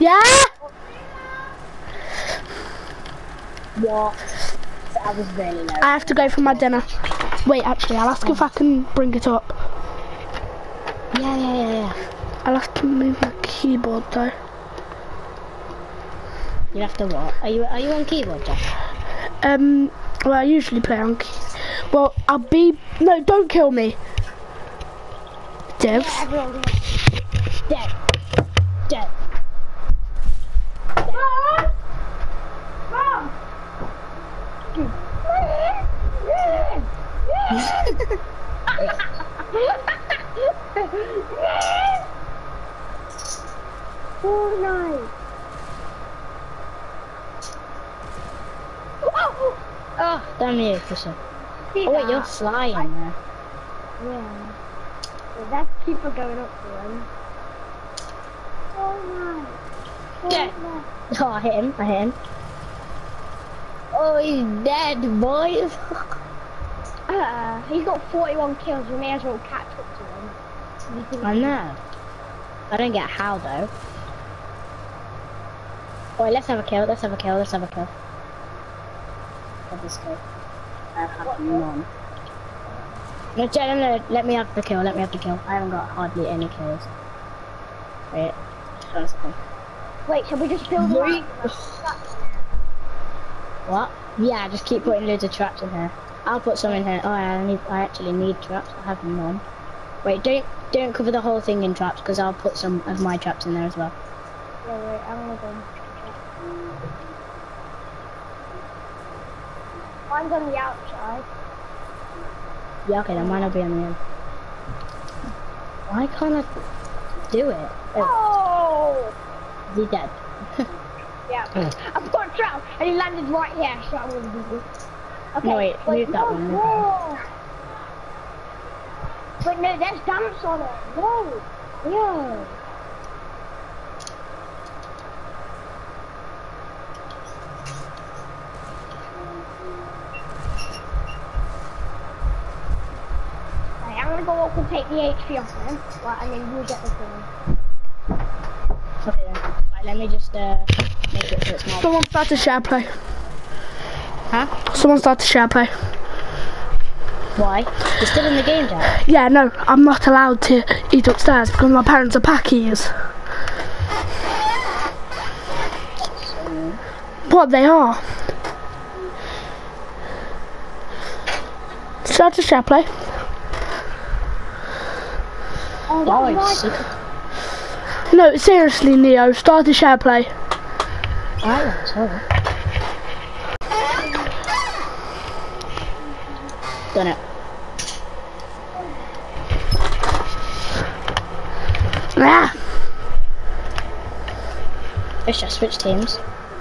Yeah? What? I was really. I have to go for my dinner. Wait, actually, I'll ask if I can bring it up. Yeah, yeah, yeah, yeah. I'll have to move my keyboard though. You have to what? Are you are you on keyboard, Jack? Um, well, I usually play on key. Well, I'll be. No, don't kill me. Everyone Dead. Dead. Fortnite. Oh, ah, Oh, damn you, Fisher. Oh wait, you're flying there. Yeah. So that's people going up for him. Fortnite. Fortnite. (laughs) Oh, I hit him. I hit him. Oh, he's dead, boys. (laughs) Uh, he's got 41 kills. We may as well catch up to him. I know. I don't get how though. Wait, let's have a kill. Let's have a kill. Let's have a kill. Have this kill. I have none. No, Jay, no, no, let me have the kill. Let me have the kill. I haven't got hardly any kills. Wait, one second. Wait, shall we just build a Three. ramp? What? Yeah, just keep putting loads of traps in here. I'll put some in here. Oh, I need. I actually need traps. I have none. Wait, don't don't cover the whole thing in traps because I'll put some of my traps in there as well. Yeah, wait, I'm gonna go. Mine's on the outside. Yeah, okay, then mine will be on the end. Why can't I do it? Oh, Oh! is he dead? (laughs) Yeah. (laughs) I put a trap and he landed right here, so I'm gonna do this. Okay. No, wait, move that no, one, move that no. But no, there's dance on it. No. No. Right, I'm gonna go up and take the HP off him, right, and then you get the thing. Okay then. Right, let me just uh make it so it's not. Someone started share play. Huh? Someone started share play. Why? You're still in the game, Jack. Yeah, no, I'm not allowed to eat upstairs because my parents are packies. What they are? Start a share play. Oh, that it's right. No, seriously, Neo, start a share play. Alright, sorry. Done it. Ah, Let's just switch teams.